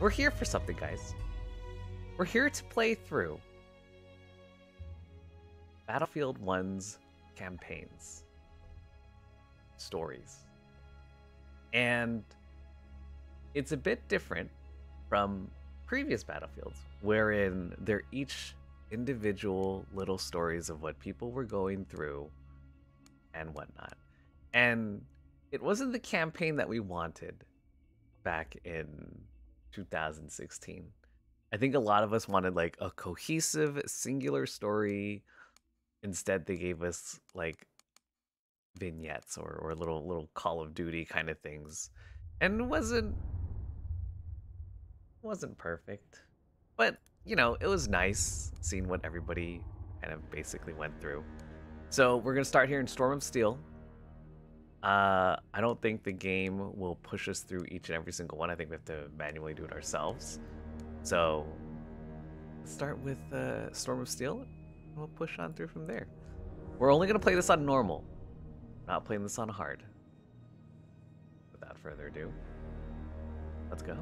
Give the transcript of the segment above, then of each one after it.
we're here for something, guys. We're here to play through Battlefield 1's campaigns, stories. And it's a bit different from previous Battlefields, wherein they're each individual little stories of what people were going through and whatnot. And it wasn't the campaign that we wanted back in 2016. I think a lot of us wanted like a cohesive, singular story. Instead, they gave us like vignettes or, or little little Call of Duty kind of things, and wasn't wasn't perfect, but you know it was nice seeing what everybody kind of basically went through. So we're gonna start here in Storm of Steel. Uh, I don't think the game will push us through each and every single one. I think we have to manually do it ourselves. So let's start with uh, Storm of Steel. And we'll push on through from there. We're only gonna play this on normal, not playing this on hard. Without further ado, let's go.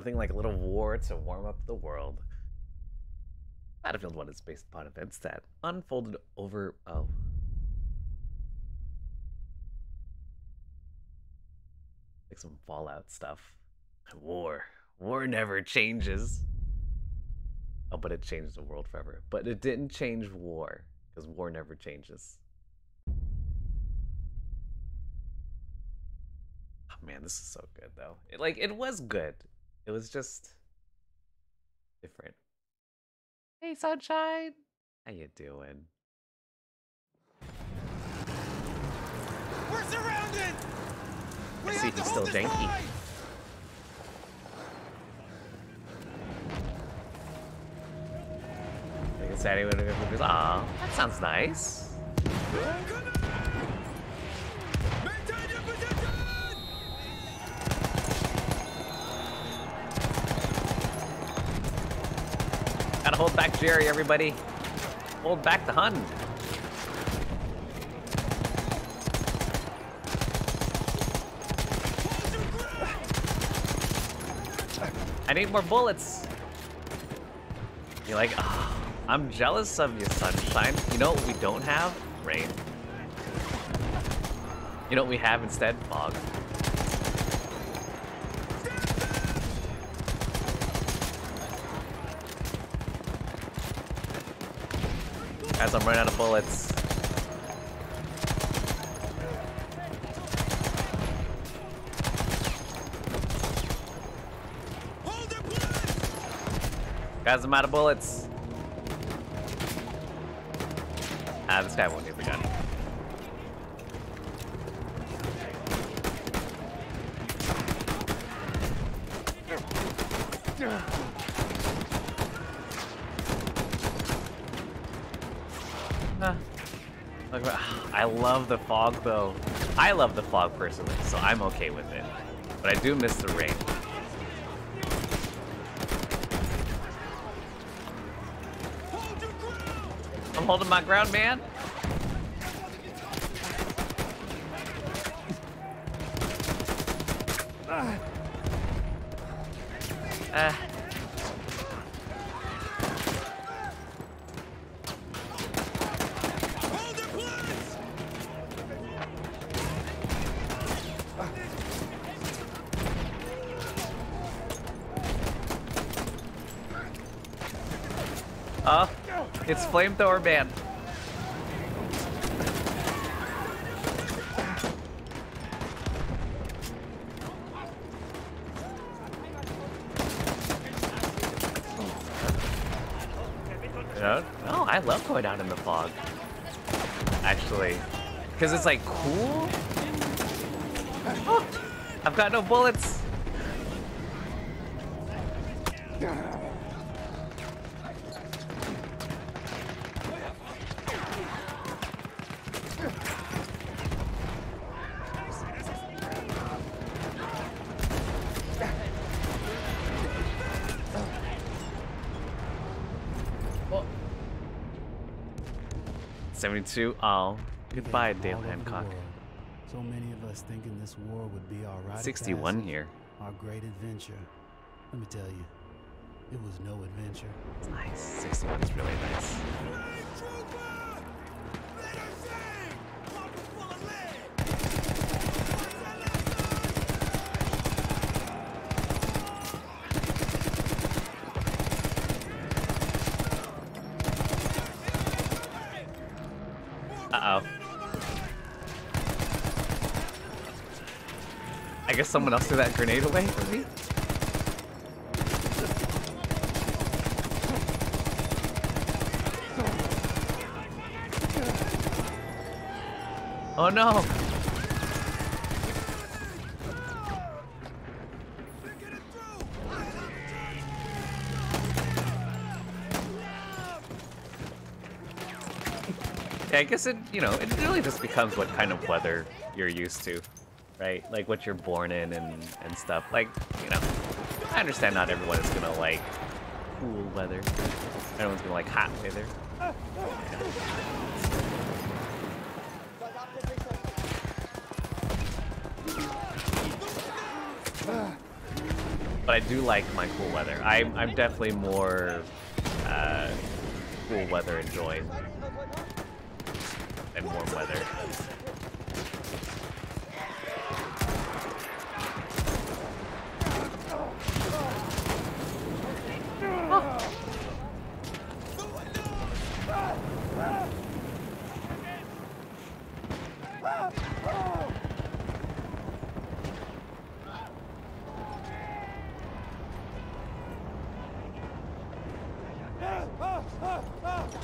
Nothing like a little war to warm up the world. Battlefield 1 is based upon events that unfolded over. Oh. Like some Fallout stuff. War. War never changes. Oh, but it changed the world forever. But it didn't change war, because war never changes. Oh man, this is so good though. It, like it was good. It was just different. Hey sunshine, how you doing? We're surrounded! We I see he's still this janky. line! I think it's Saturday when it goes. Aw, that sounds nice. Hold back Jerry, everybody. Hold back the Hun. I need more bullets. You're like, ah, I'm jealous of you, sunshine. You know what we don't have? Rain. You know what we have instead? Fog. Guys, I'm running out of bullets. Guys, I'm out of bullets. Ah, this guy won't need the gun. Ah. Look at- I love the fog though. I love the fog personally, so I'm okay with it. But I do miss the rain. I'm holding my ground, man. Flamethrower man. Know? Oh, no, I love going out in the fog. Actually, because it's like cool. Oh, I've got no bullets. Seventy-two. Oh, goodbye, Dale Hancock. So many of us thinking this war would be our of 61 passage, here. Our great adventure. Let me tell you, it was no adventure. It's nice. 61 is really nice. Flame trooper! Let her sing! Pocket full of lead! Uh oh. I guess someone else threw that grenade away me. Oh no! I guess it, you know, it really just becomes what kind of weather you're used to, right? Like what you're born in and, and stuff. Like, you know, I understand not everyone is gonna like cool weather. Everyone's gonna like hot weather. But I do like my cool weather. I'm, I'm definitely more uh, cool weather enjoying than warm weather.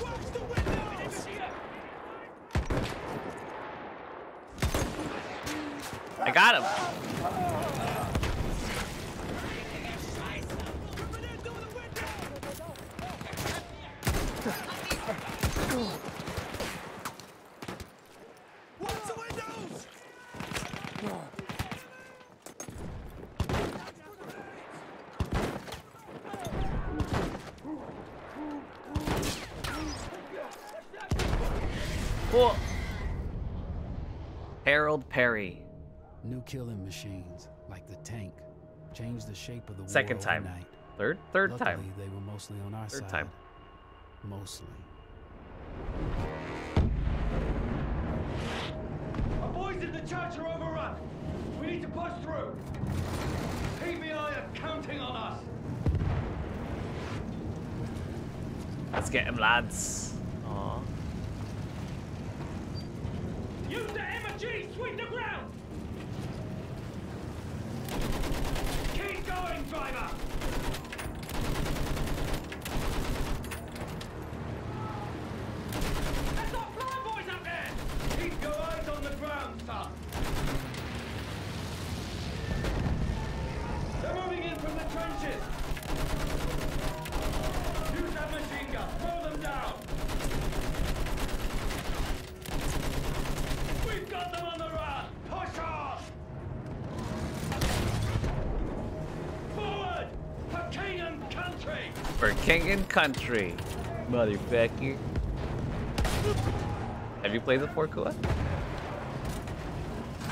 Watch the windows! I got him. Watch the windows! Cool. Harold Perry. New killing machines, like the tank, changed the shape of the Second war time. overnight. Third, third Luckily, time. they were mostly on our Third side. time. Mostly. Our boys in the church are overrun! We need to push through! PBI are counting on us! Let's get him, lads. Aw. Use the MG! Sweep the ground! Going, driver! That's our flying boys up there! Keep your eyes on the ground, son! They're moving in from the trenches! Use that machine gun! Throw them down! We've got them on the king and country, motherfucker. Have you played the four Kula?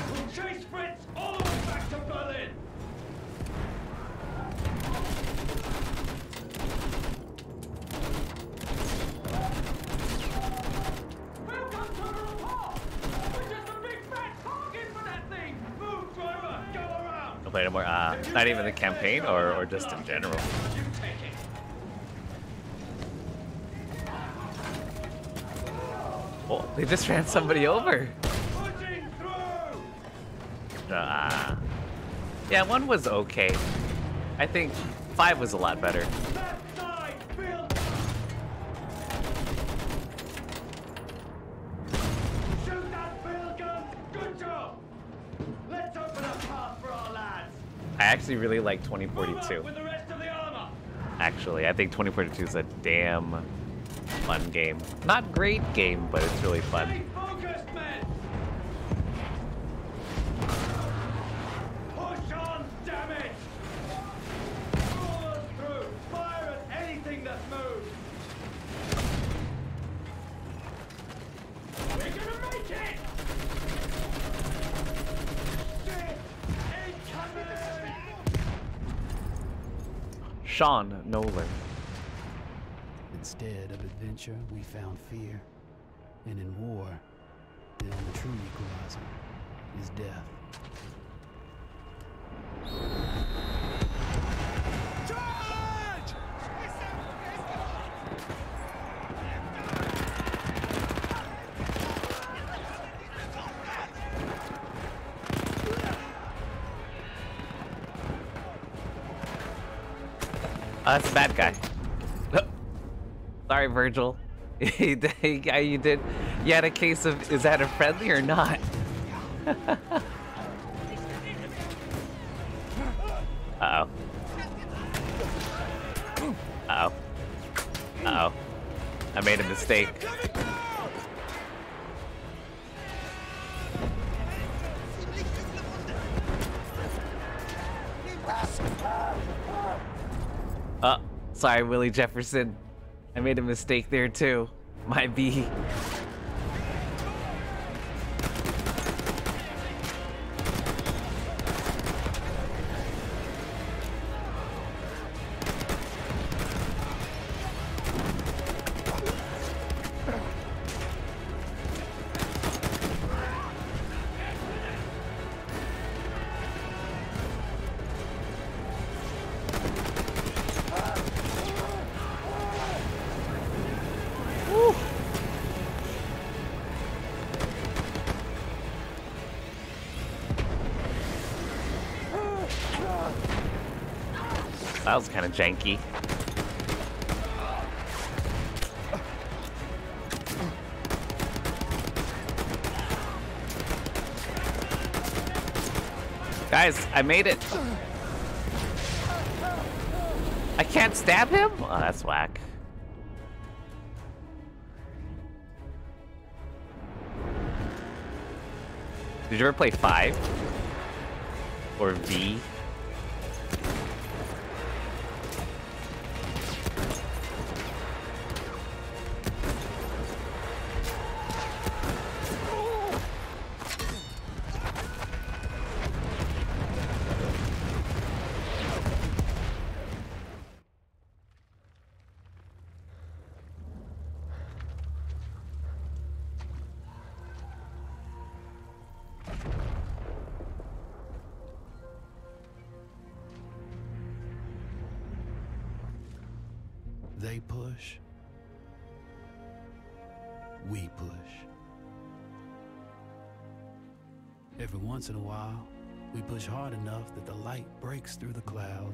We'll chase Fritz all the way back to Berlin. Welcome to the report. We're just a big fat target for that thing. Move, driver. Go around. I'll play no more. Uh, not even the campaign, or or just in general. They just ran somebody over. Uh, yeah, one was okay. I think five was a lot better. Left side, Bill. Shoot that Bill gun. Good job. Let's open a path for our lads. I actually really like 2042. with the rest of the armor. Actually, I think 2042 is a damn fun game. Not great game, but it's really fun. Stay focused, men. Push on, damn it. Pull us Instead of adventure, we found fear. And in war, the only true equalizer is death. Uh, that's a bad guy. Sorry, Virgil. yeah, you did. You had a case of is that a friendly or not? Uh oh. Uh oh. Uh oh. I made a mistake. Uh, sorry, Willie Jefferson. I made a mistake there too. My B. janky. Guys, I made it. I can't stab him? Oh, that's whack. Did you ever play 5? Or V? Push hard enough that the light breaks through the clouds.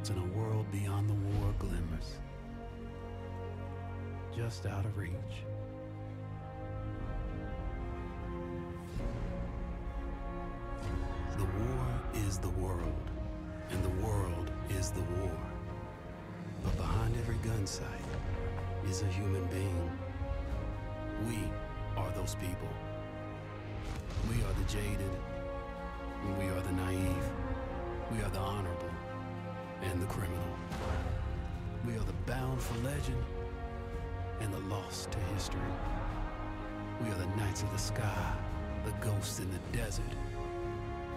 It's in a world beyond the war glimmers. Just out of reach. The war is the world, and the world is the war. But behind every gun sight is a human being. We are those people. We are the jaded, we are the naive. We are the honorable and the criminal. We are the bound for legend and the lost to history. We are the knights of the sky, the ghosts in the desert,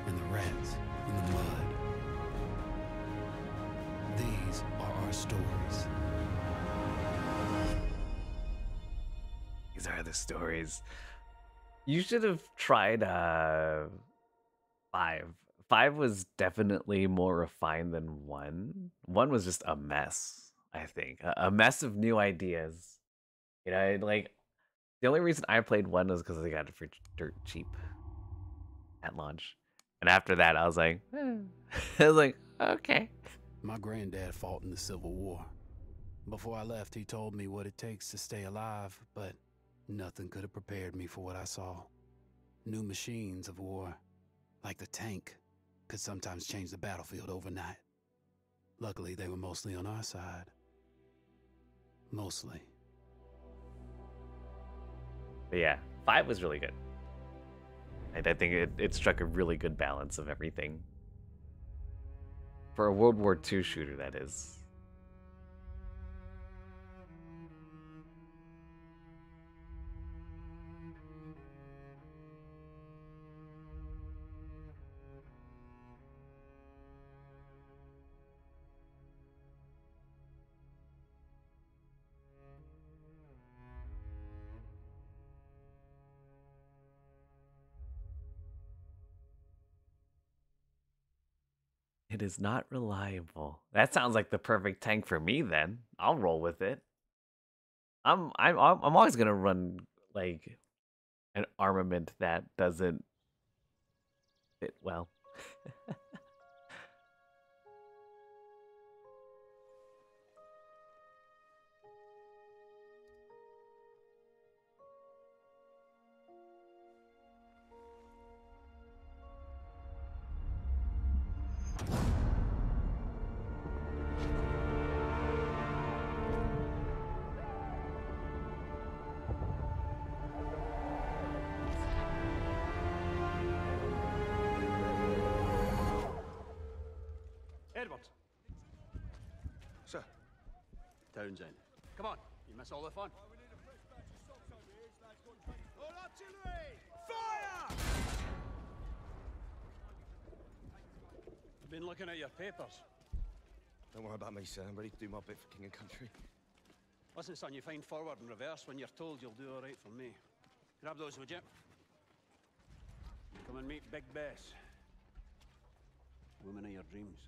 and the rats in the mud. These are our stories. These are the stories. You should have tried uh five. Five was definitely more refined than one. One was just a mess, I think. A, a mess of new ideas. You know, like the only reason I played one was because I got it for dirt cheap at launch. And after that, I was like, eh. I was like, okay. My granddad fought in the Civil War. Before I left, he told me what it takes to stay alive, but nothing could have prepared me for what I saw. New machines of war, like the tank, could sometimes change the battlefield overnight. Luckily, they were mostly on our side. Mostly. But yeah, five was really good. And I think it, it struck a really good balance of everything. For a World War II shooter, that is. It is not reliable. That sounds like the perfect tank for me then. I'll roll with it. I'm I'm I'm always going to run like an armament that doesn't fit well. on, you miss all the fun. I've been looking at your papers. Don't worry about me, sir. I'm ready to do my bit for king and country. Listen, son, you find forward and reverse when you're told you'll do all right for me. Grab those, would you? Come and meet Big Bess. Woman of your dreams.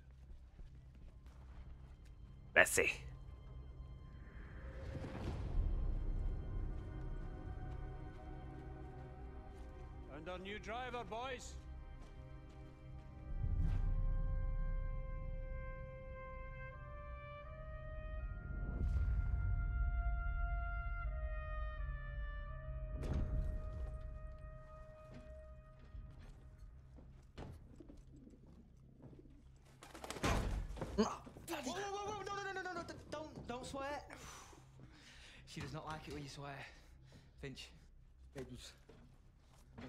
Bessie. And our new driver, boys. Whoa, whoa, whoa, whoa, no, no, no, no, no, don't, don't swear. She does not like it when you swear. Finch, Edwards.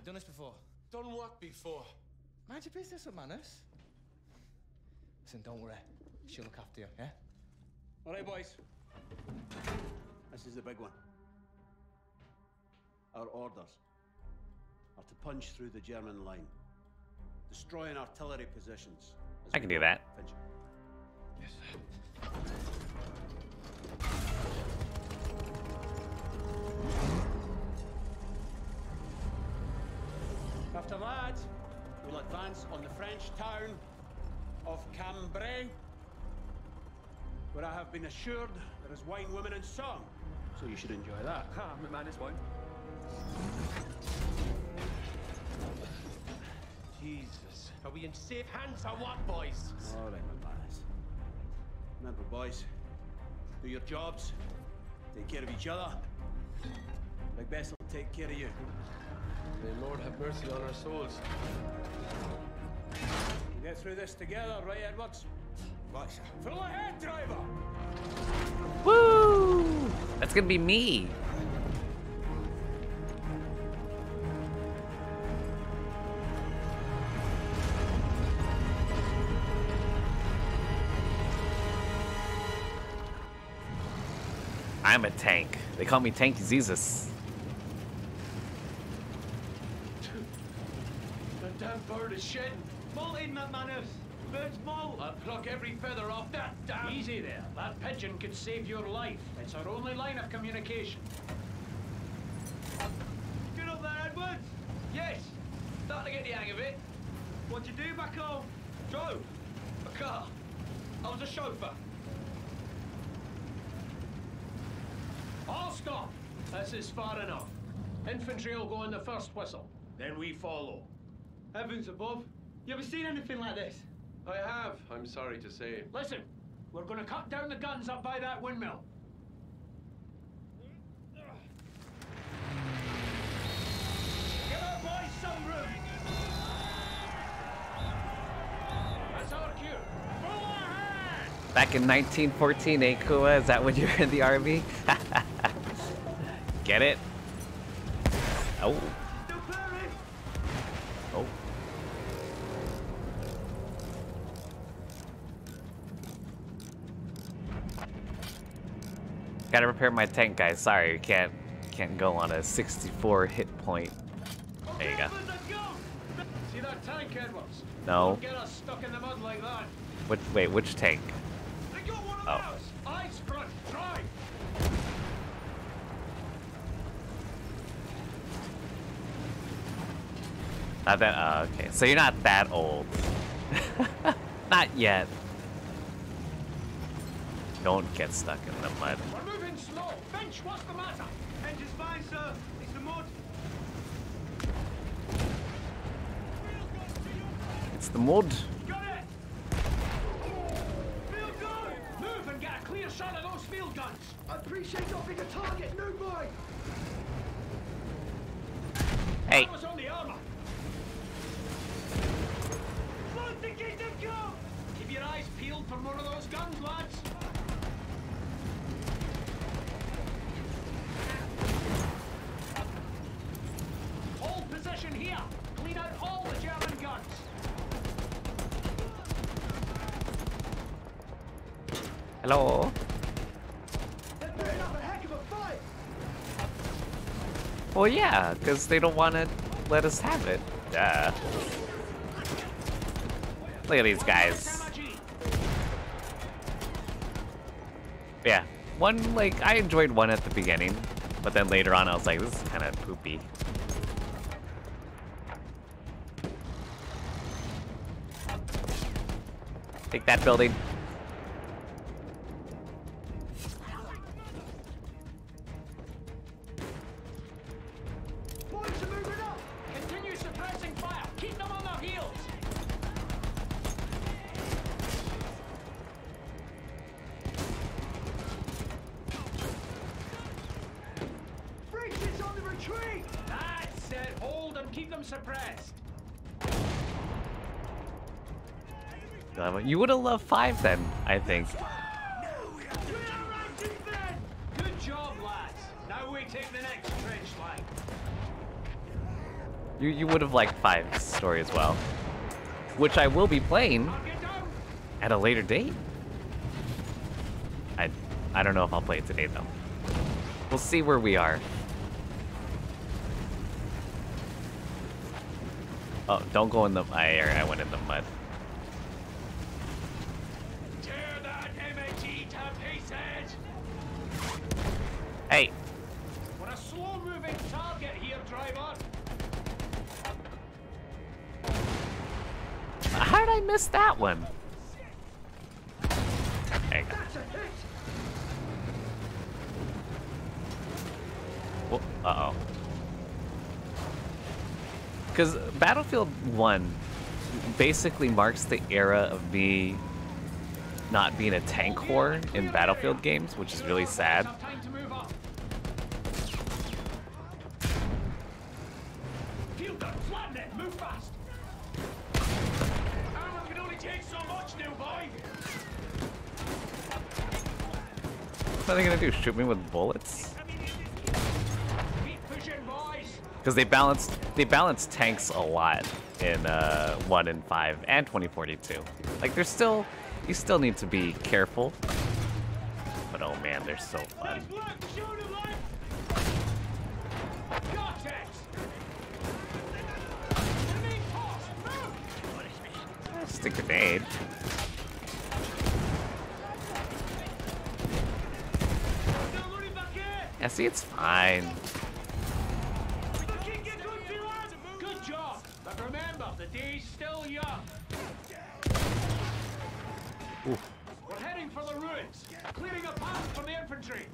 You've done this before. Done what before? Mind your business with manners. Listen, don't worry. She'll look after you, yeah? All right, boys. This is the big one. Our orders are to punch through the German line, destroying artillery positions. I can do go. that. Finch. Yes, sir. After that, we'll advance on the French town of Cambrai, where I have been assured there is wine, women, and song. So you should enjoy that. Ha, my man is wine. Jesus. Are we in safe hands or what, boys? All right, my lads. Remember, boys, do your jobs, take care of each other. Bess will take care of you. May Lord have mercy on our souls. We'll get through this together, right, Edwards? Right, sir. Full ahead, driver! Woo! That's gonna be me. I'm a tank. They call me Tank Jesus. The damn bird is shedding. Molting, McManus! Bird's molt! I'll pluck every feather off that damn... Easy there. That pigeon could save your life. It's our only line of communication. Get up there, Edwards! Yes! Starting to get the hang of it. What What'd you do back home? Drove. A car. I was a chauffeur. All stop! This is far enough. Infantry will go on the first whistle. Then we follow. Heavens above. You ever seen anything like this? I have, I'm sorry to say. Listen, we're gonna cut down the guns up by that windmill. Give our boys some room! That's our cue. Full ahead! Back in 1914, eh, Kua? Is that when you were in the army? Get it? Oh. Still firing? Oh. Gotta repair my tank, guys. Sorry, you can't can't go on a 64 hit point. There you go. See that tank, Edwards? No. Get us stuck in the mud like that. Which, wait, which tank? Oh. front! Not that. Uh, okay, so you're not that old. not yet. Don't get stuck in the mud. We're moving slow. Finch, what's the matter? Engine's fine, sir. It's the mud. It's the mud. Got it! Field gun! Move and get a clear shot of those field guns! I appreciate offering a target, new boy. Hey, That was on the armor! Flood the gate and go! Keep your eyes peeled for more of those guns, lads! Here! Clean out all the German guns! hello. Well, yeah, because they don't want to let us have it. Duh. Look at these guys. Yeah, one like I enjoyed one at the beginning, but then later on I was like, this is kind of poopy. Take that building. Would have loved five then, I think. Good job, lads! Now we take the next trench line. You you would have liked five's story as well, which I will be playing at a later date. I I don't know if I'll play it today though. We'll see where we are. Oh, don't go in the. I I went in the mud. Tear that MAT to pieces! Hey, We're a slow-moving target here, driver! how did I miss that one? There you go. That's a hit. Well, uh oh. Because Battlefield 1 basically marks the era of me not being a tank whore in Battlefield games, which is really sad. Have time to move up. Field gun, flatten it, move fast! Armor can only take so much, new boy! What are they gonna do? Shoot me with bullets? Because they balanced they balance tanks a lot in uh, one and five and 2042. Like there's still you still need to be careful. But oh man, they're so fun. Just a grenade. Yeah, see, it's fine. Ooh. We're heading for the ruins, clearing a path the infantry.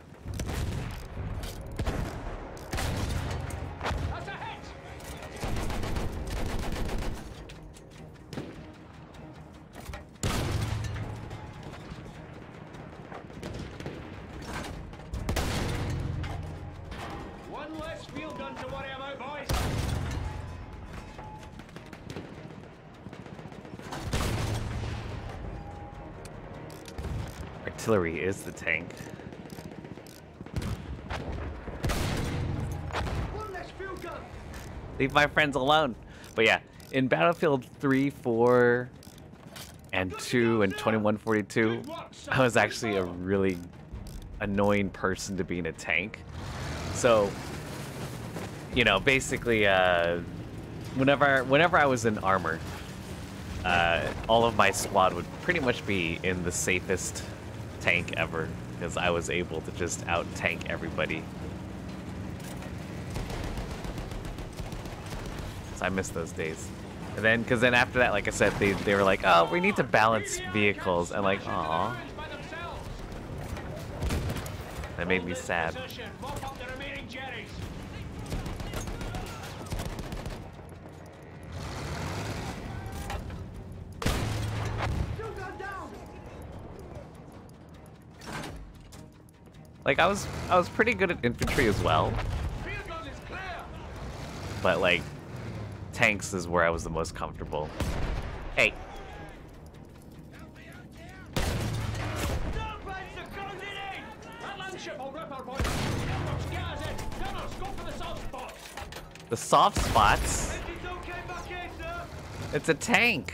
Artillery is the tank. Leave my friends alone. But yeah, in Battlefield 3, 4, and 2, and 2142, I was actually a really annoying person to be in a tank. So, you know, basically, uh, whenever whenever I was in armor, uh, all of my squad would pretty much be in the safest tank ever because I was able to just out tank everybody. So I miss those days. And then, because then after that, like I said, they, they were like, oh, we need to balance vehicles. And like, aw, that made me sad. Like I was, I was pretty good at infantry as well, but like, tanks is where I was the most comfortable. Hey, the soft spots? It's a landship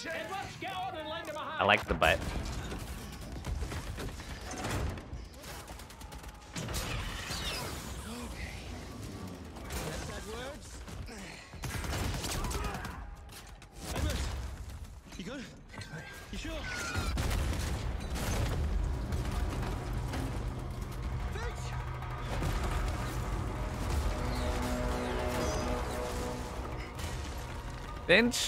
hand. I like the butt. Finch.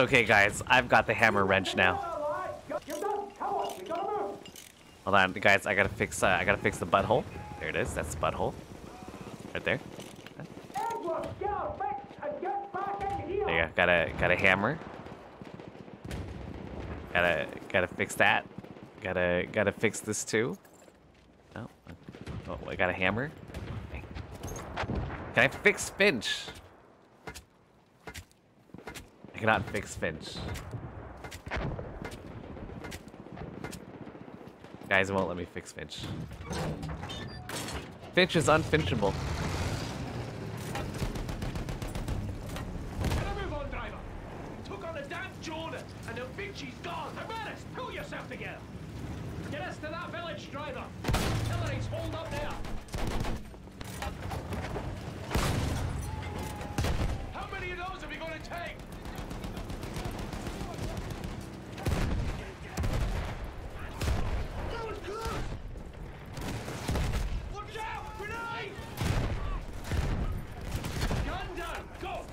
Okay, guys. I've got the hammer wrench now. Hold on, guys. I gotta fix. Uh, I gotta fix the butthole. There it is. That's the butthole. Right there. There you go. Got a got a hammer. Gotta gotta fix that. Gotta gotta fix this too. Oh, oh I got a hammer. Can I fix Finch? I cannot fix Finch. Guys, won't let me fix Finch. Finch is unfinchable. Get a move on, driver. Took on the damn Jordan, and the Vinci's gone. Menace, pull yourself together. Get us to that village, driver. Hillary's hold up there. How many of those have you going to take? That was close. Watch out! Grenade! Gun down! Go!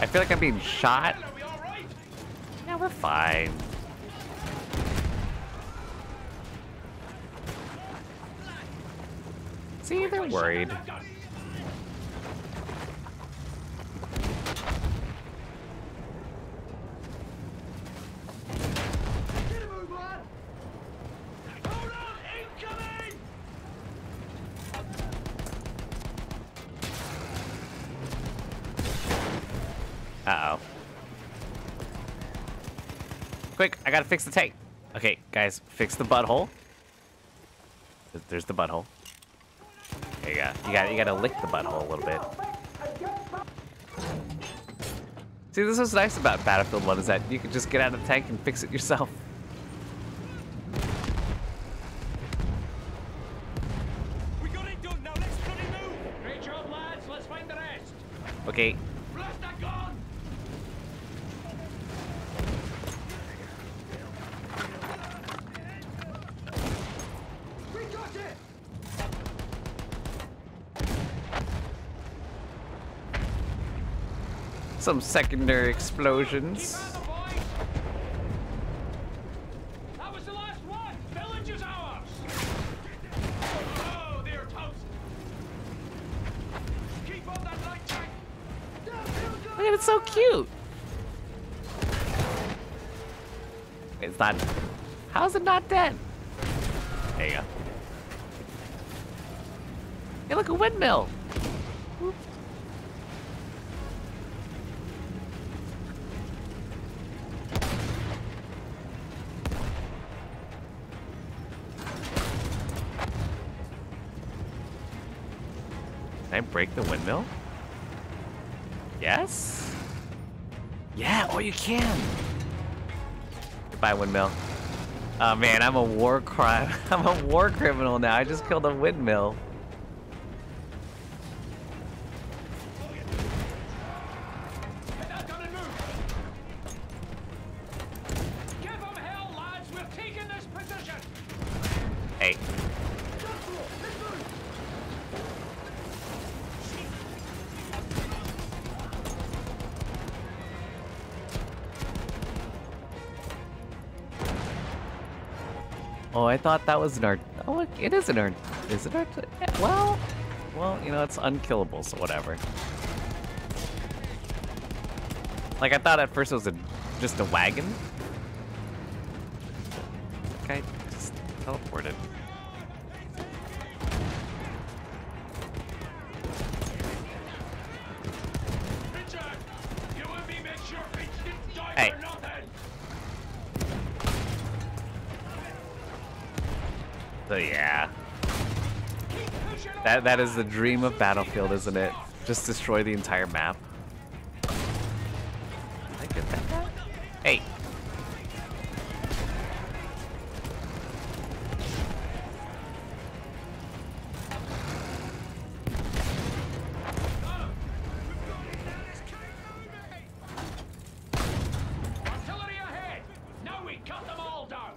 I feel like I'm being shot. Yeah, we're fine. See, they're worried. Uh-oh. Quick, I gotta fix the tank. Okay, guys, fix the butthole. There's the butthole. There you go. You got you gotta lick the butthole a little bit. See, this is nice about Battlefield 1 is that you can just get out of the tank and fix it yourself. We got it done, now let's bloody move! Great job, lads, let's find the rest! Okay, Blast that gun! We got it! some secondary Keep explosions. on the boys! That was the last one! Village is ours! Oh, they're toast! Keep on that light track! Look at it, it's so cute. It's not. How's it not dead? There you go. Hey, look, a windmill. Goodbye, windmill. Oh man, I'm a war crime. I'm a war criminal now. I just killed a windmill. Thought that was an art. Oh, look, it is an art. Is it art? Well, well, you know, it's unkillable, so whatever. Like I thought at first it was a just a wagon. Guy just teleported. That that is the dream of Battlefield, isn't it? Just destroy the entire map. Did I get that guy? Hey. Artillery ahead! Now we cut them all down!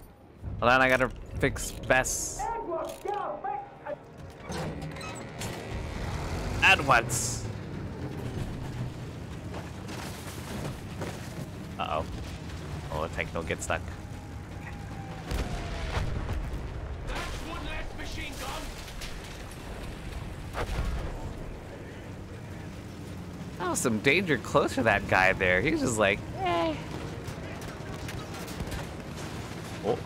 Hold on, I gotta fix Bess. Once. Uh oh. Oh, the tank don't get stuck. Oh, some danger close to that guy there. He's just like, eh. Oh.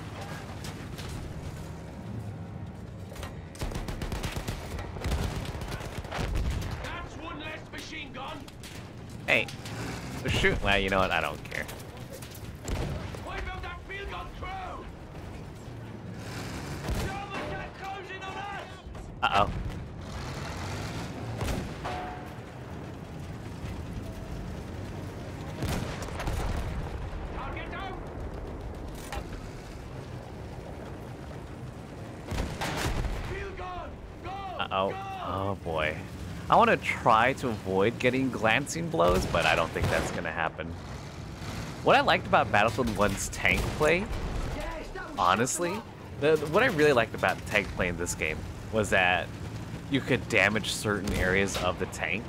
That's one less machine gun! Hey. Shoot. Well, you know what? I don't care. Wipe out that field gun crew! Germans are closing on us! Uh oh. Target down! Field gun! Go! Uh oh. Go! Oh boy. I to try to avoid getting glancing blows, but I don't think that's gonna happen. What I liked about Battlefield 1's tank play, honestly, the, what I really liked about tank play in this game was that you could damage certain areas of the tank,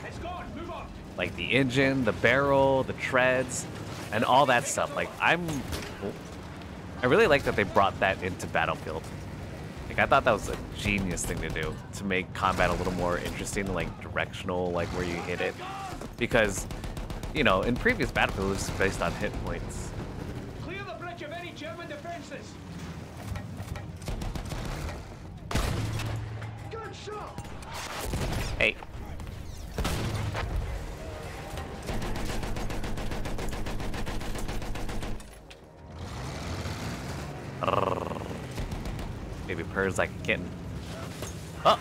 like the engine, the barrel, the treads, and all that stuff. Like I'm, I really like that they brought that into Battlefield. Like I thought that was a genius thing to do to make combat a little more interesting, like directional, like where you hit it, because, you know, in previous Battlefield it was based on hit points. Clear the bridge of any German defenses! Good shot! Hey, Purrs like a kitten. Oh!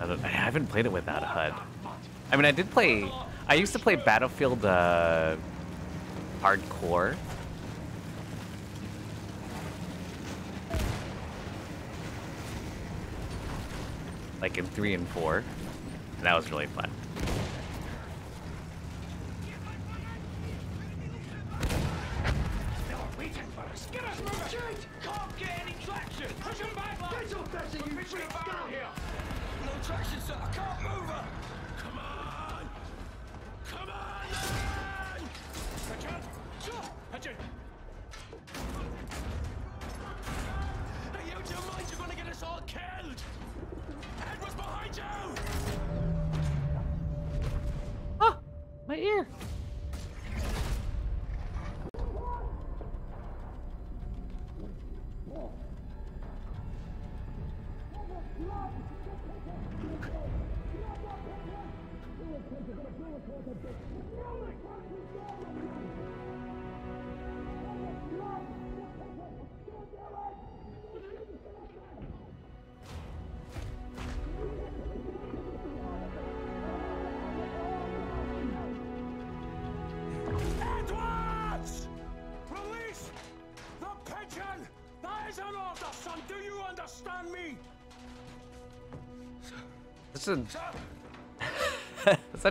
I, I haven't played it without a HUD. I mean, I did play. I used to play Battlefield uh, Hardcore. Like in 3 and 4. And that was really fun.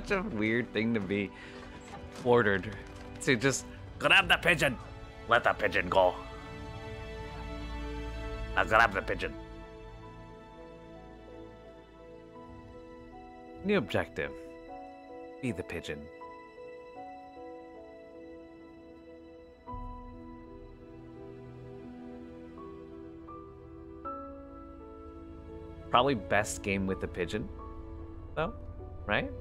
Such a weird thing to be ordered. To just grab the pigeon. Let the pigeon go. Now grab the pigeon. New objective. Be the pigeon. Probably best game with the pigeon, though, right?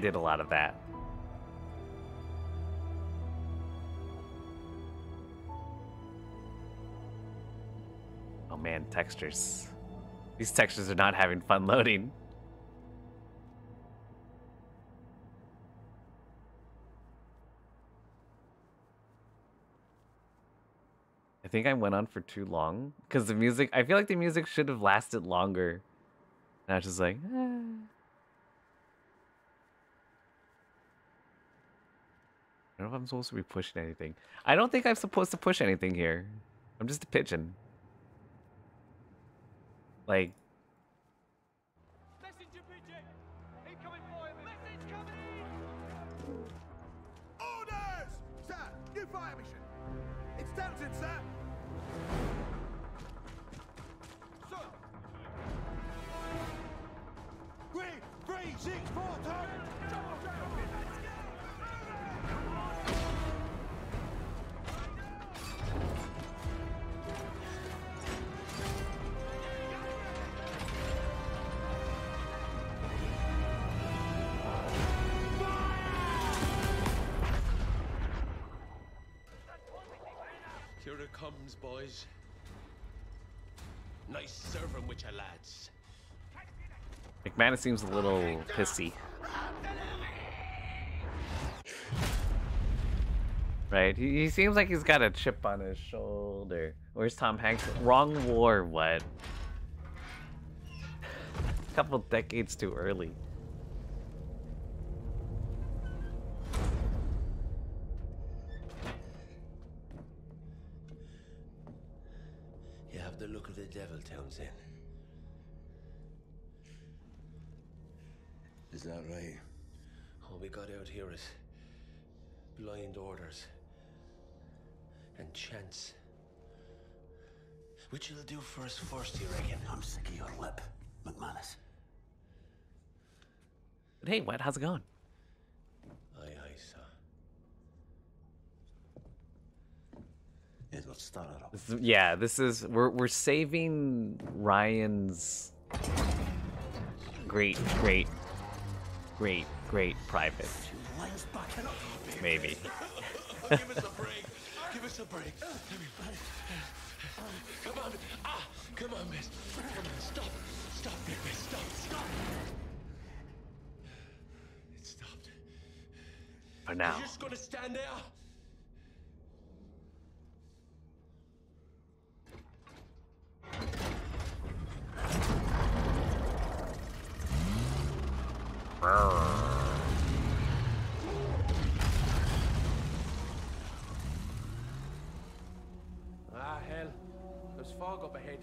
Did a lot of that. Oh man, textures. These textures are not having fun loading. I think I went on for too long because the music. I feel like the music should have lasted longer. And I was just like, eh. I don't know if I'm supposed to be pushing anything. I don't think I'm supposed to push anything here. I'm just a pigeon. Like, Messenger pigeon. Incoming fire. Message comes, boys. Nice serving with your lads. McManus seems a little pissy. Right? He, he seems like he's got a chip on his shoulder. Where's Tom Hanks? Wrong war, what? a couple decades too early. Is that right? All we got out here is blind orders and chance. Which will do for us first, you reckon? I'm sick of your lip, McManus. But hey, Wet, how's it going? Aye, aye, sir. Edward, start it up. This is- yeah, this is we're we're saving Ryan's great, great, great, great private. Line's backing up. Maybe. Give us a break. Give us a break. Come on. Ah, come on, miss. Come on, stop. Stop, miss. Stop, stop. It stopped. For now. You're just gonna stand there? Ah, hell. There's fog up ahead.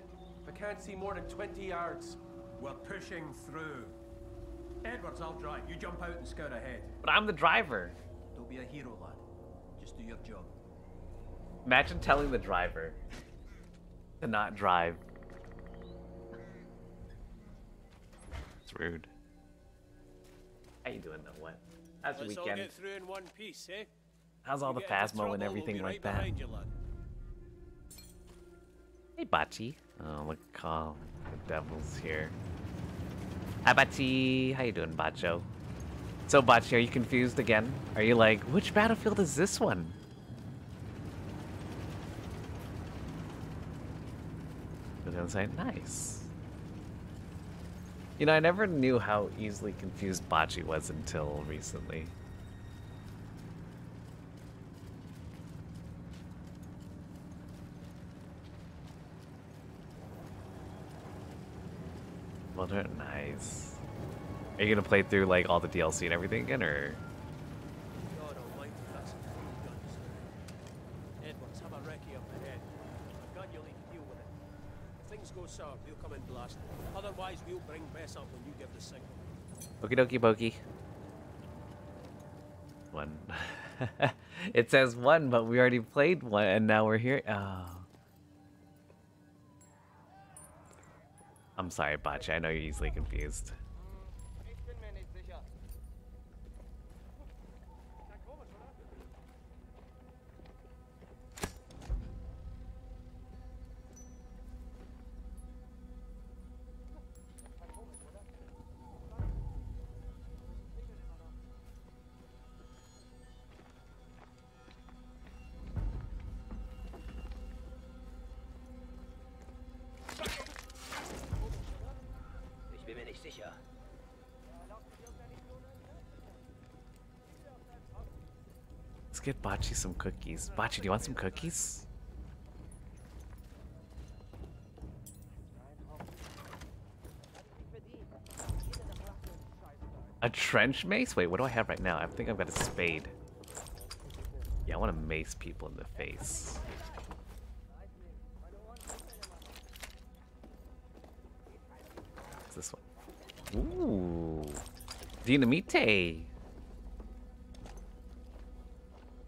I can't see more than 20 yards. We're pushing through. Edwards, I'll drive. You jump out and scout ahead. But I'm the driver. Don't be a hero, lad. Just do your job. Imagine telling the driver to not drive. It's rude. How you doing though, what? How's your Let's all weekend? get through in one piece, eh? How's all You the Phasmo and everything we'll be like that? you. Hey, Bachi. Oh, look, call the devil's here. Hi, Bachi. How you doing, Bacho? So, Bachi, are you confused again? Are you like, which battlefield is this one? I was say, nice. You know, I never knew how easily confused Bachi was until recently. Well, nice. Are you gonna play through like all the DLC and everything again, or? God almighty, that's some heavy guns. Edwards, have a recce up ahead. A gun you'll need to deal with it. If things go sour, we'll come in blasting. Otherwise, bring up when you give the signal. Okie dokie pokey. One. it says one, but we already played one, and now we're here. Oh. I'm sorry, Bachi. I know you're easily confused. Some cookies. Bachi, do you want some cookies? A trench mace? Wait, what do I have right now? I think I've got a spade. Yeah, I want to mace people in the face. What's this one? Ooh. Dynamite.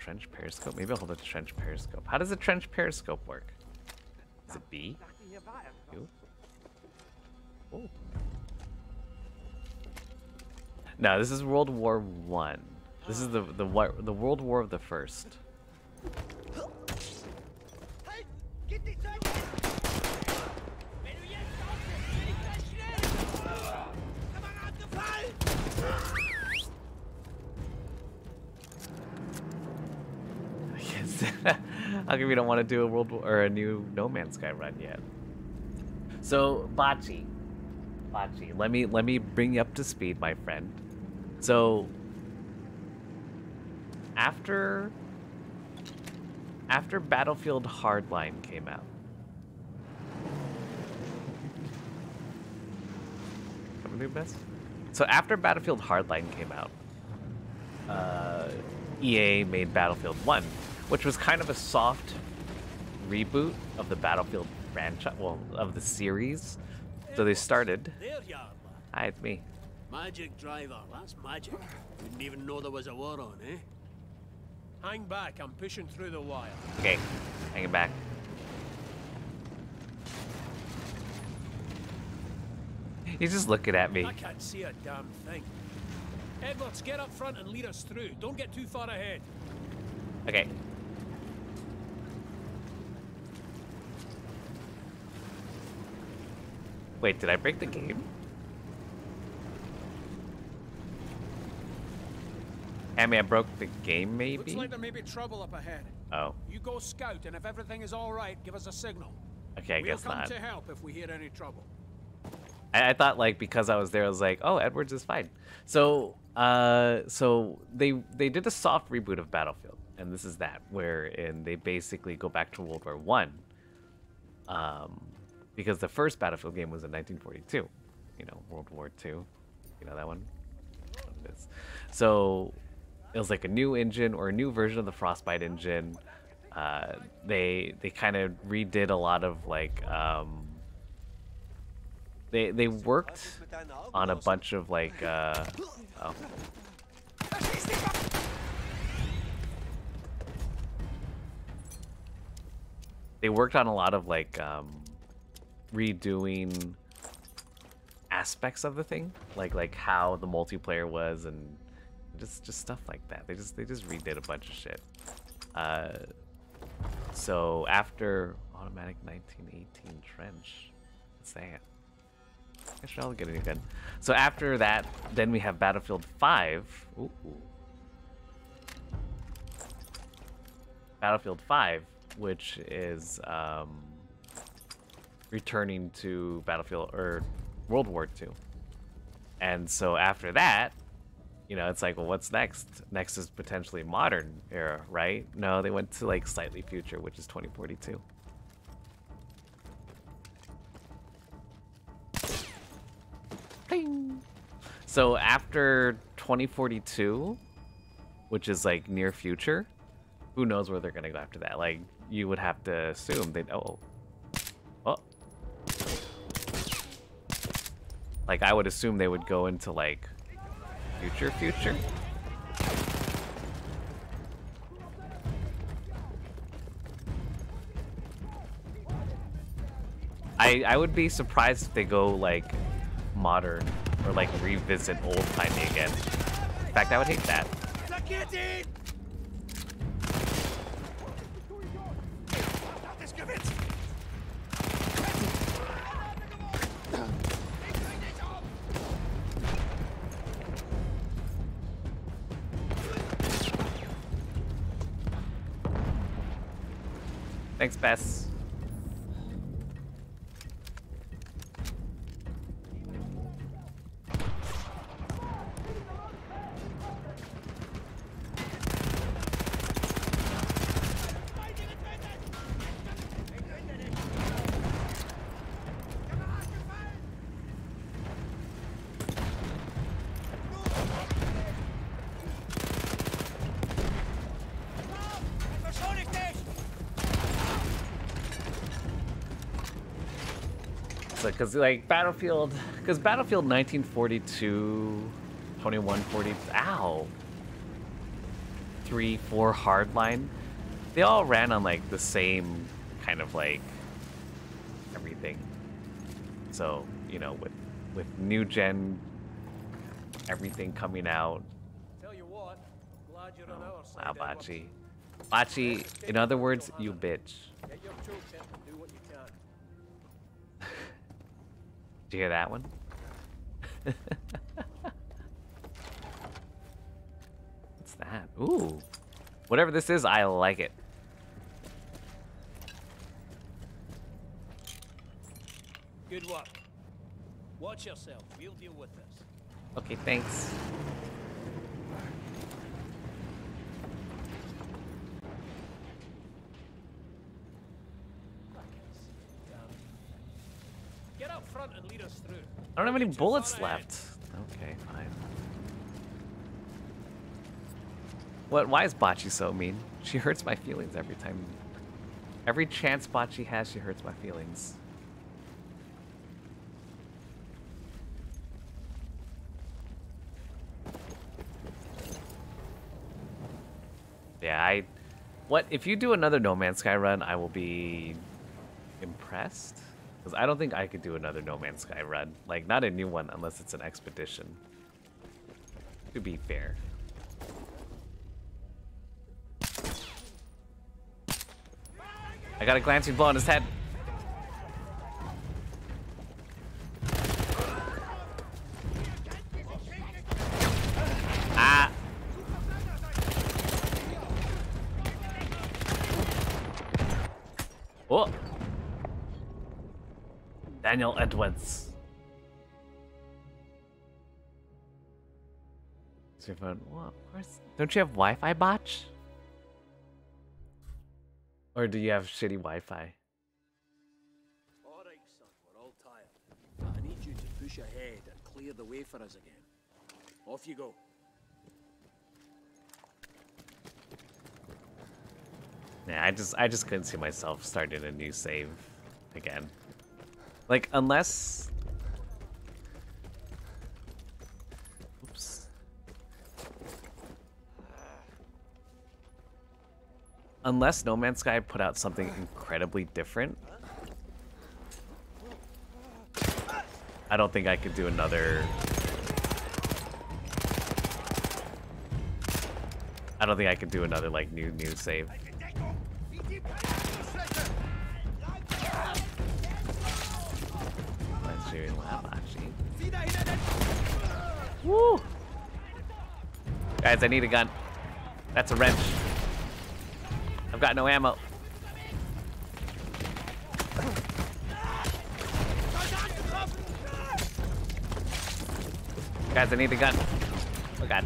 Trench periscope? Maybe I'll hold a trench periscope. How does a trench periscope work? Is it B? Oh. No, this is World War One. This is the the the World War of the First. How come we don't want to do a World War or a new No Man's Sky run yet? So Bachi, Bachi, let me let me bring you up to speed, my friend. So after after Battlefield Hardline came out. Coming best? So after Battlefield Hardline came out, uh, EA made Battlefield 1, which was kind of a soft reboot of the Battlefield franchise, well, of the series. So they started. Hi, it's me. Magic driver, that's magic. Didn't even know there was a war on, eh? Hang back, I'm pushing through the wire. Okay, hang back. He's just looking at me. I can't see a damn thing. Edwards, get up front and lead us through. Don't get too far ahead. Okay, Wait, did I break the game? I mean, I broke the game, Looks maybe? like there may be trouble up ahead. Oh, You go scout, and if everything is all right, give us a signal. okay, I we'll guess come to help if we hear any trouble. I, I thought like because I was there, I was like, oh, Edwards is fine. So, uh, so they they did a soft reboot of Battlefield, and this is that wherein they basically go back to World War One, um, because the first Battlefield game was in 1942. You know, World War Two. You know that one. It is. So it was like a new engine or a new version of the Frostbite engine. Uh, they they kind of redid a lot of like um, they they worked on a bunch of like uh oh. They worked on a lot of like um redoing aspects of the thing, like like how the multiplayer was and just just stuff like that. They just they just redid a bunch of shit. Uh so after automatic 1918 trench, what's that? I should all get a new gun. So after that, then we have Battlefield 5. Ooh, ooh. Battlefield 5, which is um, returning to Battlefield or World War II. And so after that, you know, it's like, well, what's next? Next is potentially modern era, right? No, they went to like slightly future, which is 2042. Ping. So after 2042, which is like near future, who knows where they're gonna go after that? Like you would have to assume they oh like I would assume they would go into like future future. I I would be surprised if they go like modern or like revisit old timey again. In fact, I would hate that. Thanks, Bess. Because like Battlefield, because Battlefield 1942, 2140, ow, three, four hardline, they all ran on like the same kind of like everything. So you know, with with new gen, everything coming out. Tell you what, glad you're on oh, our side. Wow. Bachi. Bachi, in other words, you bitch. Did you hear that one? What's that? Ooh. Whatever this is, I like it. Good work. Watch yourself. We'll deal with this. Okay, thanks. Get up front and lead us through. I don't have any get too far bullets left. Okay, fine. What? Why is Bocce so mean? She hurts my feelings every time. Every chance Bocce has, she hurts my feelings. Yeah, I. What if you do another No Man's Sky run? I will be impressed. Because I don't think I could do another No Man's Sky run. Like, not a new one unless it's an expedition. To be fair. I got a glancing blow on his head. Ah! Oh! Daniel Edwards. Is your phone? Well, of course. Don't you have Wi-Fi, Botch? Or do you have shitty Wi-Fi? All right, son, we're all tired. I need you to push ahead and clear the way for us again. Off you go. Yeah, I just I just couldn't see myself starting a new save again. Like unless Oops. Unless No Man's Sky put out something incredibly different. I don't think I could do another I don't think I could do another like new new save. Do lab actually. Woo! Guys, I need a gun. That's a wrench. I've got no ammo. Guys, I need a gun. Oh god.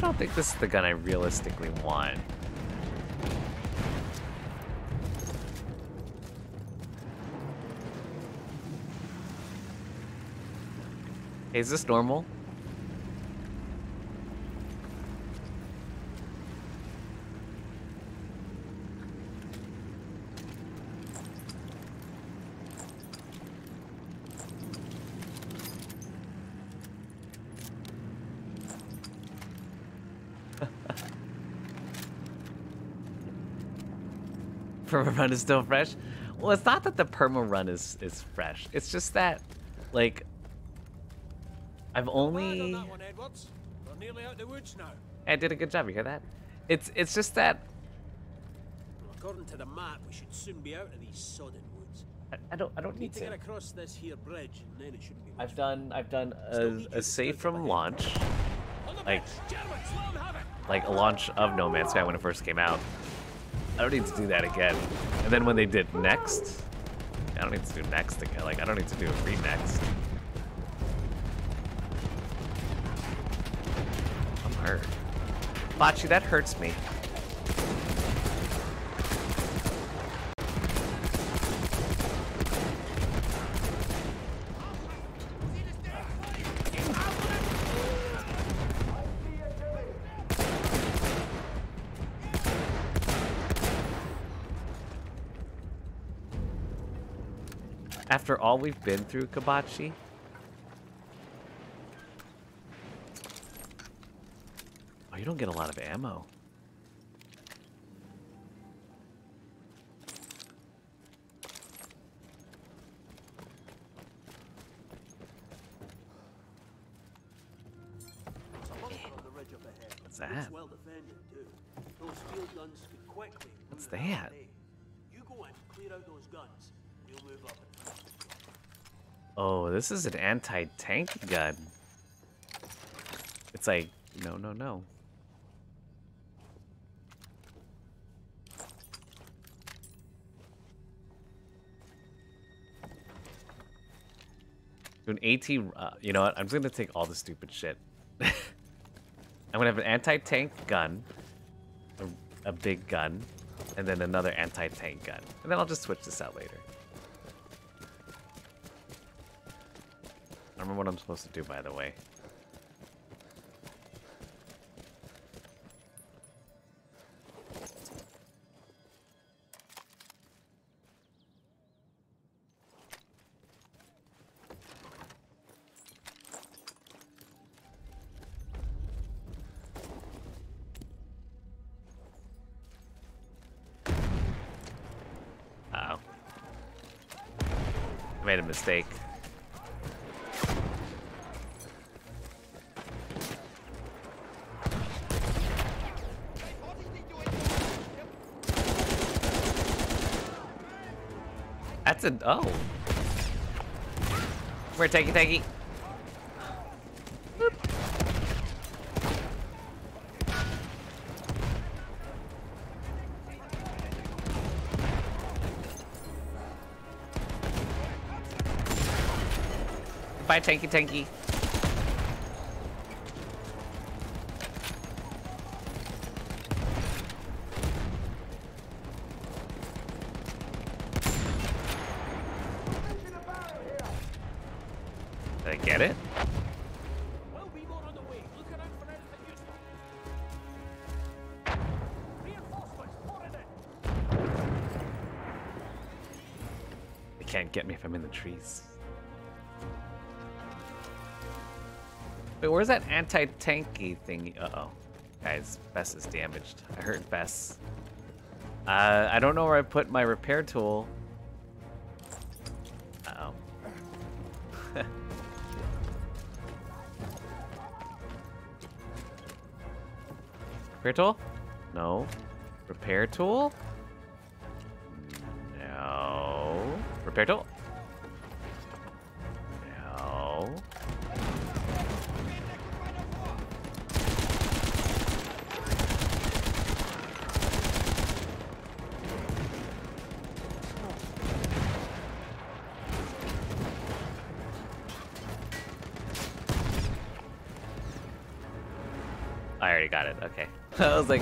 I don't think this is the gun I realistically want. Is this normal? Perma run is still fresh. Well, it's not that the perma run is is fresh. It's just that, like, I've only. on one, nearly out the woods now. I did a good job. You hear that? It's it's just that Well, according to the map, we should soon be out of these sodden woods. I, I don't I don't Need need to get across this here bridge, and then it shouldn't be I've done I've done a, a save from launch, like- bridge! Germans, let 'em have it! like a launch of No Man's Sky when it first came out. I don't need to do that again. And then when they did next, I don't need to do next again. Like I don't need to do a re next. I'm hurt. Bocce, that hurts me. After all we've been through, Kabachi. Oh, you don't get a lot of ammo. This is an anti-tank gun. It's like, no, no, no. An AT, uh, you know what? I'm just gonna take all the stupid shit. I'm gonna have an anti-tank gun, a, a big gun, and then another anti-tank gun. And then I'll just switch this out later. I remember what I'm supposed to do, by the way. Oh. made a mistake. That's a oh. Tanky tanky? Boop. Bye, tanky tanky. If I'm in the trees. Wait, where's that anti-tanky thingy? Uh-oh. Guys, Bess is damaged. I hurt Bess. Uh, I don't know where I put my repair tool. Uh-oh. repair tool? No. Repair tool? No. Repair tool? Okay. I was like,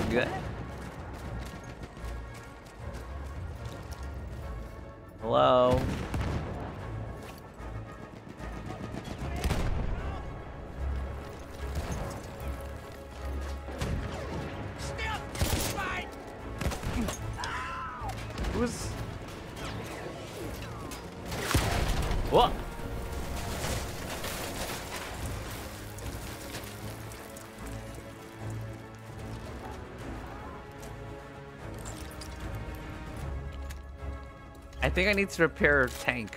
I think I need to repair tank.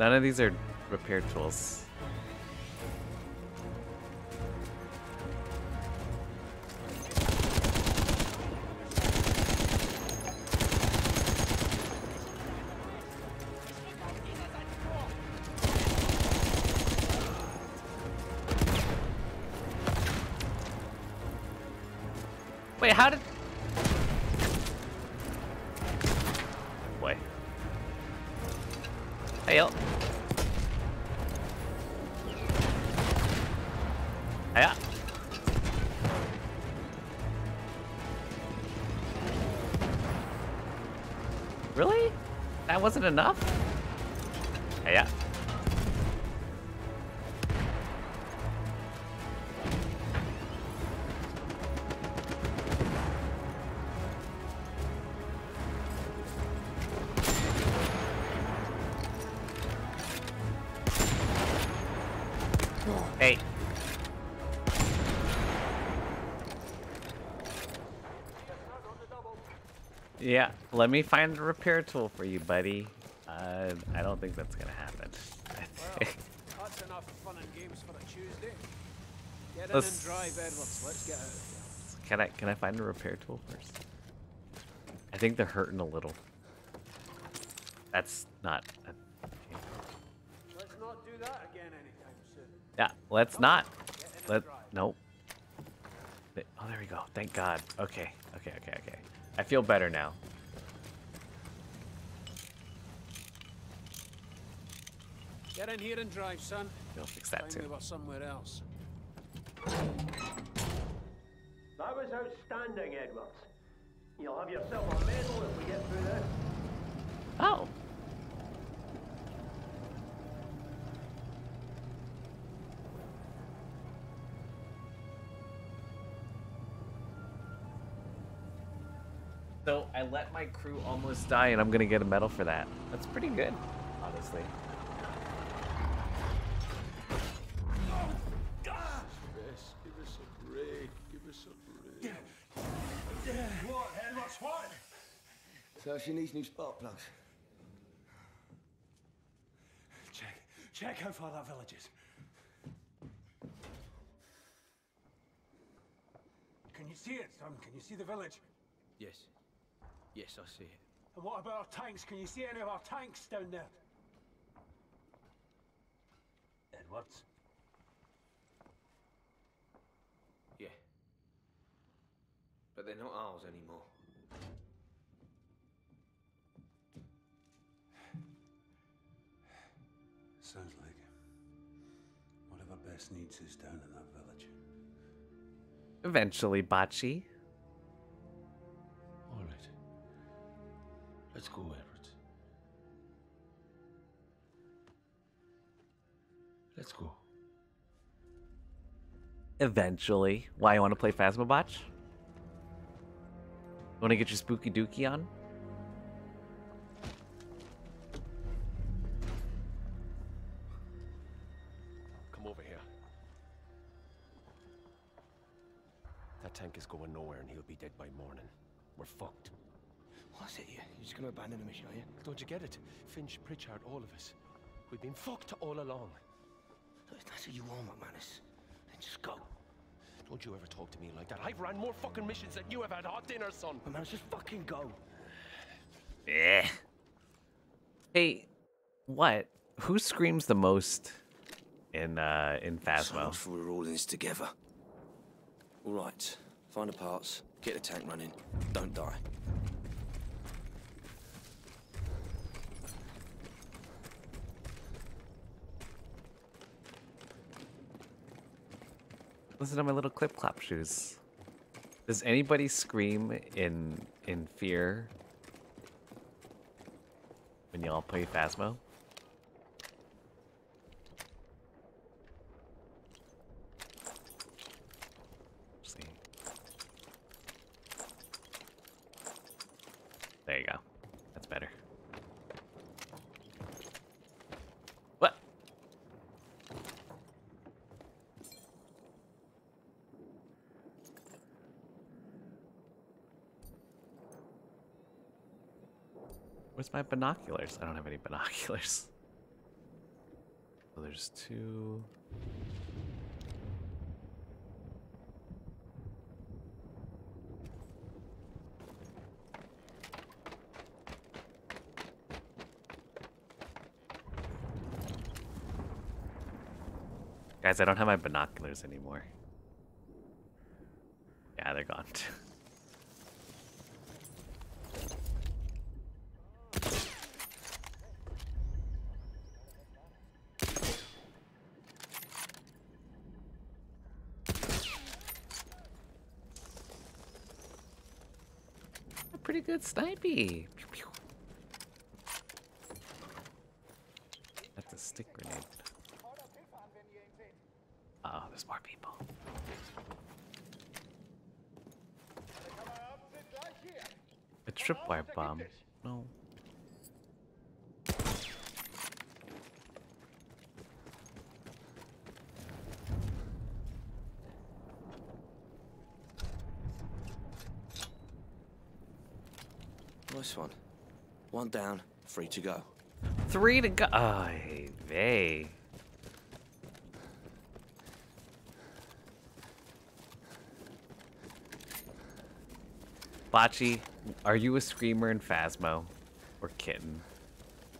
None of these are repair tools. Wasn't enough? Let me find a repair tool for you, buddy. Uh, I don't think that's gonna happen. Think- That's enough fun and games for a Tuesday. Get Let's- and drive, Edwards. Let's get out. Can I can I find a repair tool first? I think they're hurting a little. That's not. A, Let's not do that again anytime soon. yeah, let's not. In and Let nope. Oh, there we go. Thank God. Okay, okay, okay, okay. I feel better now. In here and drive, son. We'll fix that Find too. me somewhere else. That was outstanding, Edwards. You'll have yourself a medal if we get through this. Oh. So I let my crew almost die, and I'm gonna get a medal for that. That's pretty good, honestly. Bess, give us a break. Give us a break. What, Edwards, what? So she needs new spark plugs. Check. Check how far that village is. Can you see it, son? Can you see the village? Yes. Yes, I see it. And what about our tanks? Can you see any of our tanks down there? Edwards? Yeah. But they're not ours anymore. Sounds like it. Whatever Bess needs is down in that village. Eventually, Bachi. All right. Let's go, Everett. Let's go. Eventually. Why you want to play Phasmabotch? Want to get your spooky dookie on? We're fucked. What's it you? You're just gonna abandon the mission, are you? Don't you get it? Finch, Pritchard, all of us. We've been fucked all along. Look, if that's what you want, McManus, then just go. Don't you ever talk to me like that. I've ran more fucking missions than you have had hot dinner, son. McManus, just fucking go. Eh. Hey, what? Who screams the most in uh in So Phasmo? much for we're all in this together. All right, find the parts, get the tank running, don't die. Listen to my little clip clop shoes. Does anybody scream in in fear when y'all play Phasmo? See. There you go. That's better. What? Where's my binoculars? I don't have any binoculars. There's two. Guys, I don't have my binoculars anymore. Yeah, they're gone. A pretty good snipey. Pew, pew. That's a stick grenade. Oh, there's more people. A tripwire bomb. No. Nice one. One down, free to go. Three to go. Oh, hey. Bachi, are you a screamer in Phasmo? Or Kitten?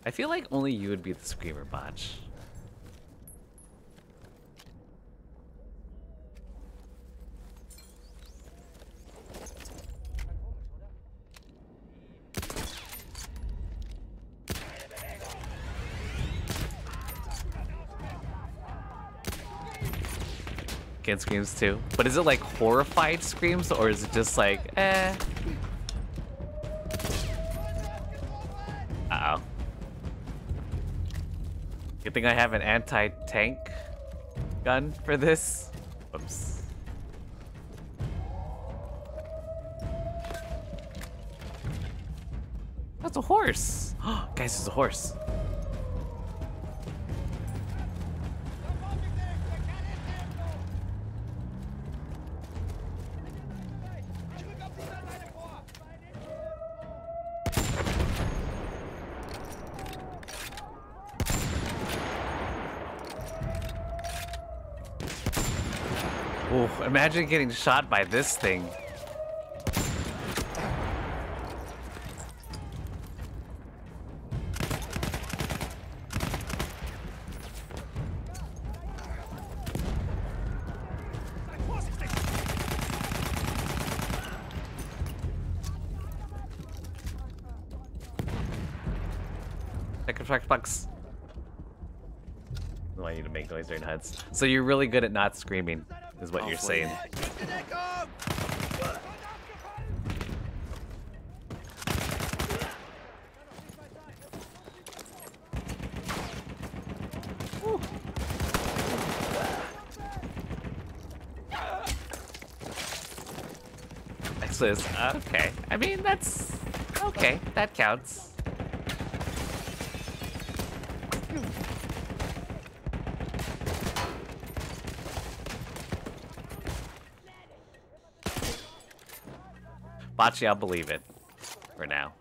I feel like only you would be the screamer, Botch. Screams too. But is it like horrified screams or is it just like, eh? Uh oh. Good thing I have an anti tank gun for this. Whoops. That's a horse. Guys, it's a horse. Imagine getting shot by this thing. Bucks. I want you to make noise during hunts. So you're really good at not screaming, is what you're saying. there. Okay. I mean, that's okay. That counts. Bocce, I'll believe it. For now.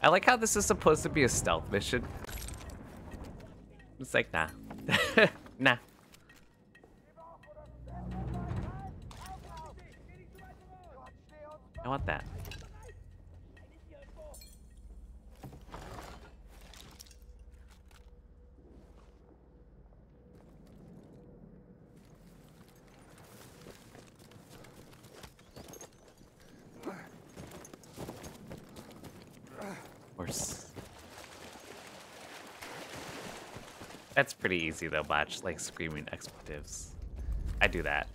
I like how this is supposed to be a stealth mission. It's like, nah. nah. I want that. Horse. That's pretty easy though, Botch, like screaming expletives. I do that.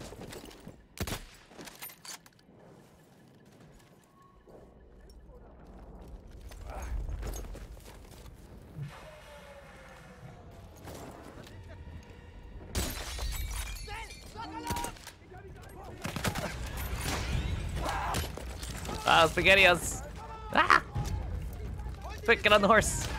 Ah, spaghettios! Ah! Quick, get on the horse!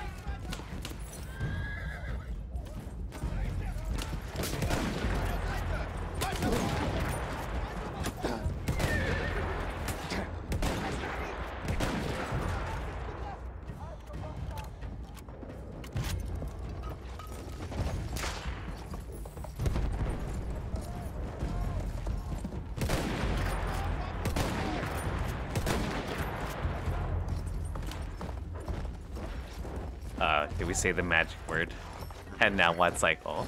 Uh, did we say the magic word? And now one cycle.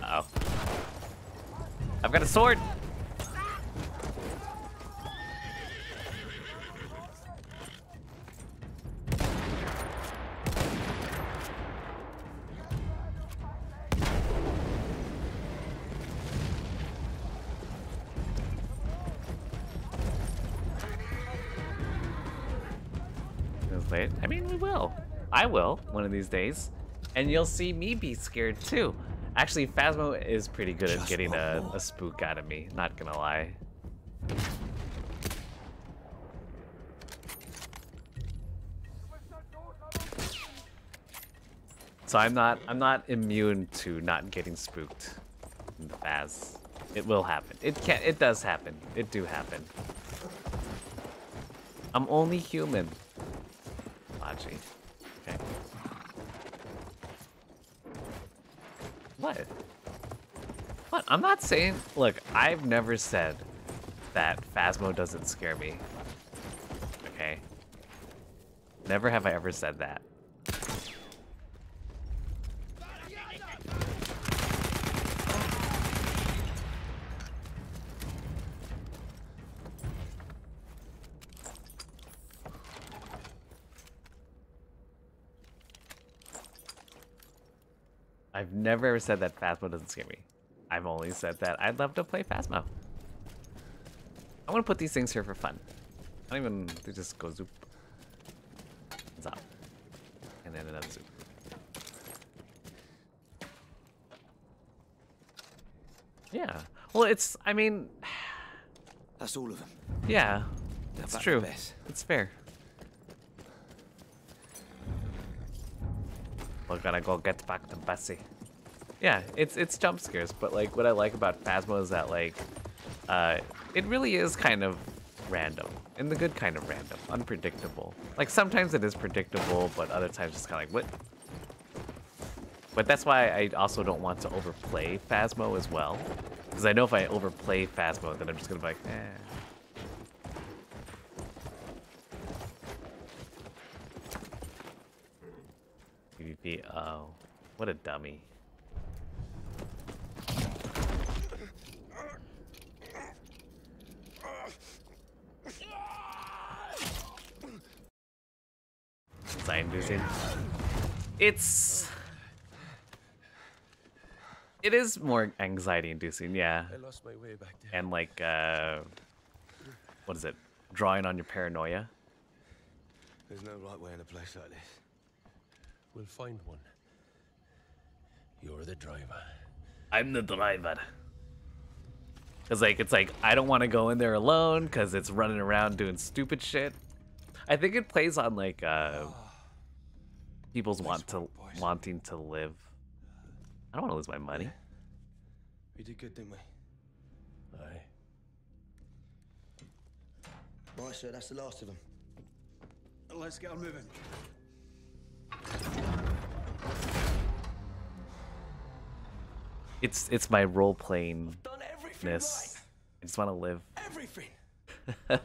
Uh oh. I've got a sword! These days, and you'll see me be scared too. Actually, Phasmo is pretty good at getting a, a spook out of me. Not gonna lie. So I'm not I'm not immune to not getting spooked in the Phas. It will happen. It can it does happen. It do happen. I'm only human. Logi. Okay. What? What? I'm not saying. Look, I've never said that Phasmo doesn't scare me. Okay. Never have I ever said that. I've never ever said that Phasmo doesn't scare me. I've only said that I'd love to play Phasmo. I want to put these things here for fun. I don't even, they just go zoop. Zop. And then another zoop. Yeah. Well, it's, I mean, That's all of them. yeah, That's true. It's fair. We're gonna go get back to Bessie. Yeah, it's it's jump scares, but like what I like about Phasmo is that like uh, it really is kind of random, in the good kind of random, unpredictable. Like sometimes it is predictable, but other times it's kind of like what. But that's why I also don't want to overplay Phasmo as well, because I know if I overplay Phasmo, then I'm just gonna be like, eh. PvP. Oh, what a dummy. Sign inducing. It's. It is more anxiety inducing, yeah. I lost my way back there. And like, uh. What is it? Drawing on your paranoia. There's no right way in a place like this. We'll find one. You're the driver. I'm the driver. Cause like it's like I don't want to go in there alone because it's running around doing stupid shit. I think it plays on like uh people's want to wanting to live. I don't want to lose my money. We did good, didn't we? Aye. Right, sir, that's the last of them. Let's get her moving. It's it's my role playing Done everything ness. I just want to live. Everything. I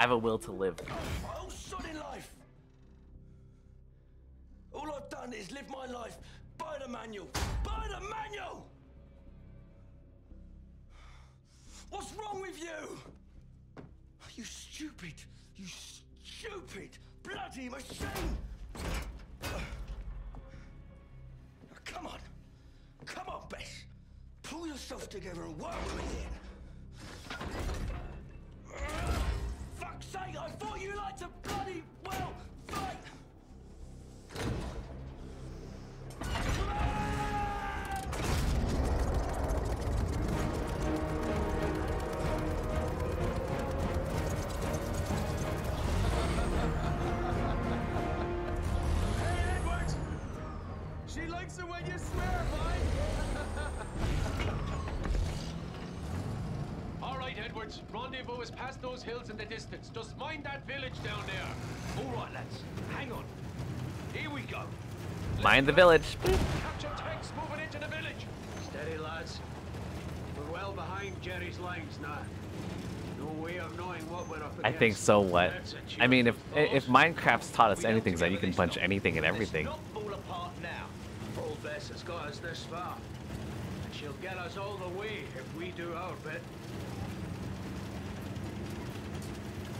have a will to live. Oh, my I've done is live my life by the manual. By the manual! What's wrong with you? You stupid, you stupid, bloody machine! Now, come on. Come on, Bess. Pull yourself together and work with me. Fuck's sake, I thought you liked to bloody well fight! Edwards. Rendezvous is past those hills in the distance. Just mind that village down there. All right, lads. Hang on. Here we go. Mind the village. Capture tanks moving into the village. Steady, lads. We're well behind Jerry's lines now. No way of knowing what we're up I think so. What? I mean, if cheerful if. Minecraft's taught us anything, is that you can punch anything and everything. Let's not fall apart now. Old Bess has got us this far. And she'll get us all the way if we do our bit.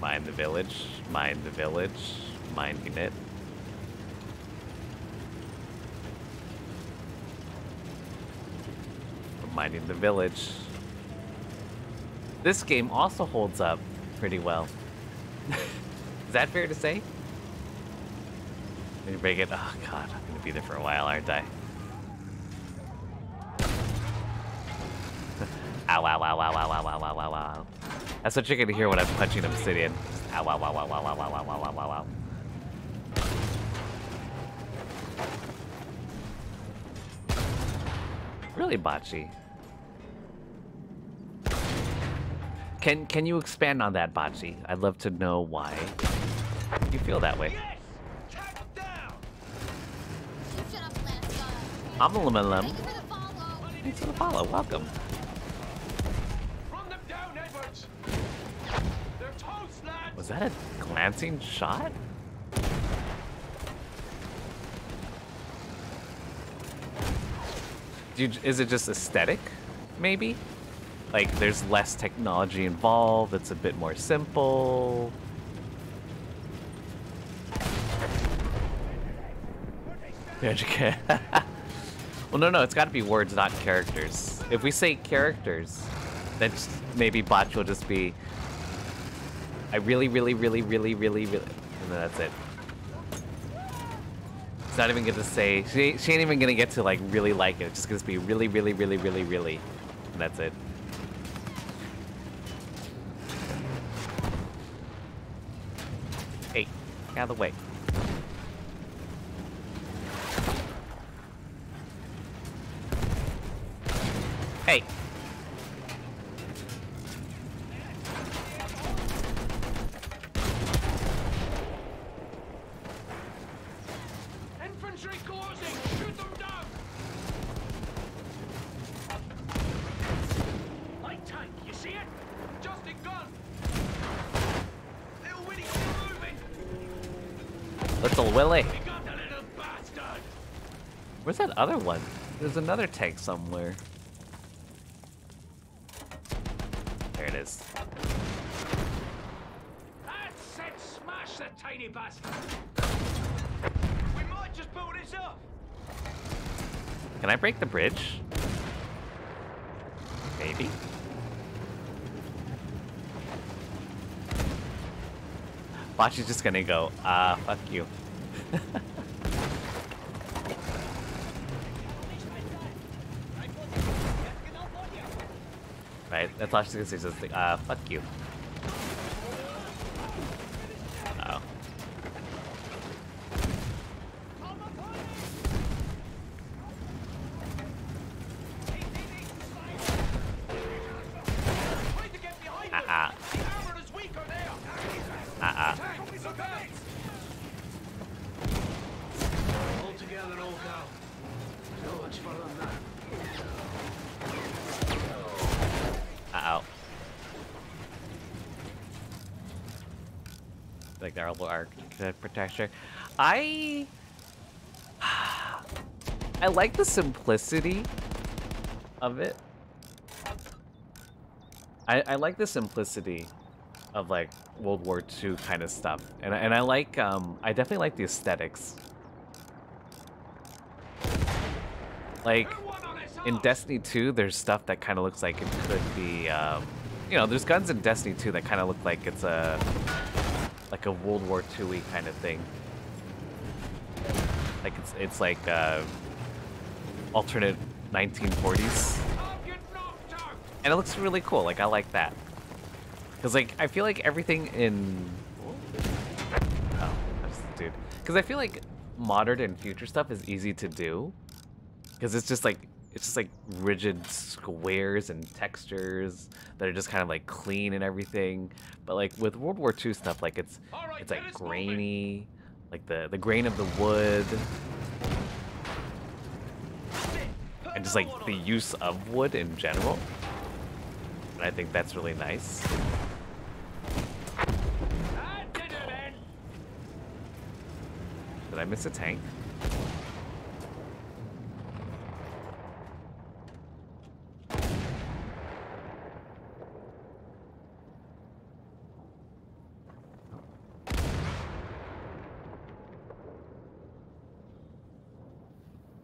Mind the village. Mind the village. Minding it. Minding the village. This game also holds up pretty well. Is that fair to say? Break it. Oh god, I'm gonna be there for a while, aren't I? ow, ow, ow, ow, ow, ow, ow, ow, ow, ow. That's what you're gonna hear when I'm punching Obsidian. Ow, ow, ow, ow, ow, ow, ow, ow, ow, ow, ow. Really botchy. Can can you expand on that, Bocce? I'd love to know why you feel that way. Yes! Tank down! Shut up, Lancelot. I'm a lemon Thank you for the follow. Thanks for the follow. Welcome. Run them down, Edwards. They're toast, lads. Was that a glancing shot? Do you, is it just aesthetic, maybe? Like, there's less technology involved, it's a bit more simple. Okay. well, no, no, it's got to be words, not characters. If we say characters, then maybe botch will just be I really, really, really, really, really, really, and then that's it. It's not even gonna say, she, she ain't even gonna get to like really like it. It's just gonna be really, really, really, really, really, and that's it. Hey, get out of the way. Hey. That other one? There's another tank somewhere. There it is. That's it! Smash the tiny bastard! We might just blow this up! Can I break the bridge? Maybe. Bachi's just gonna go, ah, fuck you. ah, fuck you. Uh oh. Try to get behind Ah us! ah. The armor is weaker there! Ah ah. Tank, surprise! All together, old gal. So much fun on that. Uh oh. Like their little arc protector. I I like the simplicity of it. I, I like the simplicity of like World War II kind of stuff, and and I like um I definitely like the aesthetics. Like in Destiny 2, there's stuff that kind of looks like it could be, um, you know, there's guns in Destiny 2 that kind of look like it's a like a World War II kind of thing. Like it's it's like uh, alternate 1940s, and it looks really cool. Like I like that because like I feel like everything in oh that's the dude because I feel like modern and future stuff is easy to do because it's just like it's just like rigid squares and textures that are just kind of like clean and everything. But like with World War II stuff, like it's it's like grainy, like the the grain of the wood, and just like the use of wood in general. And I think that's really nice. Did I miss a tank?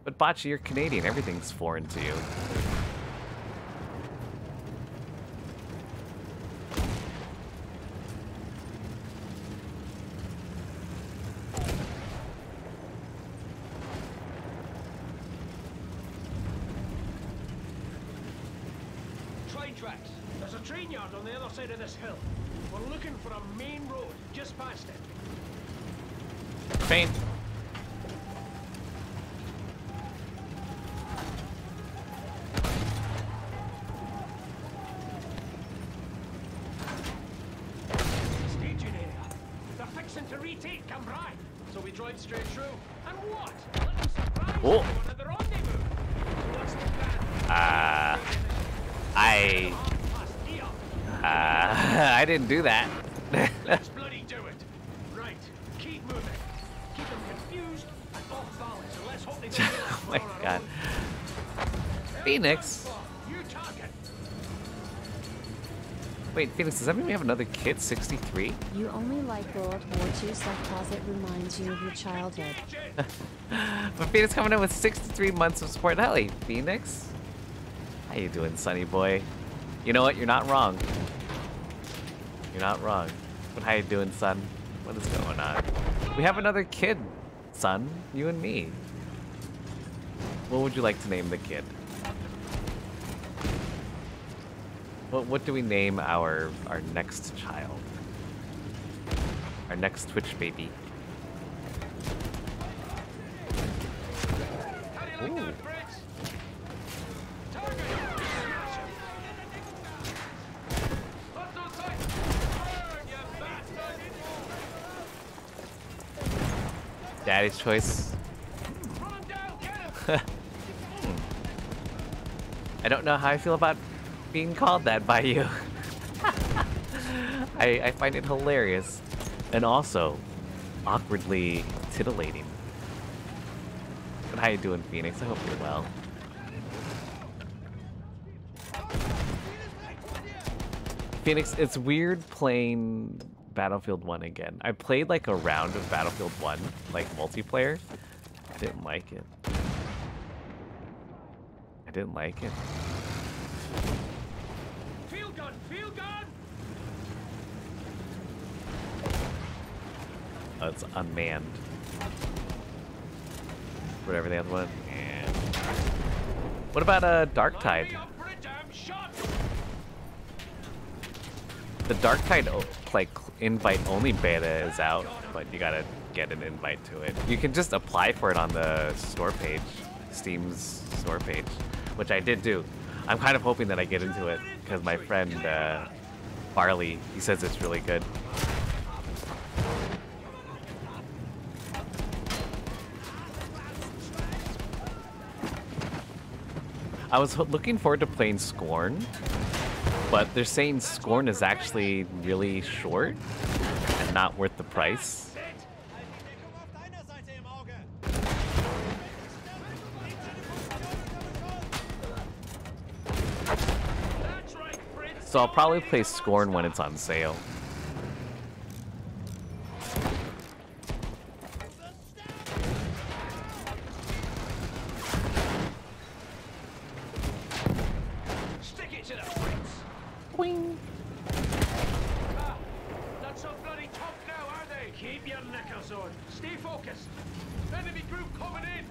But Bocce, you're Canadian. Everything's foreign to you. Train tracks. There's a train yard on the other side of this hill. We're looking for a main road just past it. Train. Straight through. And what? Oh. We're at the rendezvous. So what's the plan? Uh, I. Uh, I didn't do that. Let's bloody do it. Right. Keep moving. Keep them confused and off balance. And let's hope they don't oh my god. Phoenix. Wait, Phoenix, does that mean we have another kid, 63? You only like World War II stuff because it reminds you of your childhood. But Phoenix coming in with 63 months of support. Hello, Phoenix. How you doing, sonny boy? You know what? You're not wrong. You're not wrong. But how you doing, son? What is going on? We have another kid, son. You and me. What would you like to name the kid? What what do we name our our next child? Our next Twitch baby. Daddy's choice. Hmm. I don't know how I feel about being called that by you. I, I find it hilarious and also awkwardly titillating. But how you doing, Phoenix? I hope you're well. Phoenix, it's weird playing Battlefield 1 again. I played like a round of Battlefield 1, like multiplayer. I didn't like it. I didn't like it. Field gun! Field gun! Oh, it's unmanned. Whatever the other one. And what about uh, Dark Tide? The Dark Tide o- like invite only beta is out, but you gotta get an invite to it. You can just apply for it on the store page, Steam's store page, which I did do. I'm kind of hoping that I get into it because my friend uh, Barley, he says it's really good. I was looking forward to playing Scorn, but they're saying Scorn is actually really short and not worth the price. So I'll probably play Scorn when it's on sale. Stick it to the Fritz! Boing. Ah, not so bloody tough now, are they? Keep your knickers on. Stay focused. Enemy group coming in.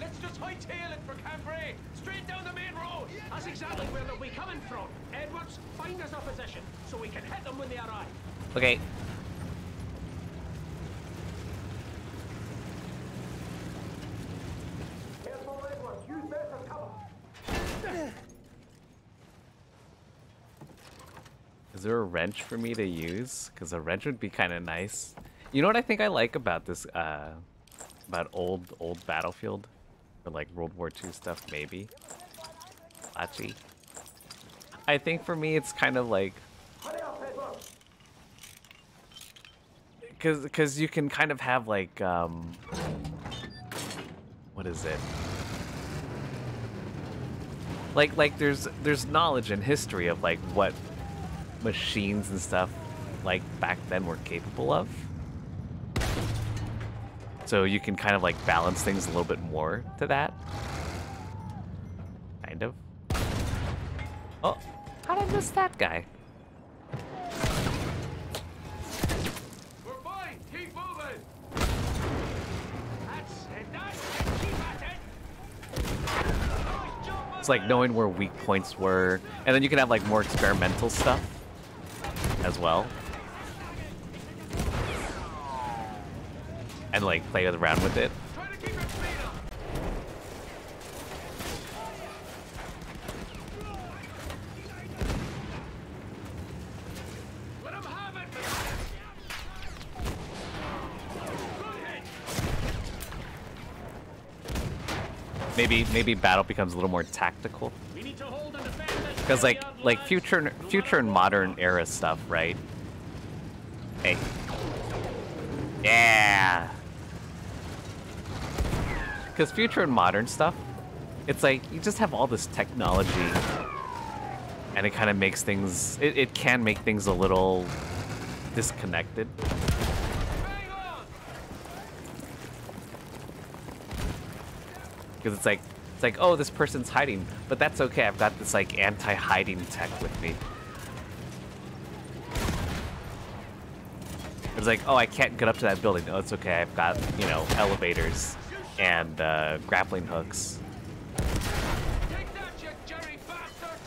Let's just hightail it for Cambrai. Straight down the main road. That's exactly where they'll be coming from. Edwards, find us a position so we can hit them when they arrive. Okay. Is there a wrench for to use? Because a wrench would be kind of nice. You know what I think I like about this, uh, about old, old Battlefield? Or like World War II stuff, maybe? Achi. I think for me it's kind of like because because you can kind of have like um what is it like like there's there's knowledge and history of like what machines and stuff like back then were capable of so you can kind of like balance things a little bit more to that kind of oh how did I miss that guy We're fine. Keep moving. That's it. Keep at it. It's like knowing where weak points were, and then you can have like more experimental stuff as well, and like play around with it. Maybe maybe battle becomes a little more tactical, because like like future future and modern era stuff, right? Hey, yeah. Because future and modern stuff, it's like you just have all this technology, and it kind of makes things. It, it can make things a little disconnected. Because it's like it's like oh this person's hiding but that's okay i've got this like anti-hiding tech with me it's like oh i can't get up to that building Oh, it's okay i've got you know elevators and uh, grappling hooks Take that, you Jerry bastard!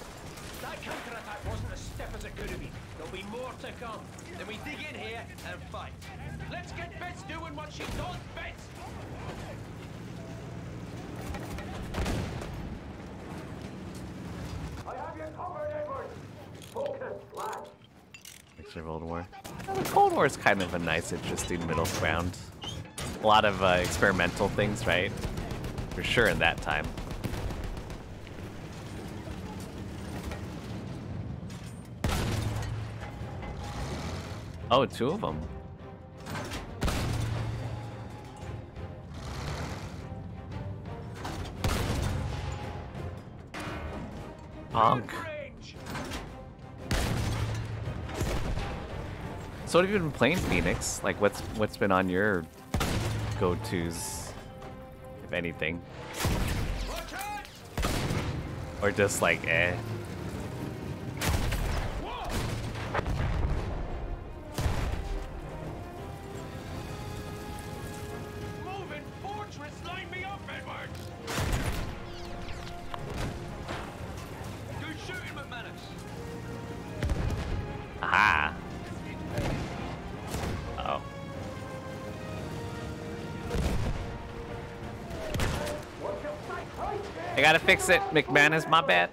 That counterattack wasn't as stiff as it could have been. There'll be more to come. Then we dig in here and fight. Let's get Bits doing what she does Mixed Cold War. Well, the Cold War is kind of a nice, interesting middle ground. A lot of uh, experimental things, right? For sure in that time. Oh, two of them. Honk. So what have you been playing, Phoenix? Like, what's what's been on your go-tos, if anything? Or just like, eh? Fix it, McManus. My bad.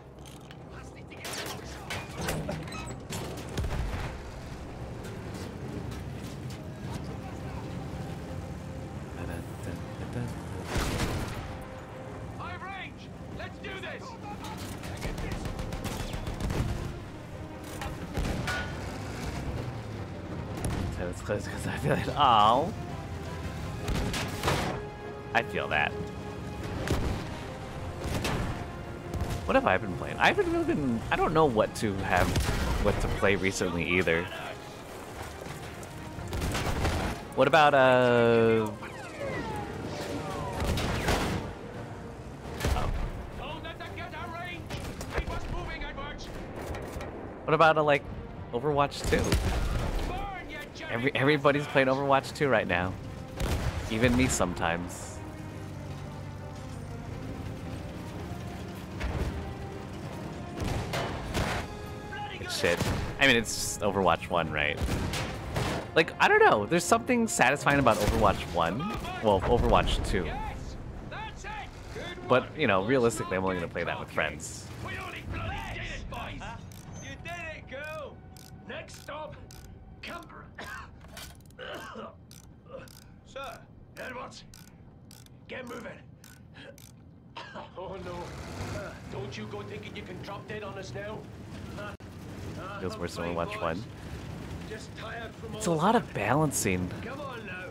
I don't know what to have, what to play recently either. What about uh? What about a, like Overwatch 2? Every everybody's playing Overwatch 2 right now. Even me sometimes. Shit. I mean, it's just Overwatch 1, right? Like, I don't know. There's something satisfying about Overwatch 1. Well, Overwatch 2. But, you know, realistically, I'm only going to play that with friends. Next stop, Cambrai. Sir, Edwards, get moving. Oh no. Uh, don't you go thinking you can drop dead on us now. Feels worse than fine, Overwatch boys. 1. Just tired from It's a lot of balancing. Come on now.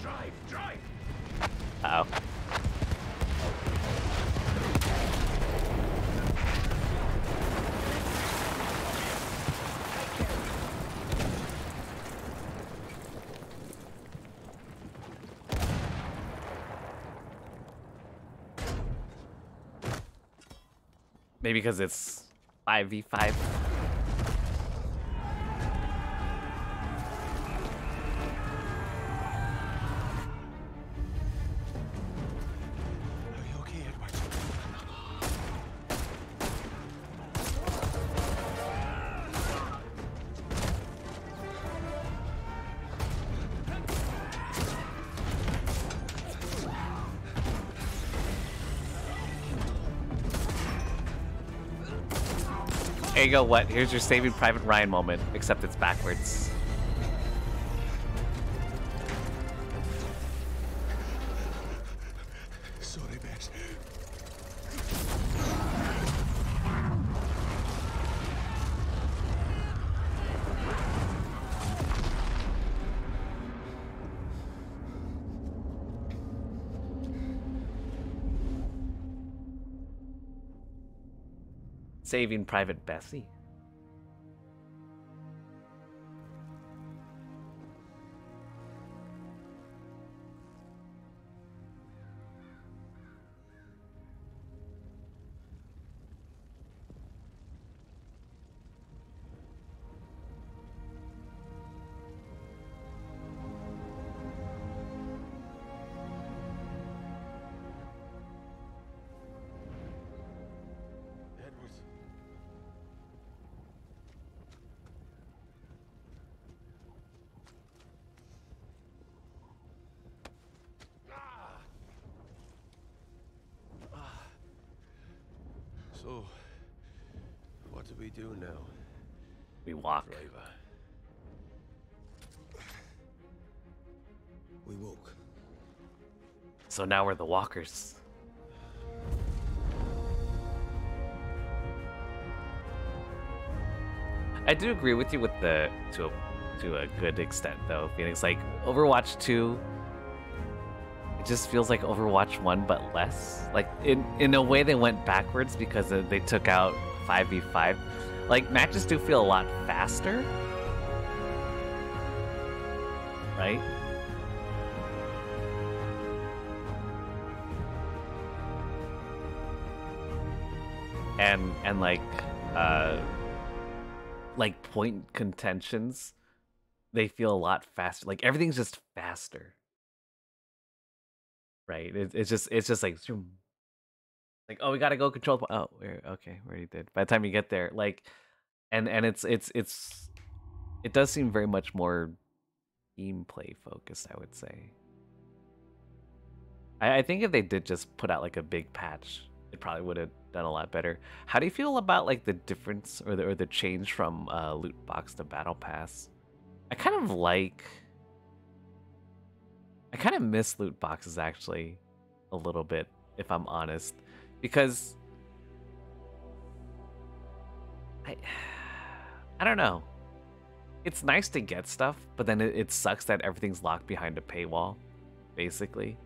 Drive, drive. Uh oh. Maybe because it's 5v5. You go, what? Here's your Saving Private Ryan moment, except it's backwards. Saving Private Bessie. Walk. We walk. So now we're the walkers. I do agree with you with the to a to a good extent though. Phoenix like Overwatch 2 it just feels like Overwatch 1 but less. Like in in a way they went backwards because they took out 5v5. Like matches do feel a lot faster. Right? And and like uh like point contentions they feel a lot faster. Like everything's just faster right? It, it's just it's just like zoom. Like oh we gotta go control. the po- Oh, we're okay, we already did. By the time you get there, like, and and it's it's it's it does seem very much more gameplay focused. I would say. I, I think if they did just put out like a big patch, it probably would have done a lot better. How do you feel about like the difference or the or the change from uh, loot box to battle pass? I kind of like. I kind of miss loot boxes actually a little bit, if I'm honest, because I I don't know. It's nice to get stuff, but then it, it sucks that everything's locked behind a paywall, basically.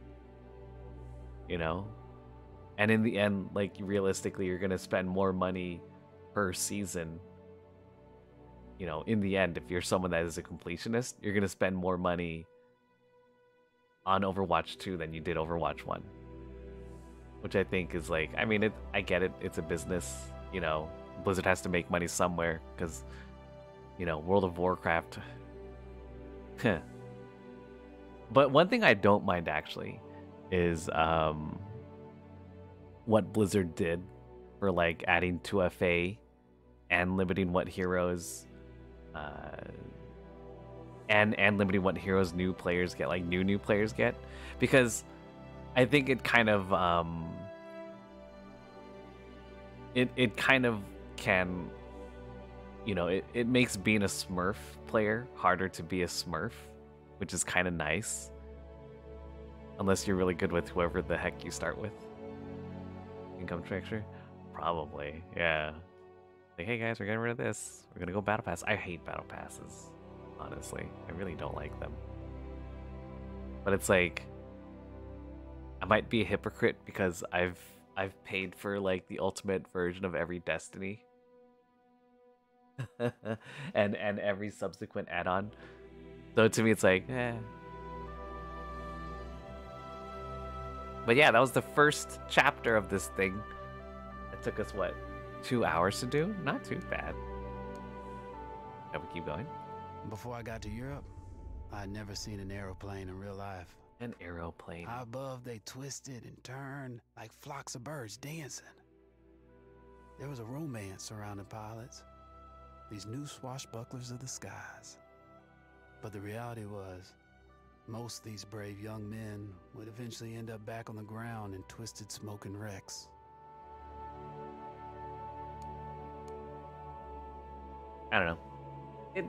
You know? And in the end, like realistically, you're gonna spend more money per season. You know, in the end, if you're someone that is a completionist, you're gonna spend more money on Overwatch 2 than you did Overwatch 1. Which I think is like, I mean, it. I get it. It's a business. You know, Blizzard has to make money somewhere because, you know, World of Warcraft. but one thing I don't mind actually is um, what Blizzard did for like adding 2FA and limiting what heroes uh, and and limiting what heroes new players get, like new new players get, because I think it kind of um, it it kind of can, you know, it, it makes being a Smurf player harder to be a Smurf, which is kind of nice, unless you're really good with whoever the heck you start with. Income structure, probably, yeah. Like, hey guys, we're getting rid of this. We're gonna go battle pass. I hate battle passes honestly. I really don't like them. But it's like I might be a hypocrite because I've I've paid for like the ultimate version of every Destiny. and and every subsequent add-on. So to me it's like, eh. But yeah, that was the first chapter of this thing. It took us what? Two hours to do? Not too bad. Shall we keep going? Before I got to Europe, I'd never seen an aeroplane in real life. An aeroplane. High above, they twisted and turned like flocks of birds dancing. There was a romance surrounding pilots, these new swashbucklers of the skies. But the reality was, most of these brave young men would eventually end up back on the ground in twisted smoking wrecks. I don't know. It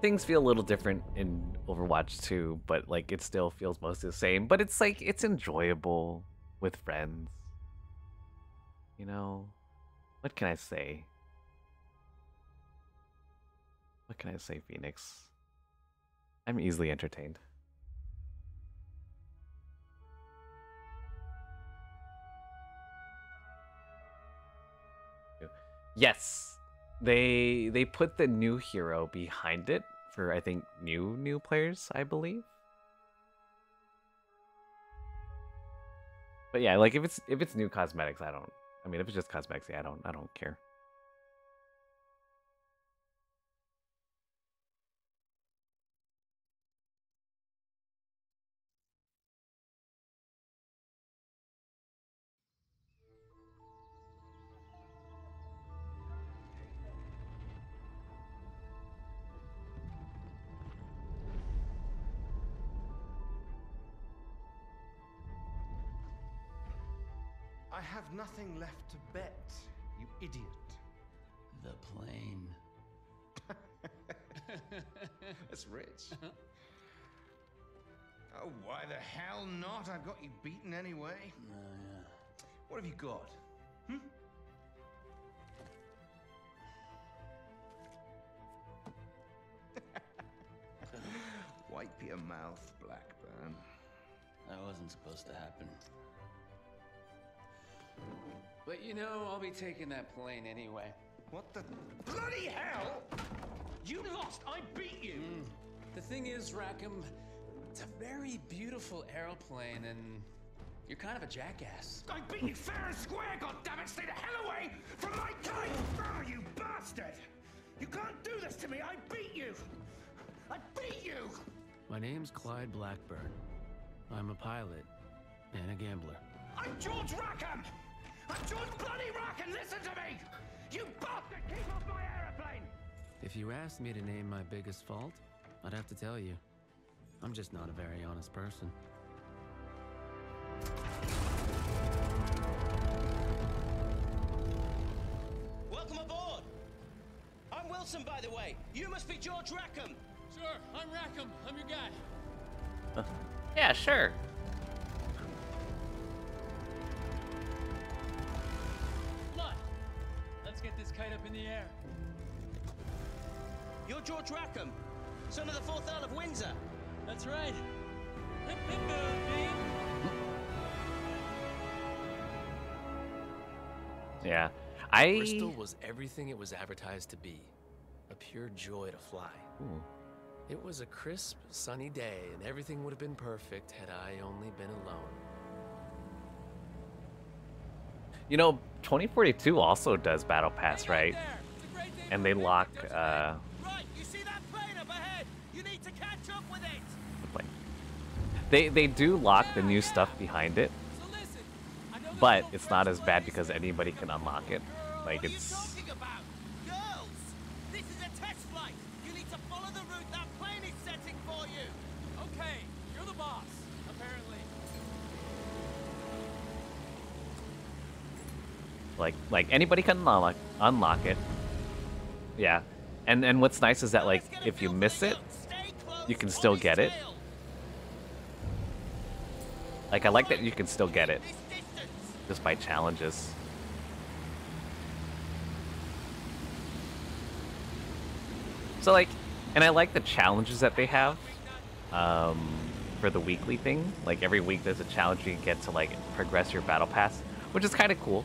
things feel a little different in Overwatch 2, but like it still feels mostly the same. But it's like it's enjoyable with friends. You know, what can I say? What can I say, Phoenix? I'm easily entertained. Yes, they they put the new hero behind it for I think new new players, I believe. But yeah, like if it's if it's new cosmetics, I don't. I mean, if it's just cosmetics, yeah, I don't I don't care. Wasn't supposed to happen. But you know, I'll be taking that plane anyway. What the bloody hell? You lost. I beat you. Hmm. The thing is, Rackham, it's a very beautiful aeroplane, and you're kind of a jackass. I beat you fair and square. God damn it! Stay the hell away from my kite! Oh, you bastard! You can't do this to me. I beat you. I beat you. My name's Clyde Blackburn. I'm a pilot and a gambler. I'm George Rackham. I'm George bloody Rackham. Listen to me. You bastard! Keep off my aeroplane. If you asked me to name my biggest fault, I'd have to tell you. I'm just not a very honest person. Welcome aboard! I'm Wilson, by the way. You must be George Rackham. Sure, I'm Rackham. I'm your guy. Yeah, sure. Blood. Let's get this kite up in the air. You're George Rackham, son of the fourth Earl of Windsor. That's right. Hip, hip, movie. Yeah. I Bristol was everything it was advertised to be. A pure joy to fly. Ooh. It was a crisp, sunny day, and everything would have been perfect had I only been alone. You know, 2042 also does Battle Pass, right? And they lock uh Right, you see that plane up ahead? You need to catch up with it. the plane. They they do lock the new stuff behind it. But it's not as bad because anybody can unlock it. Like it's like like anybody can unlock unlock it. Yeah. And and what's nice is that like if you miss it, you can still get it. Like I like that you can still get it just by challenges. So like and I like the challenges that they have um for the weekly thing. Like every week there's a challenge you get to like progress your battle pass, which is kind of cool.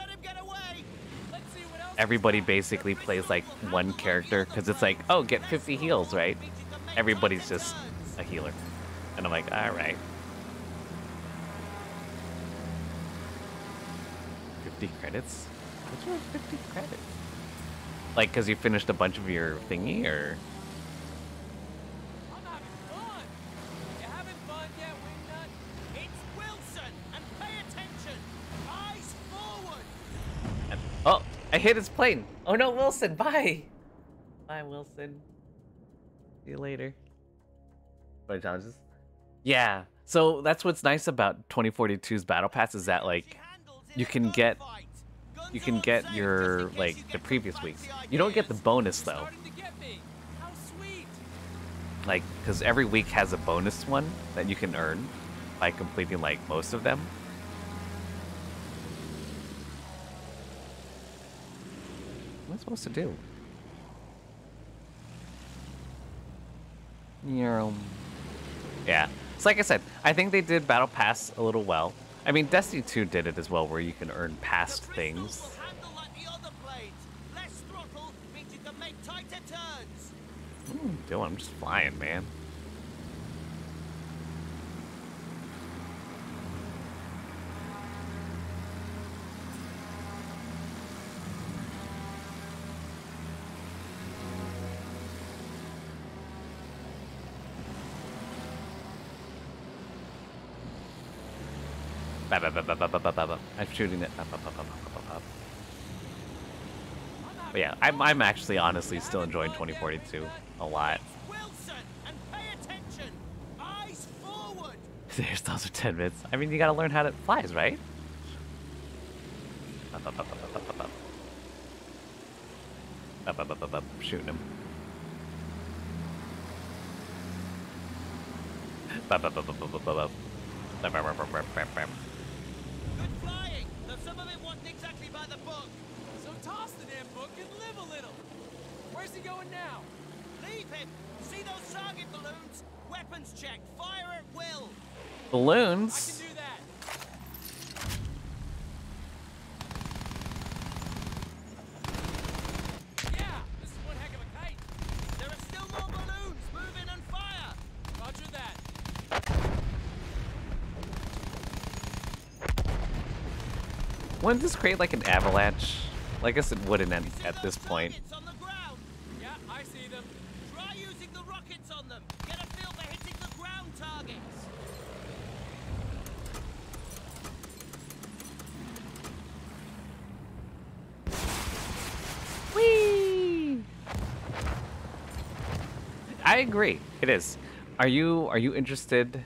Everybody basically plays like one character because it's like, oh, get 50 heals, right? Everybody's just a healer, and I'm like, all right. 50 credits? What's your 50 credits? Like, because you finished a bunch of your thingy, or I'm having fun. You having fun yet, Wingnut? It's Wilson, and pay attention. Eyes forward. And- oh, I hit his plane. Oh no, Wilson, bye. Bye, Wilson. See you later. What challenges? Yeah. So that's what's nice about 2042's Battle Pass is that like you can get you can get your like the previous weeks. You don't get the bonus though. Like cuz every week has a bonus one that you can earn by completing like most of them. What am I supposed to do? Yeah. Um, yeah. So like I said, I think they did Battle Pass a little well. I mean, Destiny 2 did it as well, where you can earn past things. Less throttle means you can make tighter turns. What am I doing? I'm just flying, man. I'm shooting it. Ba- ba- ba- ba- ba- ba- ba. But yeah, I'm, I'm actually honestly still enjoying 2042 a lot. There's those are 10 minutes. I mean, you gotta learn how to flies, right? Uh, Up, up, up, up, up, up, up, up. Up, up, up, up, up. Shooting him. Up, up, up, up, up, up, up, up. Up, up, up, up, up, up, up. Good flying, though some of it wasn't book. So toss the damn book and live a little. Where's he going now? Leave him. See those target balloons? Weapons check. Fire at will. Balloons? Do that. Yeah, this is one heck of a kite. There are still more balloons. Move in and fire. Roger that. Wouldn't this create like an avalanche? Well, I guess it wouldn't at, at this point. It's on the ground. Yeah, I see them. Try using the rockets on them. Get a feel for hitting the ground targets. Whee! I agree. It is. Are you are you interested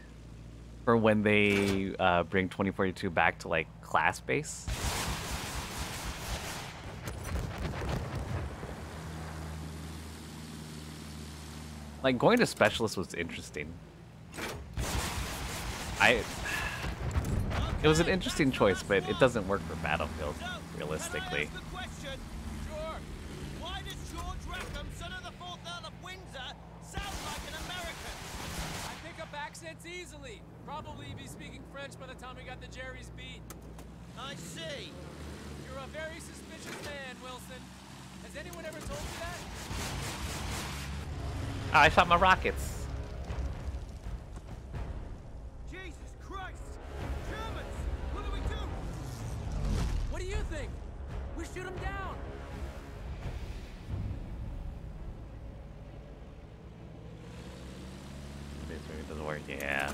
for when they uh, bring 2042 back to like class base? Like going to specialist was interesting. I it was an interesting choice, but it doesn't work for Battlefield realistically. Easily. Probably be speaking French by the time we got the Jerry's beat. I see. You're a very suspicious man, Wilson. Has anyone ever told you that? I shot my rockets. Jesus Christ! Germans! What do we do? What do you think? We shoot him down. This doesn't work. Yeah.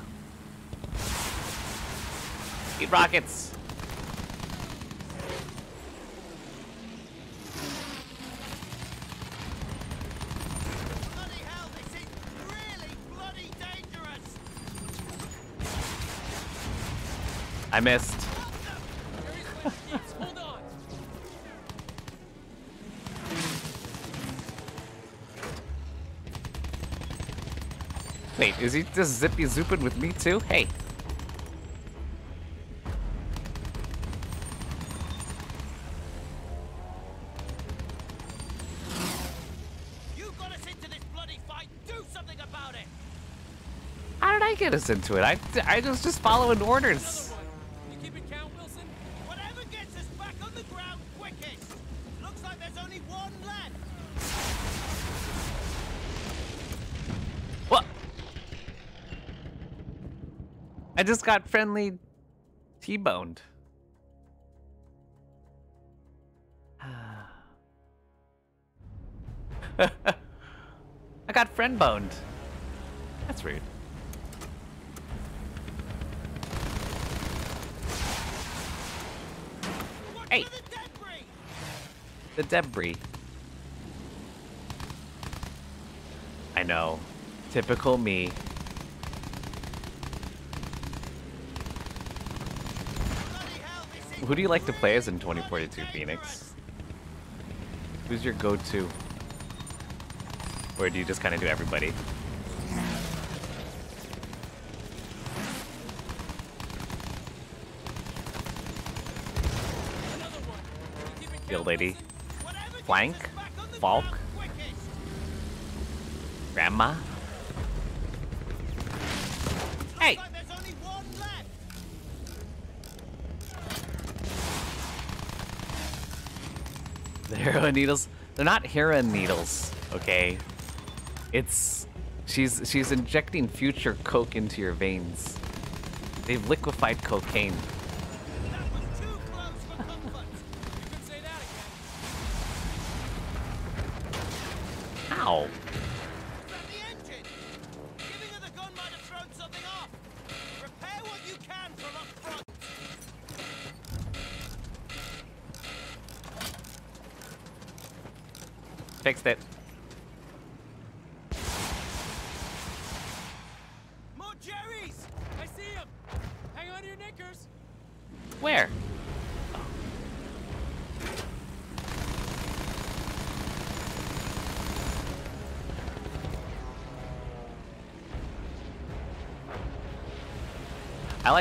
Eat rockets. Bloody hell, this is really bloody dangerous! I missed. Jerry's playing keeps. Hold on. Wait, is he just zippy zooping with me too? Hey. You got us into this bloody fight. Do something about it. How did I get us into it? I, I was just following orders. You keeping count, Wilson? Whatever gets us back on the ground quickest. Looks like there's only one left. What? I just got friendly T-boned. I got friend boned. That's rude. Hey. The debris. I know. Typical me. Who do you like to play as in 2042 Phoenix? Who's your go-to? Or do you just kind of do everybody? Field lady. Flank? Falk? Grandma? Hey! The needles, they're not heroin needles, okay? It's she's she's injecting future coke into your veins. They've liquefied cocaine.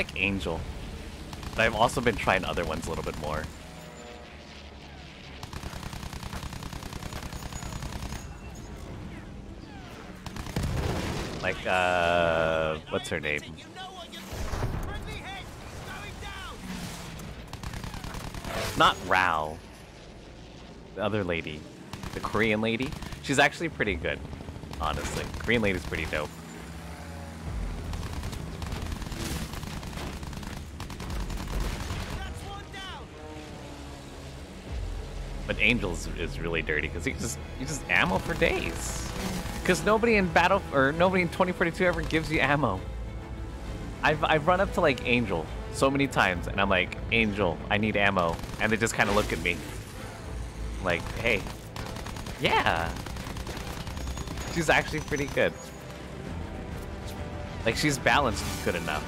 Like Angel, but I've also been trying other ones a little bit more. Like, uh, what's her name? Not Rao. The other lady. The Korean lady. She's actually pretty good, honestly. Korean lady's pretty dope. Angels is really dirty because he just he just ammo for days. Because nobody in battle or nobody in 2042 ever gives you ammo. I've I've run up to like Angel so many times and I'm like, Angel, I need ammo. And they just kind of look at me. Like, hey. Yeah. She's actually pretty good. Like she's balanced good enough,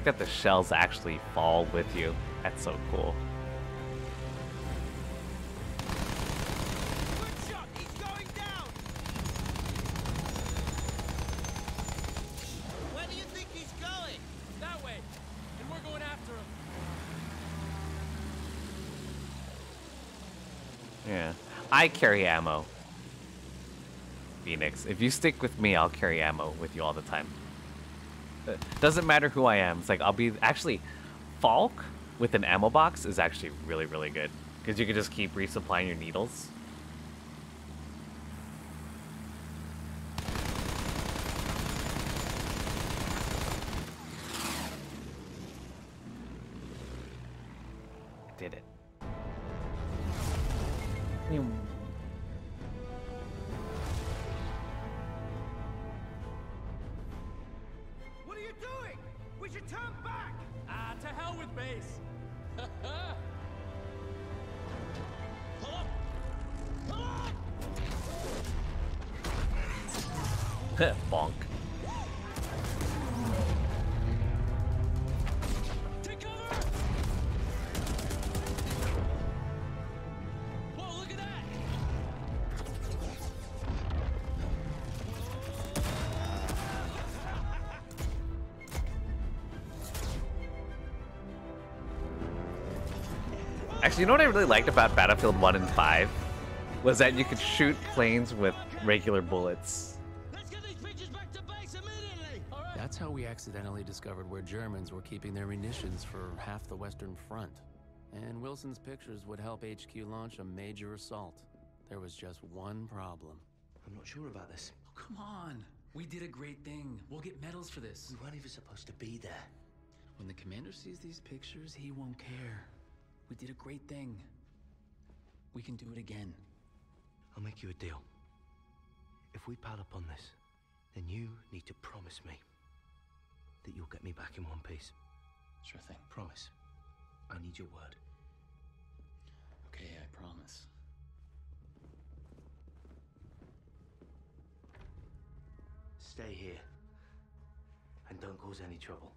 like that the shells actually fall with you. That's so cool. Where do you think he's going? That way. And we're going after him. Yeah. I carry ammo. Phoenix. If you stick with me, I'll carry ammo with you all the time. Doesn't matter who I am. It's like I'll be actually Falk with an ammo box is actually really really good because you can just keep resupplying your needles. You know what I really liked about Battlefield 1 and 5? Was that you could shoot planes with regular bullets. That's how we accidentally discovered where Germans were keeping their munitions for half the Western Front. And Wilson's pictures would help HQ launch a major assault. There was just one problem. I'm not sure about this. Oh, come on. We did a great thing. We'll get medals for this. We weren't even supposed to be there. When the commander sees these pictures, he won't care. We did a great thing. We can do it again. I'll make you a deal. If we pile up on this, then you need to promise me that you'll get me back in one piece. Sure thing. Promise. I need your word. Okay, I promise. Stay here. And don't cause any trouble.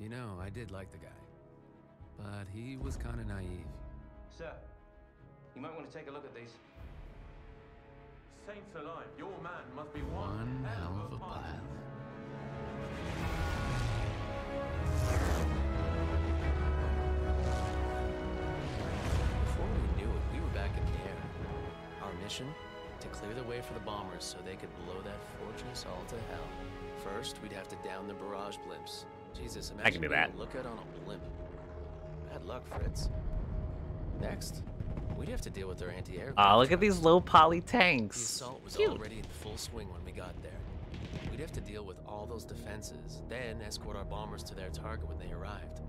You know, I did like the guy. But he was kind of naive. Sir, you might want to take a look at these. Saints alive, your man must be One hell of a pile. Before we knew it, we were back in the air. Our mission? To clear the way for the bombers so they could blow that fortress all to hell. First, we'd have to down the barrage blimps. Jesus, imagine I can do that. a lookout on a blimp. Bad luck, Fritz. Next, we'd have to deal with their anti-air. Ah, look at these low poly tanks. The assault was Cute. already in full swing when we got there. We'd have to deal with all those defenses, then escort our bombers to their target when they arrived.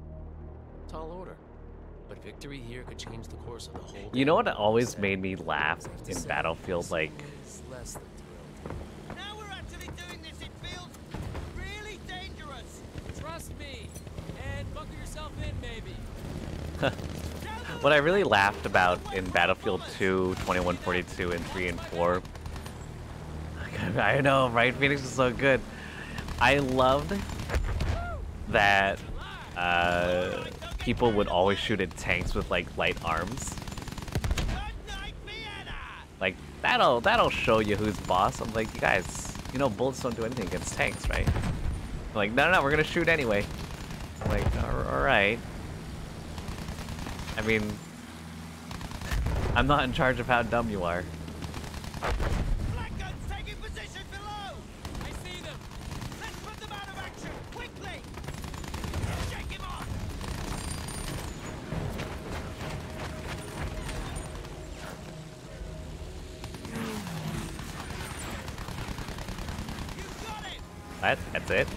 Tall order. But victory here could change the course of the whole You know what always made me laugh in Battlefield? Like, It's less than thrilled. Now we're actually doing this, it feels really dangerous! Trust me. And buckle yourself in, maybe. What I really laughed about in Battlefield 2, 2142, and 3 and 4, I know, right? Phoenix is so good. I loved that uh, people would always shoot at tanks with like light arms. Like that'll that'll show you who's boss. I'm like, you guys, you know, bullets don't do anything against tanks, right? I'm like, no, no, no, we're gonna shoot anyway. I'm like, all right. I mean, I'm not in charge of how dumb you are. Black guns taking position below! I see them! Let's put them out of action, quickly! Shake him off! That, that's it.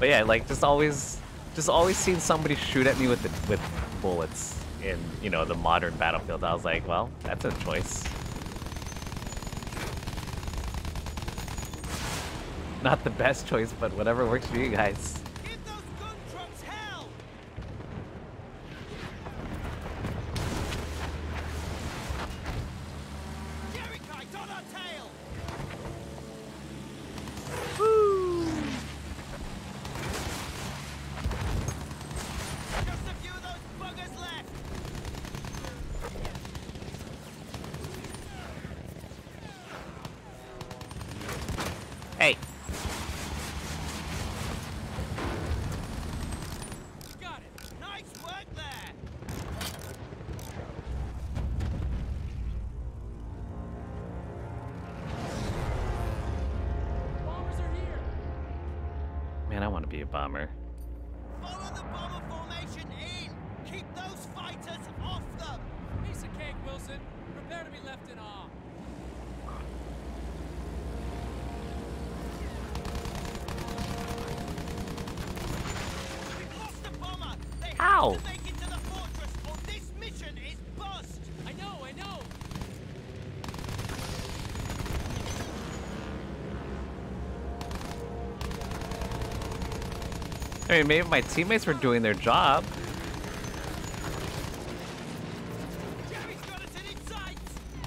But yeah, like just always, just always seeing somebody shoot at me with the, with bullets in you know the modern battlefield. I was like, well, that's a choice. Not the best choice, but whatever works for you guys. Maybe my teammates were doing their job.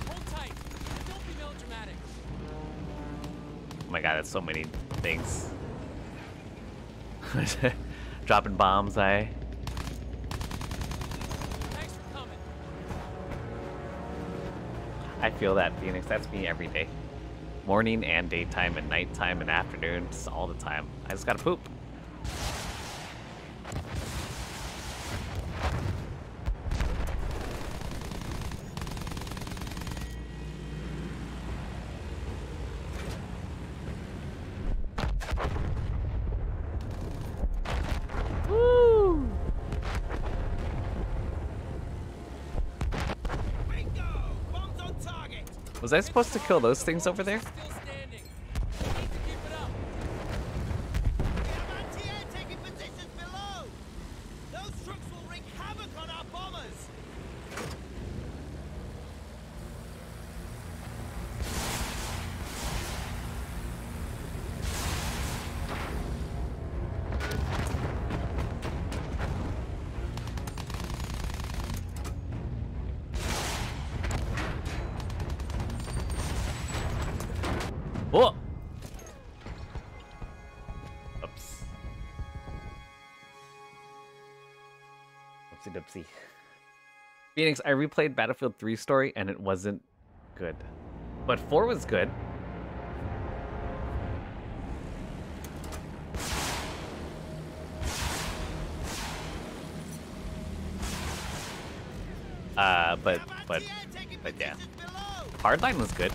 Hold tight. And don't be melodramatic. Oh my god, that's so many things. Dropping bombs, I. Thanks for coming. I feel that, Phoenix. That's me every day. Morning and daytime and nighttime and afternoon. Just all the time. I just gotta poop. Woo! Bombs on target! Was I supposed to kill those things over there? Phoenix, I replayed Battlefield 3 story and it wasn't good. But 4 was good. Uh, but, but, but yeah. Hardline was good.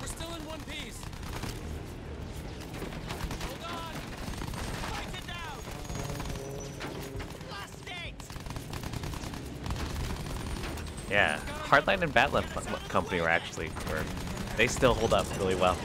We're still in one piece. Hold on. Fight it down! Blast it! Hardline and Bad Company were actually were they still hold up really well.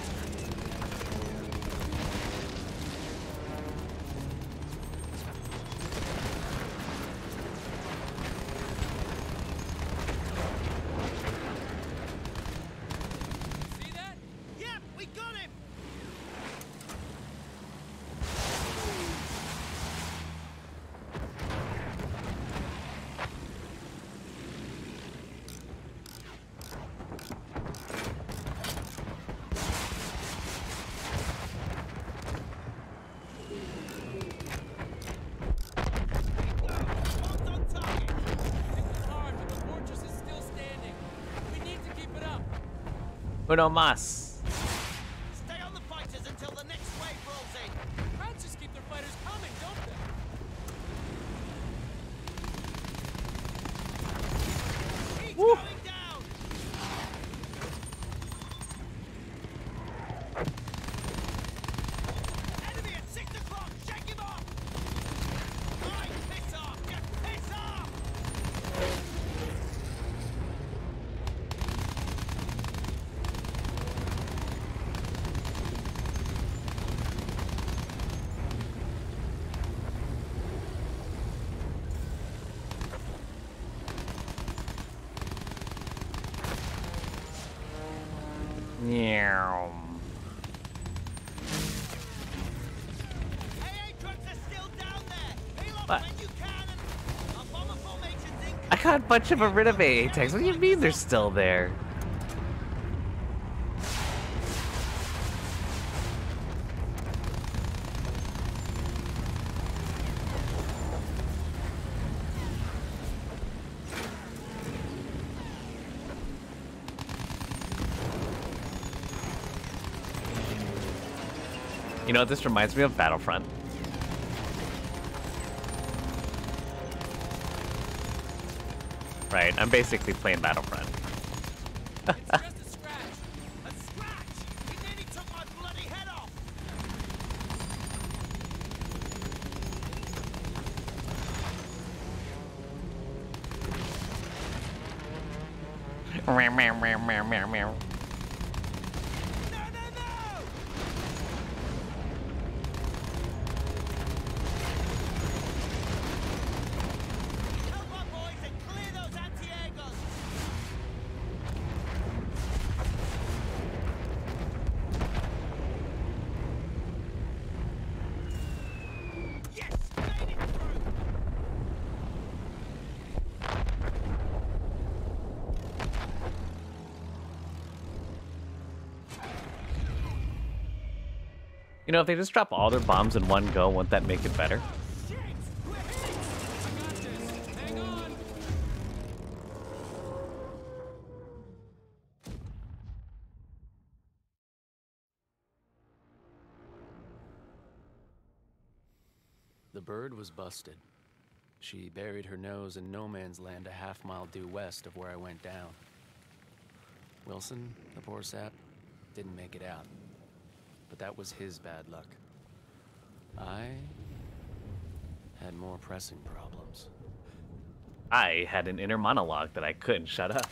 Uno mas. Stay on the fighters until the next wave rolls in. France just keep their fighters coming, don't they? He's going down. Enemy at six o'clock. Shake him off. Right, piss off. Just piss off. Meow. AA trucks are still down there. Peel off What? when you can and our bomber formation's in I got a bunch of of tanks. What do you mean they're still there? You know what this reminds me of? Battlefront. I'm basically playing Battlefront. It's just a scratch. A scratch. He nearly took my bloody head off. Meow, meow, meow, meow, meow, meow. No, no, no. Help our boys and clear those anti-airguns. Yes, made it through. You know, if they just drop all their bombs in one go, won't that make it better? The bird was busted. She buried her nose in no man's land a half mile due west of where I went down. Wilson, the poor sap, didn't make it out. But that was his bad luck. I had more pressing problems. I had an inner monologue that I couldn't shut up.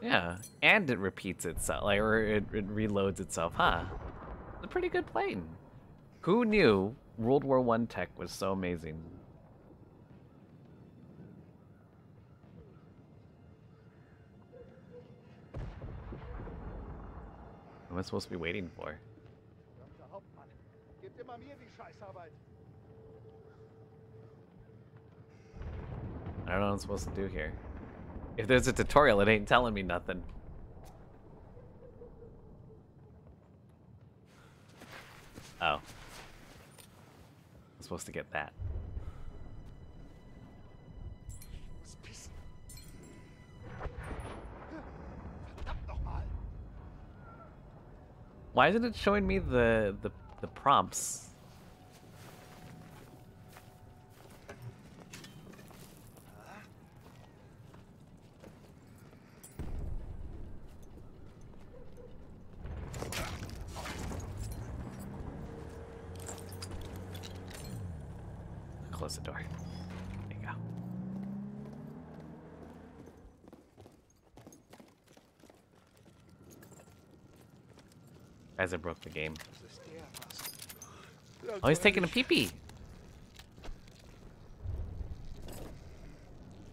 Yeah, and it repeats itself, like, or it, it reloads itself, huh? It's a pretty good plane. Who knew World War One tech was so amazing? I supposed to be waiting for? I don't know what I'm supposed to do here. If there's a tutorial, it ain't telling me nothing. Why isn't it showing me the the, the prompts? Close the door. There you go. I broke the game. Oh, he's taking a pee pee.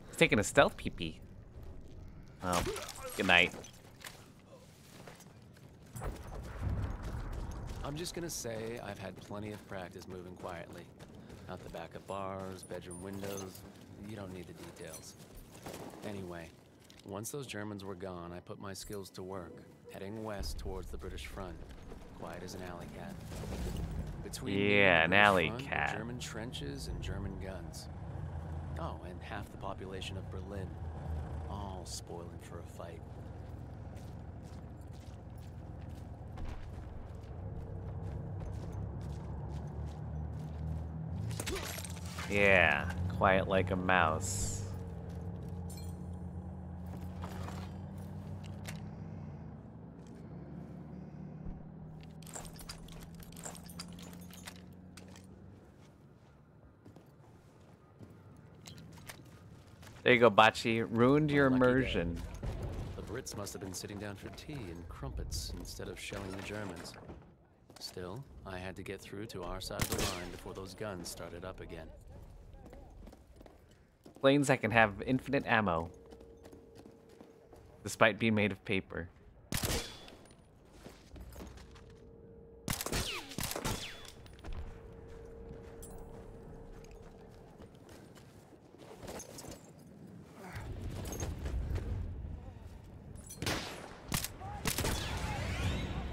He's taking a stealth pee pee. Oh, good night. I'm just gonna say I've had plenty of practice moving quietly. Out the back of bars, bedroom windows. You don't need the details. Anyway, once those Germans were gone, I put my skills to work, heading west towards the British front, quiet as an alley cat. Between Yeah, an alley front cat. German trenches and German guns. Oh, and half the population of Berlin, all spoiling for a fight. Yeah, quiet like a mouse. There you go, Bachi. Ruined your Lucky day. immersion. The Brits must have been sitting down for tea and crumpets instead of shelling the Germans. Still, I had to get through to our side of the line before those guns started up again. Planes that can have infinite ammo. Despite being made of paper.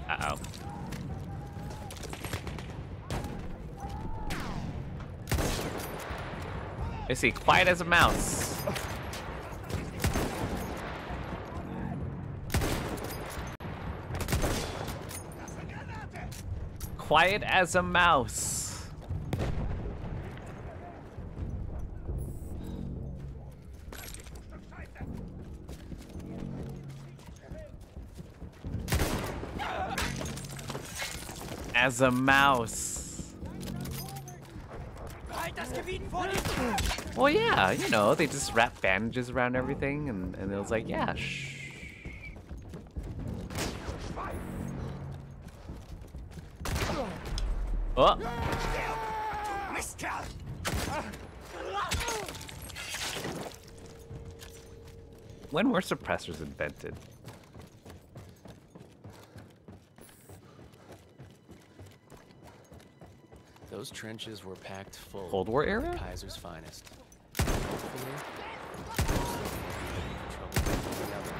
Uh-oh. I see, quiet as a mouse. Quiet as a mouse. As a mouse. Well, yeah, you know, they just wrap bandages around everything, and, and it was like, yeah, shh. Oh, when were suppressors invented? Those trenches were packed full. Cold War era? Kaiser's finest. Hopefully, most of them will be looking for other.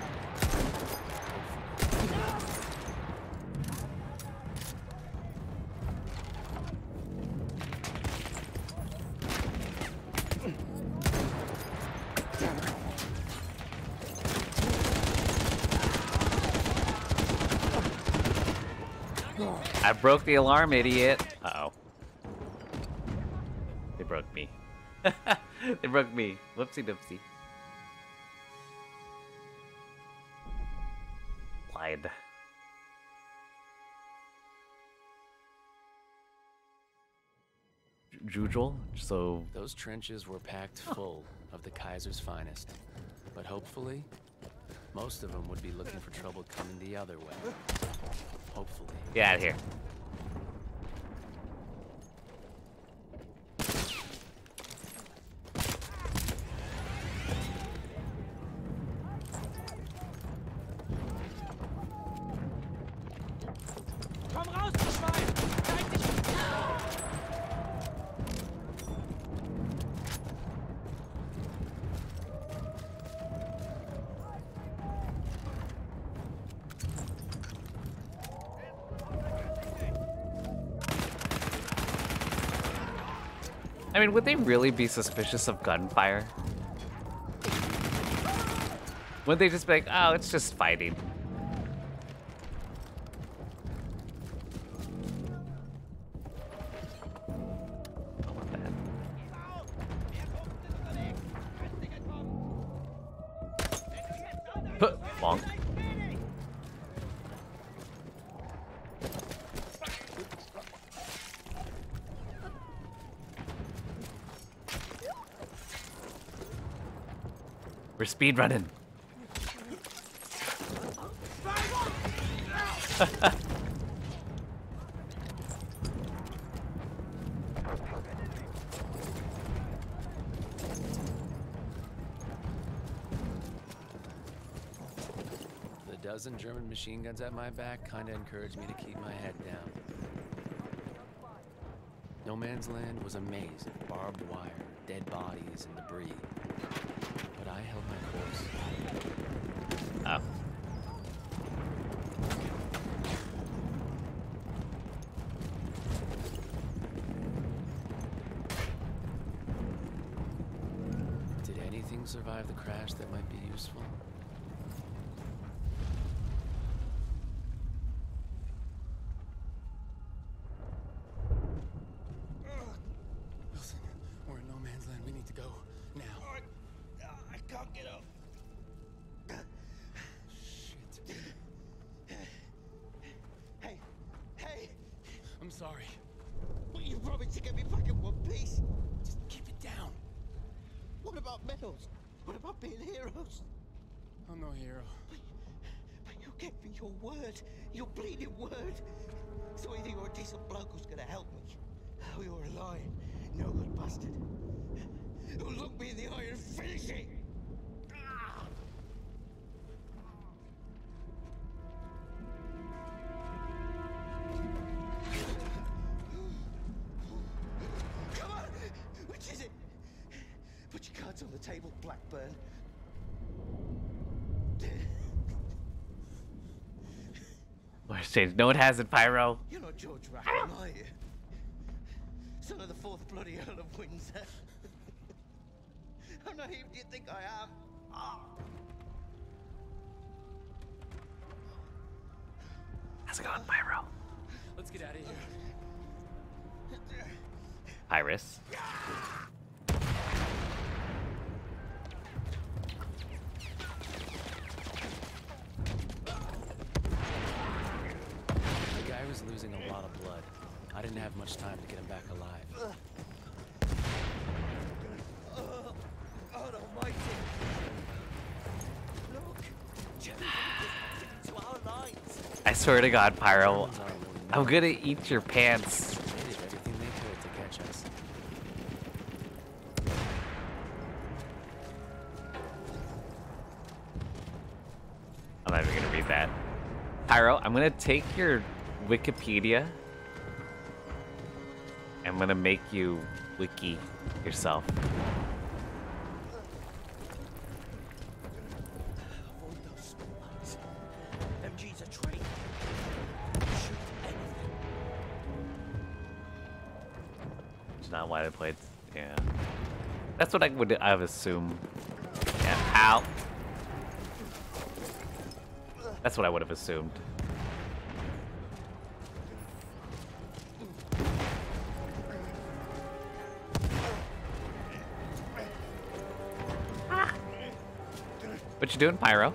I broke the alarm, idiot. They broke me. Whoopsie doopsie. Lied. Ju- Jujul? So Those trenches were packed full of the Kaiser's finest. But hopefully, most of them would be looking for trouble coming the other way. Hopefully. get out of here. They really be suspicious of gunfire? Would they just be like, oh, it's just fighting? Speed running. The dozen German machine guns at my back kinda encouraged me to keep my head down. No Man's Land was a maze of barbed wire, dead bodies, and debris. I held my course. Oh. Did anything survive the crash that might be useful? Voice. No one has it, Pyro. You're not George Rackham, are you? Son of the fourth bloody Earl of Windsor. How naive do you think I am? Swear to God, Pyro, I'm gonna eat your pants. I'm not even gonna read that. Pyro, I'm gonna take your Wikipedia. I'm gonna make you wiki yourself. That's what I would I would assume. Yeah. Ow. That's what I would have assumed. What you doing, Pyro?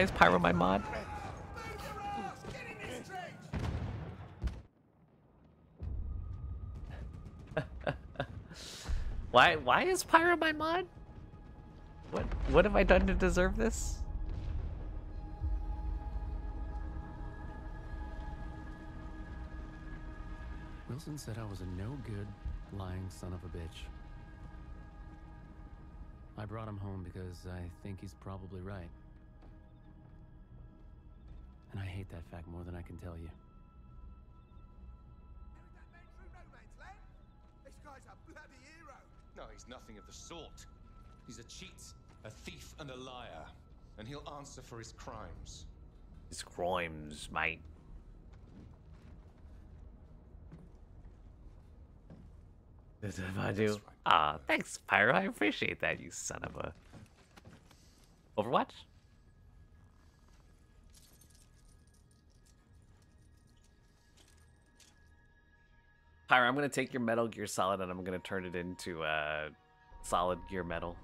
Why is Pyro my mod? Why why is Pyro my mod? What what have I done to deserve this? Wilson said I was a no-good, lying son of a bitch. I brought him home because I think he's probably right. More than I can tell you. This guy's a bloody hero. No, he's nothing of the sort. He's a cheat, a thief, and a liar. And he'll answer for his crimes. His crimes, mate. That's what I do. Ah, thanks, Pyro. I appreciate that, you son of a. Overwatch? Pyro, I'm gonna take your Metal Gear Solid and I'm gonna turn it into uh, Solid Gear Metal.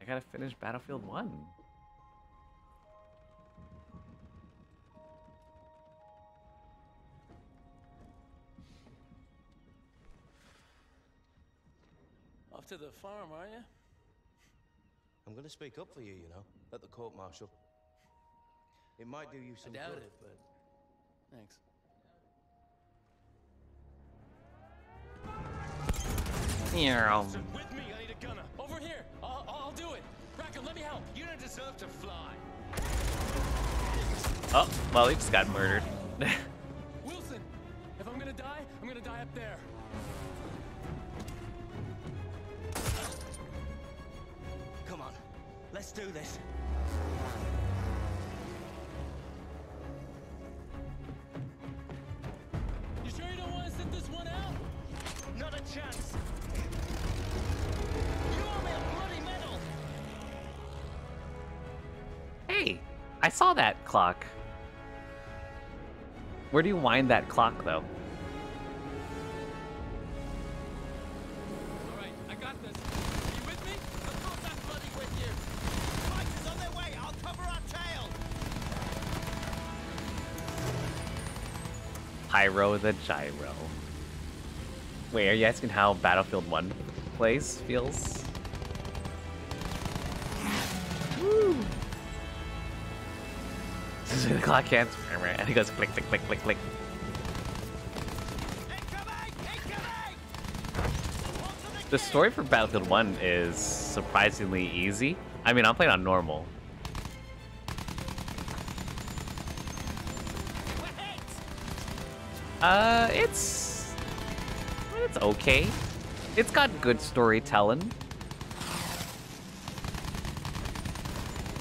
I gotta finish Battlefield 1. off to the farm, are you? I'm gonna speak up for you, you know, at the court martial. It might do you some I doubt good. it, but thanks. Yeah. With me, I need a gunner. Over here. I'll, I'll do it. Rackham, let me help. You don't deserve to fly. Oh, well, he just got murdered. Wilson, if I'm gonna die, I'm gonna die up there. Come on, let's do this. Chance. You owe me a bloody medal. hey, I saw that clock. Where do you wind that clock, though? All right, I got this. You with me? Of course I'm bloody with you. Fighters on their way. I'll cover our tail. Pyro the Gyro. Wait, are you asking how Battlefield 1 plays, feels? Woo! the clock hands, and he goes click, click, click, click, click. The story for Battlefield 1 is surprisingly easy. I mean, I'm playing on normal. Uh, it's it's okay. It's got good storytelling.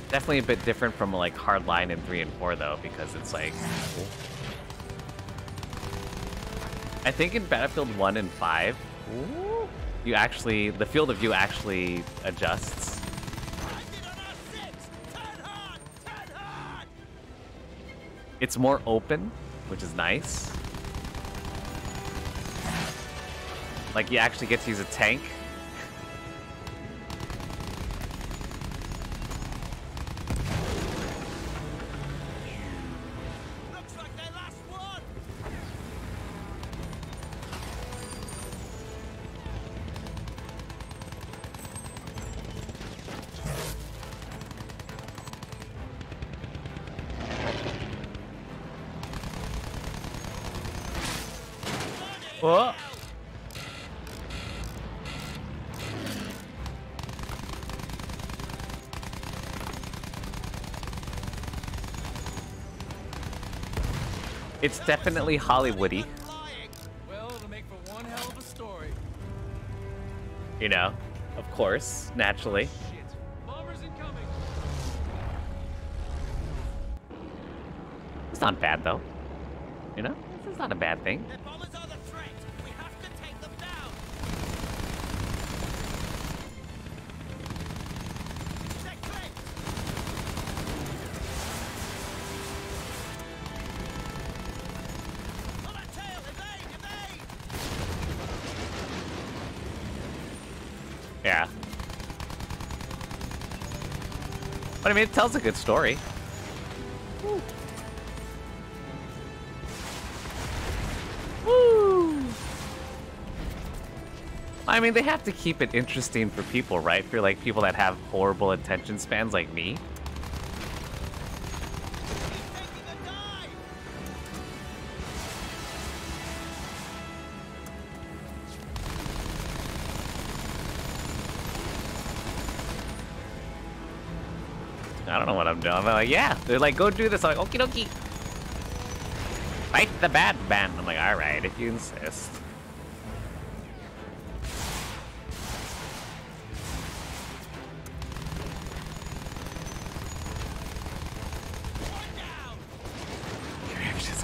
Definitely a bit different from like Hardline in three and four though, because it's like. I think in Battlefield one and five, you actually the field of view actually adjusts. It's more open, which is nice. Like you actually get to use a tank. It's definitely Hollywoody, Well, it'll make for one hell of a story. you know. Of course, naturally. It's not bad though. You know, it's not a bad thing. I mean, it tells a good story. Woo! I mean, they have to keep it interesting for people, right? For like people that have horrible attention spans like me. I'm like, yeah. They're like, go do this. I'm like, okie dokie. Fight the bad man. I'm like, all right, if you insist.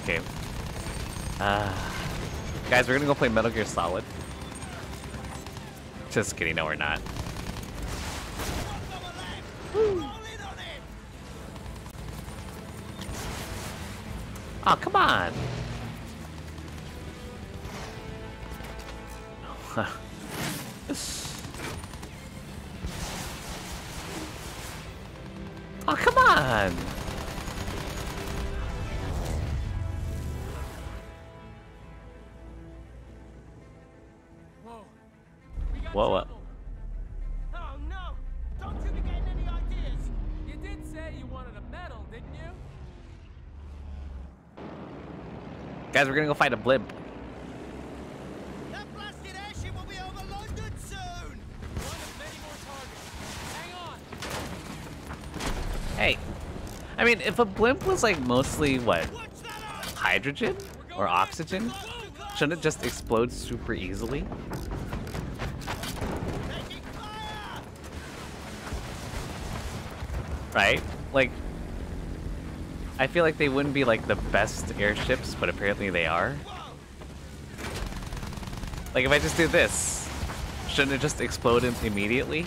this game. Uh, guys, we're gonna go play Metal Gear Solid. Just kidding, no, we're not. Oh, come on. Many go targets. a blimp. Hey, I mean, if a blimp was like mostly what, hydrogen or oxygen, shouldn't it just explode super easily? Right? Like, I feel like they wouldn't be like the best airships, but apparently they are. Like if I just do this, shouldn't it just explode im- immediately?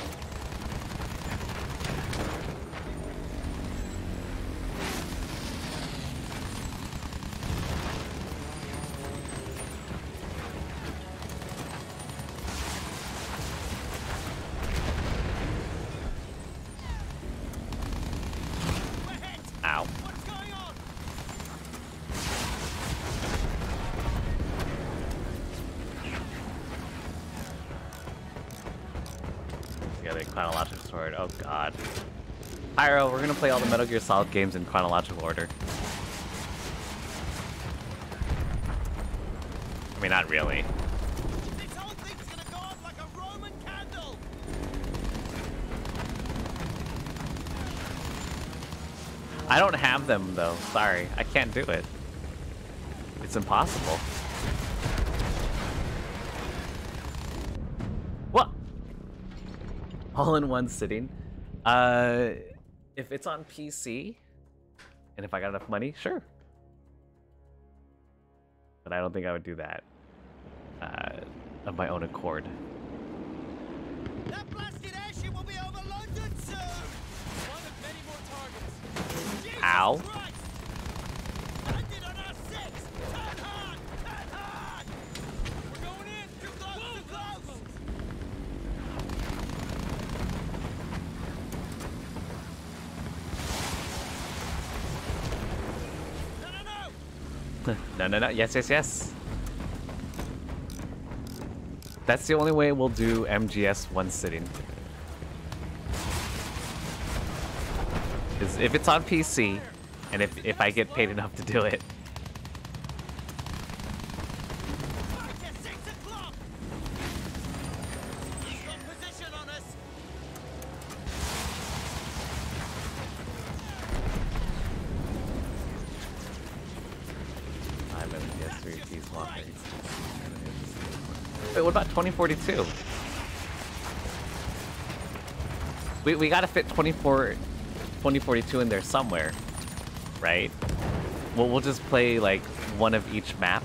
Metal Gear Solid games in chronological order. I mean, not really. I don't have them though. Sorry, I can't do it. It's impossible. What? All in one sitting. Uh, if it's on PC, and if I got enough money, sure. But I don't think I would do that uh, of my own accord. That blasted airship will be over London soon! One of many more targets. Jesus Ow. Christ! Landed on our six! Turn hard! Turn hard! We're going in! Too close! Too close! No, no. Yes, yes, yes. That's the only way we'll do MGS one sitting. Is if it's on PC, and if if I get paid enough to do it. 2042? We, we gotta fit 24, 2042 in there somewhere, right? We'll, we'll just play like one of each map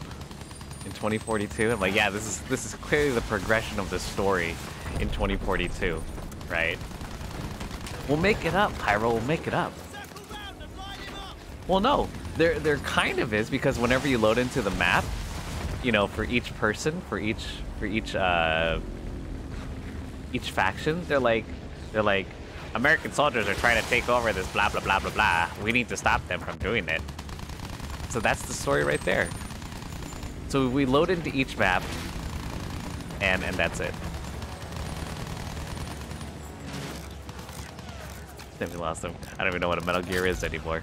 in 2042. I'm like, yeah, this is this is clearly the progression of the story in 2042, right? We'll make it up, Pyro. We'll make it up. Well, no, there there kind of is because whenever you load into the map, you know, for each person, for each for each uh each faction, they're like they're like American soldiers are trying to take over this blah blah blah blah blah. We need to stop them from doing it. So that's the story right there. So we load into each map and and that's it. Then we lost them. I don't even know what a Metal Gear is anymore.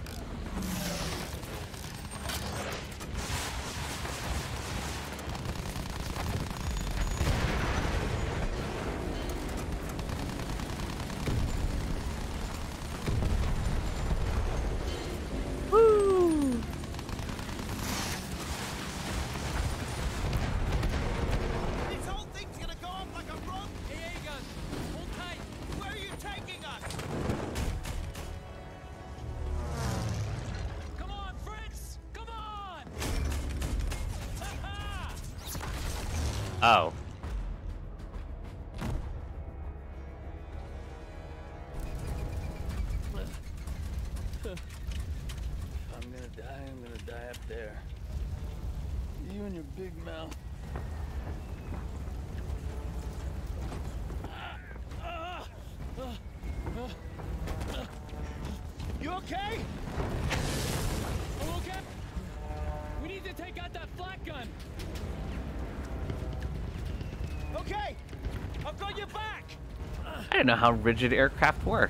Didn't know how rigid aircraft were.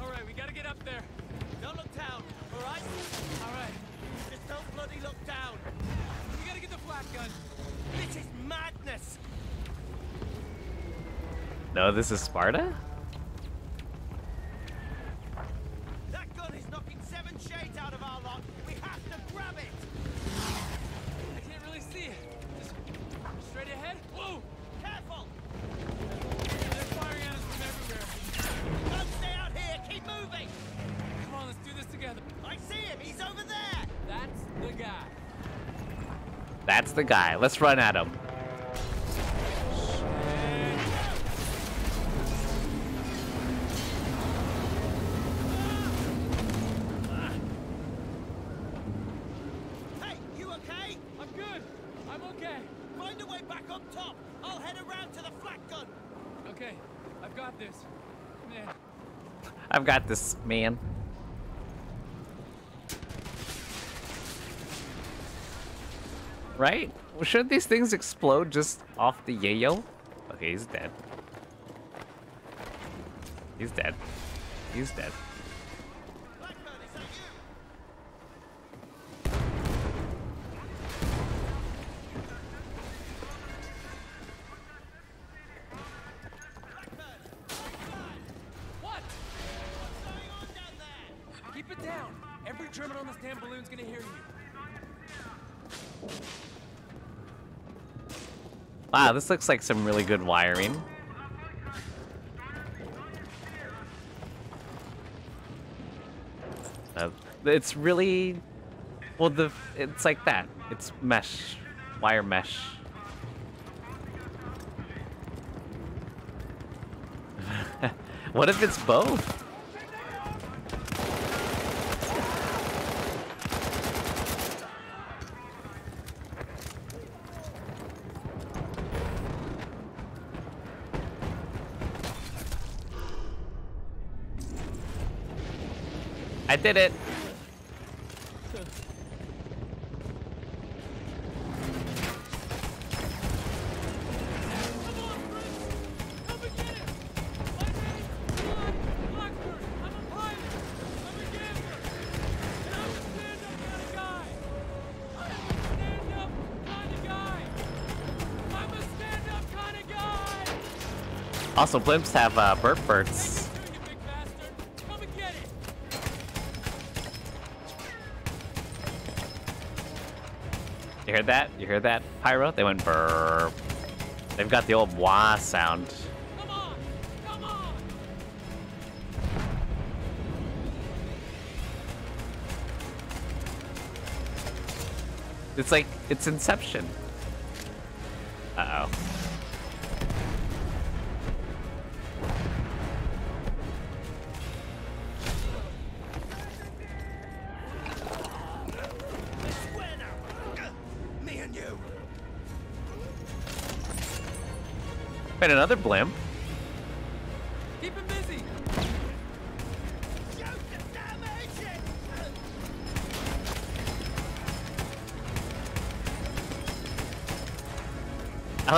All right, we gotta get up there. Don't look down, all right? All right. Just don't bloody look down. We gotta get the flak gun. This is madness. No, this is Sparta? The guy. Let's run at him. Hey, you okay? I'm good. I'm okay. Find a way back up top. I'll head around to the flak gun. Okay, I've got this. Man, Shouldn't these things explode just off the yayo? Okay, he's dead. He's dead. He's dead. This looks like some really good wiring. Uh, it's really, well, the it's like that. It's mesh, wire mesh. what if it's both? Did it. Also, blimps have uh, burp bursts. You heard that, Pyro? They went burp. They've got the old wah sound. It's like, it's Inception.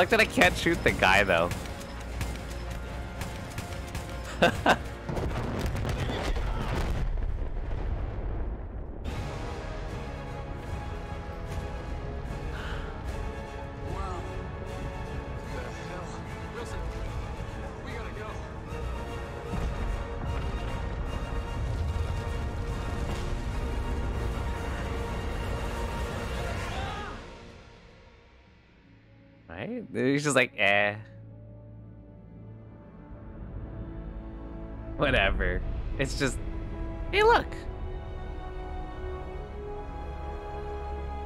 I like that I can't shoot the guy, though. just like, eh. Whatever. It's just, hey, look.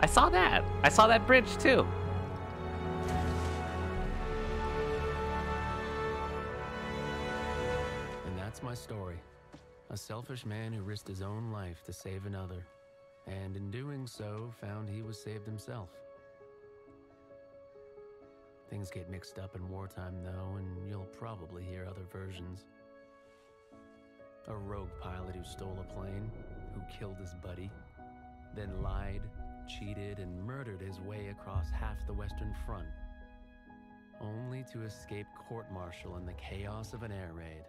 I saw that. I saw that bridge too. And that's my story. A selfish man who risked his own life to save another, and in doing so, found he was saved himself. Things get mixed up in wartime, though, and you'll probably hear other versions. A rogue pilot who stole a plane, who killed his buddy, then lied, cheated, and murdered his way across half the Western Front, only to escape court martial in the chaos of an air raid.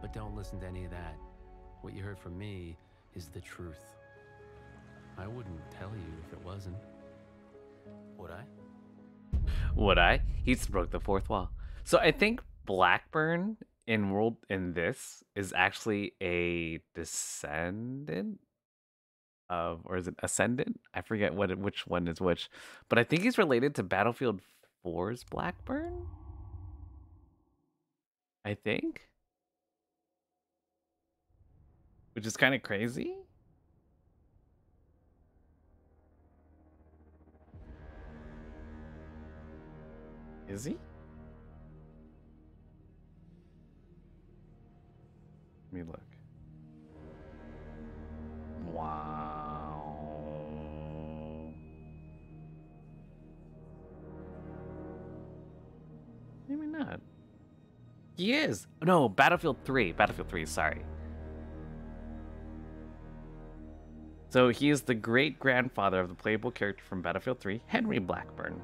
But don't listen to any of that. What you heard from me is the truth. I wouldn't tell you if it wasn't. Would I? Would I? He's broke the fourth wall. So I think Blackburn in world in this is actually a descendant of, or is it ascendant? I forget what which one is which, but I think he's related to Battlefield 4's Blackburn. I think, which is kind of crazy. Is he? Let me look. Wow. Maybe not. He is. No, Battlefield 3. Battlefield 3, sorry. So he is the great grandfather of the playable character from Battlefield 3, Henry Blackburn.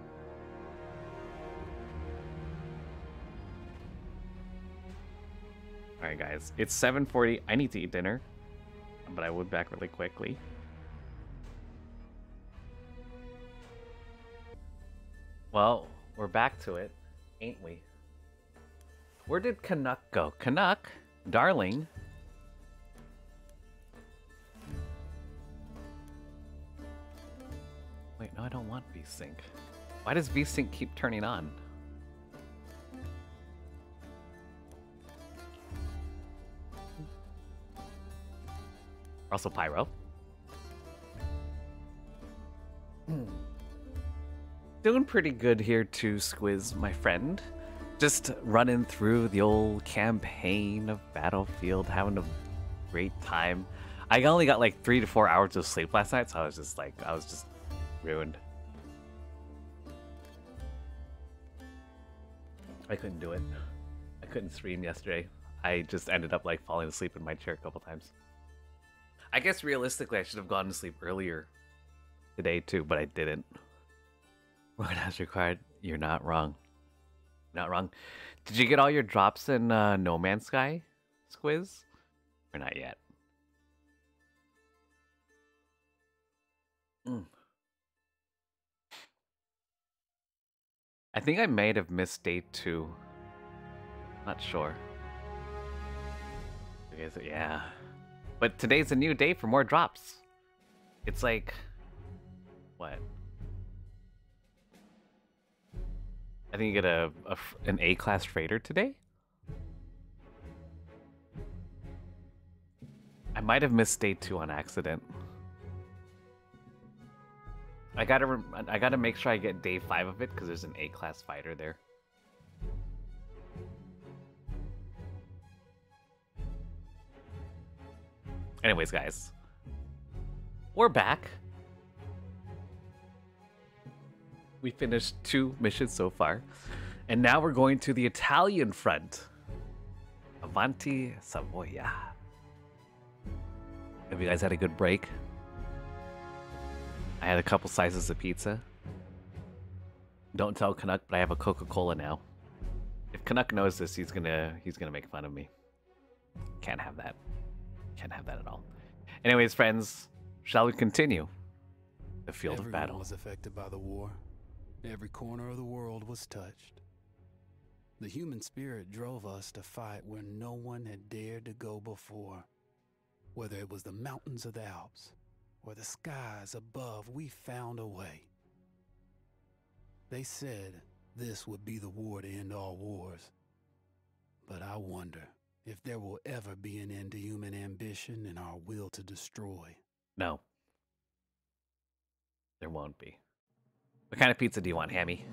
All right, guys. It's 7:40. I need to eat dinner, but I will be back really quickly. Well, we're back to it, ain't we? Where did Canuck go? Canuck, darling. Wait, no, I don't want VSync. Why does VSync keep turning on? Russell Pyro. Hmm. Doing pretty good here too, Squiz, my friend. Just running through the old campaign of Battlefield, having a great time. I only got like three to four hours of sleep last night, so I was just like, I was just ruined. I couldn't do it. I couldn't stream yesterday. I just ended up like falling asleep in my chair a couple times. I guess realistically, I should have gone to sleep earlier today too, but I didn't. What has required? You're not wrong. Not wrong. Did you get all your drops in uh, No Man's Sky, Squiz? Or not yet? Mm. I think I might have missed day two. Not sure. Okay, so yeah. But today's a new day for more drops. It's like what? I think you get a, a an A class freighter today. I might have missed day two on accident. I gotta I gotta make sure I get day five of it because there's an A class fighter there. Anyways, guys, we're back. We finished two missions so far, and now we're going to the Italian front. Avanti Savoia. Have you guys had a good break? I had a couple sizes of pizza. Don't tell Canuck, but I have a Coca-Cola now. If Canuck knows this, he's gonna he's gonna make fun of me. Can't have that. Can't have that at all. Anyways, friends, shall we continue? The field Everyone of battle. was affected by the war. Every corner of the world was touched. The human spirit drove us to fight where no one had dared to go before. Whether it was the mountains of the Alps or the skies above, we found a way. They said this would be the war to end all wars. But I wonder if there will ever be an end to human ambition and our will to destroy. No. There won't be. What kind of pizza do you want, Hammy?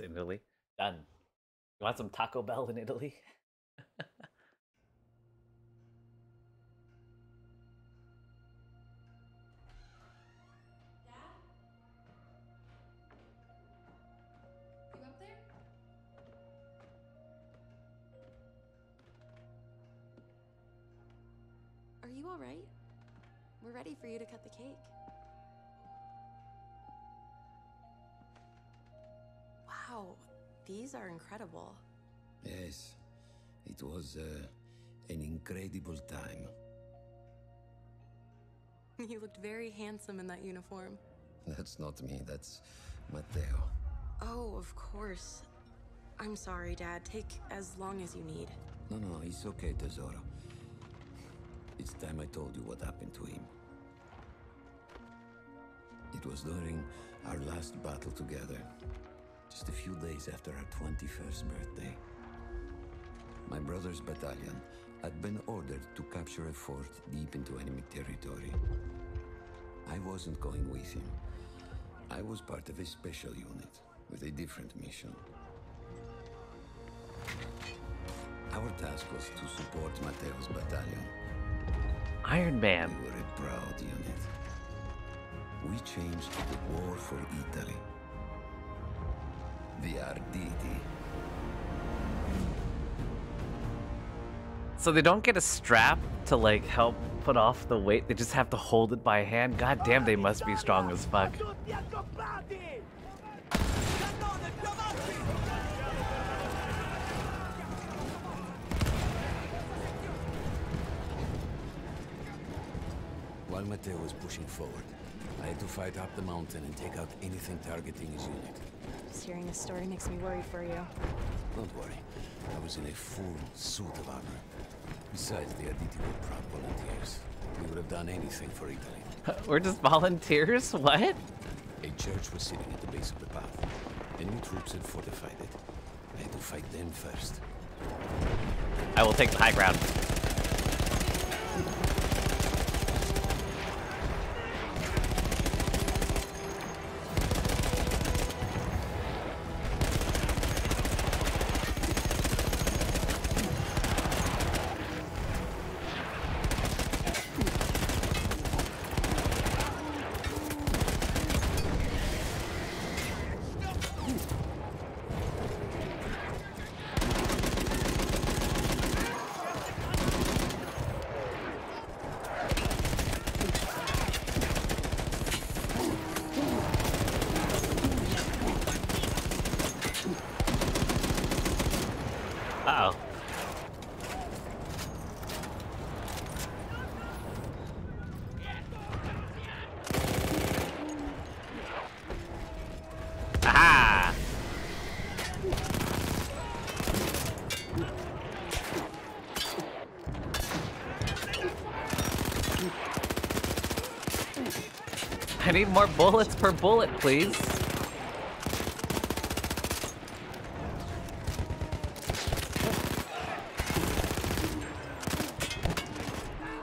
In Italy. Done. You want some Taco Bell in Italy? are incredible. Yes, it was uh, an incredible time. You looked very handsome in that uniform. That's not me, that's Matteo. Oh, of course. I'm sorry, Dad. Take as long as you need. No, no, it's okay, Tesoro. It's time I told you what happened to him. It was during our last battle together, just a few days after our 21st birthday. My brother's battalion had been ordered to capture a fort deep into enemy territory. I wasn't going with him. I was part of a special unit with a different mission. Our task was to support Matteo's battalion. Iron Man. We were a proud unit. We changed the war for Italy. The Arditi. So they don't get a strap to like help put off the weight. They just have to hold it by hand. God damn, they must be strong as fuck. While Matteo was pushing forward, I had to fight up the mountain and take out anything targeting his unit. Just hearing this story makes me worry for you. Don't worry, I was in a full suit of armor. Besides, the Arditi were proud volunteers. We would have done anything for Italy. We're just volunteers? What? A church was sitting at the base of the path. Enemy troops had fortified it. I had to fight them first. I will take the high ground. I need more bullets per bullet, please.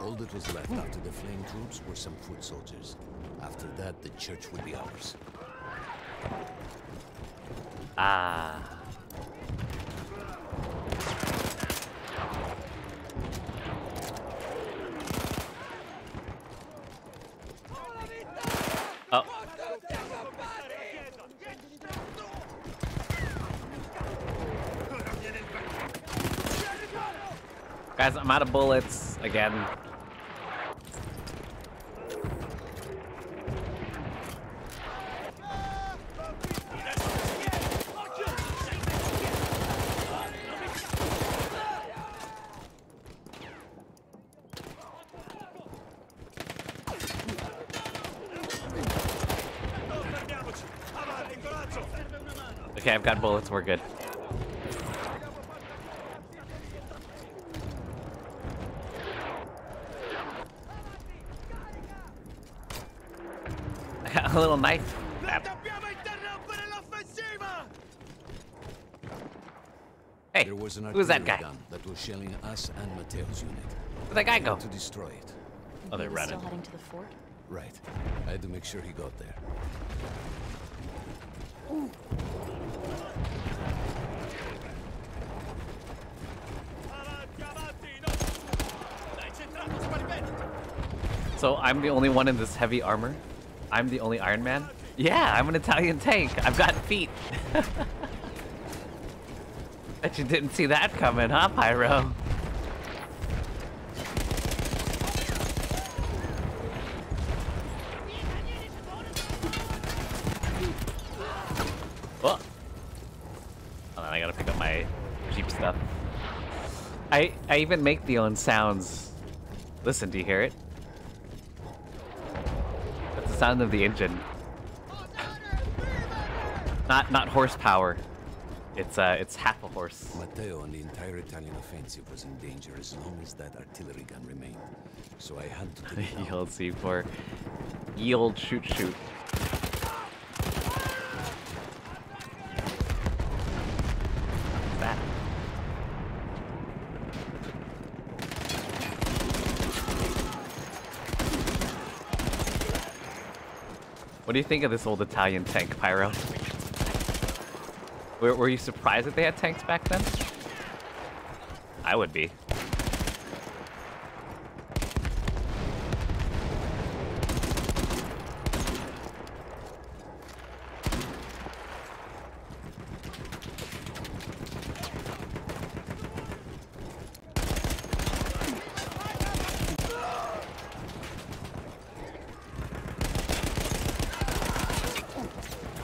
All that was left after the flame troops were some foot soldiers. After that, the church would be ours. Ah. Oh. Guys, I'm out of bullets again. Okay, I've got bullets. We're good. Who's that guy? that was shelling us and Matteo's unit. Where'd that guy go? To destroy it. Oh, they're still heading to the fort? Right. I had to make sure he got there. So I'm the only one in this heavy armor? I'm the only Iron Man? Yeah, I'm an Italian tank. I've got feet. Bet you didn't see that coming, huh, Pyro? Oh. On, I gotta pick up my Jeep stuff. I I even make the own sounds. Listen, do you hear it? That's the sound of the engine. Not not horsepower. It's uh it's half a horse. Matteo and the entire Italian offensive was in danger as long as that artillery gun remained. So I had to take it down. Yield C4. Yield shoot shoot. What do you think of this old Italian tank, Pyro? Were, were you surprised that they had tanks back then? I would be.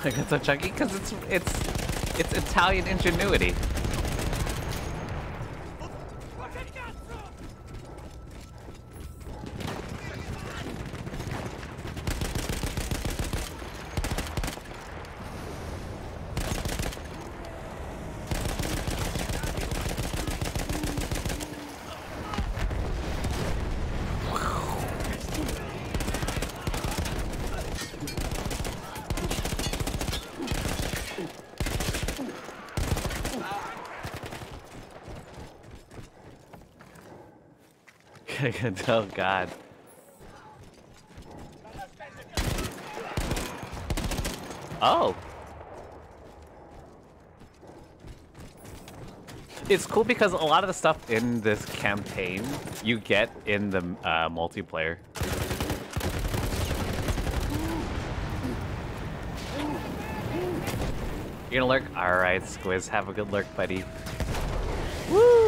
Like it's so chunky because it's it's it's Italian ingenuity. oh god. Oh. It's cool because a lot of the stuff in this campaign you get in the uh, multiplayer. You're gonna lurk? Alright, Squiz, have a good lurk, buddy. Woo!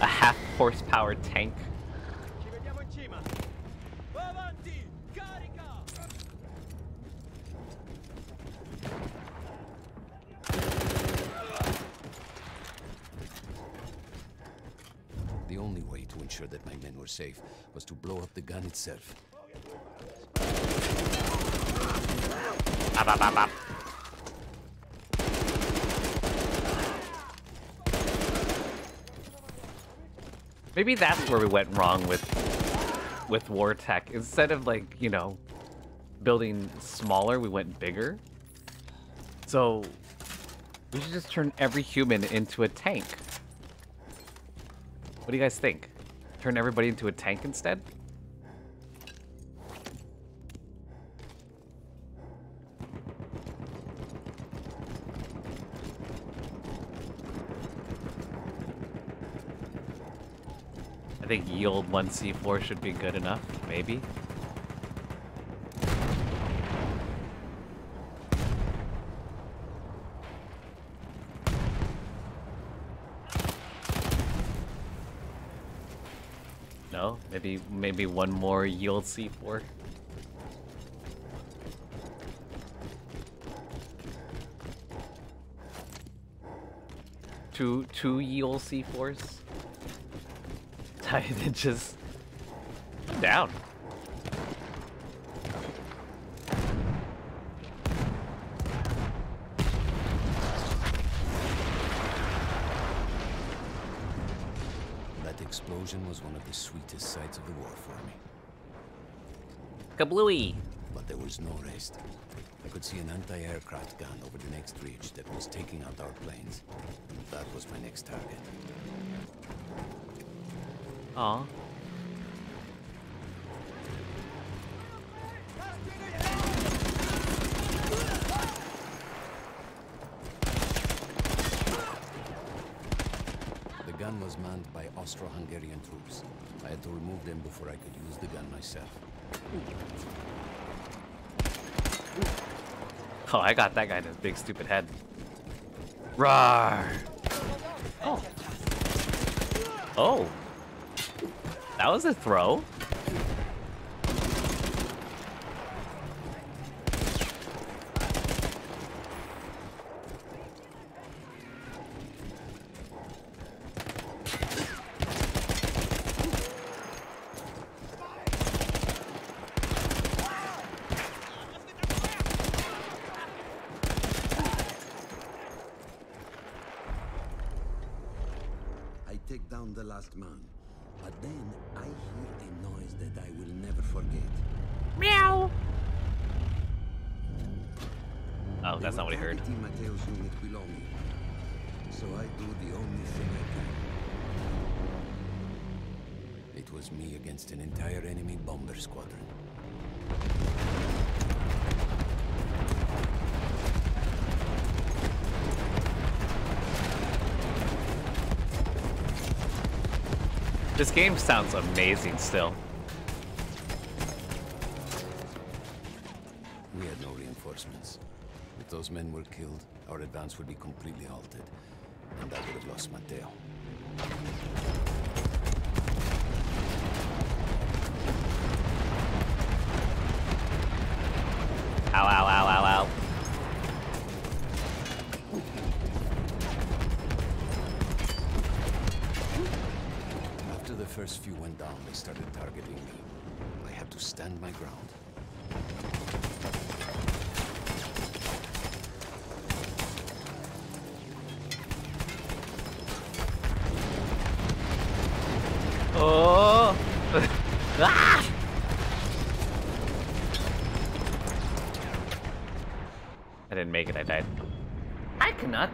A half horsepower tank. Ci vediamo in cima. Va avanti! Carica! The only way to ensure that my men were safe was to blow up the gun itself. Maybe that's where we went wrong with with war tech. Instead of like, you know, building smaller, we went bigger. So we should just turn every human into a tank. What do you guys think? Turn everybody into a tank instead? Yield 1 C4 should be good enough, maybe. No, maybe maybe one more yield C4. Two two yield C4s. Titan inches. I'm down. That explosion was one of the sweetest sights of the war for me. Kablooey! but there was no rest. I could see an anti-aircraft gun over the next ridge that was taking out our planes. That was my next target. Aw. The gun was manned by Austro-Hungarian troops. I had to remove them before I could use the gun myself. Oh, I got that guy in his big stupid head. Rawr! Oh. Oh. That was a throw. This game sounds amazing still. We had no reinforcements. If those men were killed, our advance would be completely halted, and I would have lost Matteo. First few went down, they started targeting me. I had to stand my ground. Oh! ah! I didn't make it, I died. Hi, Canuck.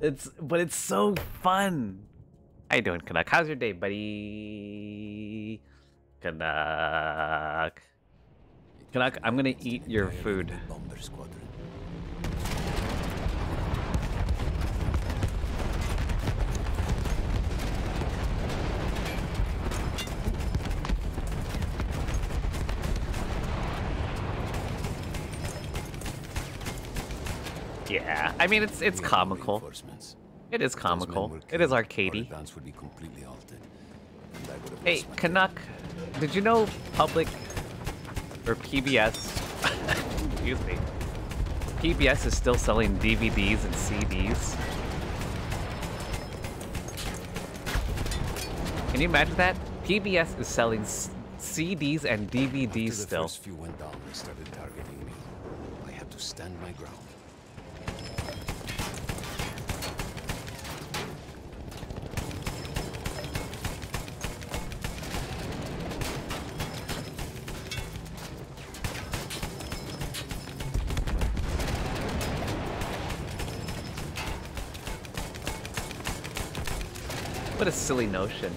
It's but it's so fun. How you doing, Canuck? How's your day, buddy? Canuck. Canuck, I'm gonna eat your food. Yeah, I mean it's it's comical. It is If those men comical. It is arcadey. advance would be completely halted, and I would Hey. Canuck, did you know public or PBS? excuse me. PBS is still selling DVDs and CDs. Can you imagine that? PBS is selling s- CDs and DVDs After the still. first few went down, they started targeting me. I had to stand my ground. What a silly notion.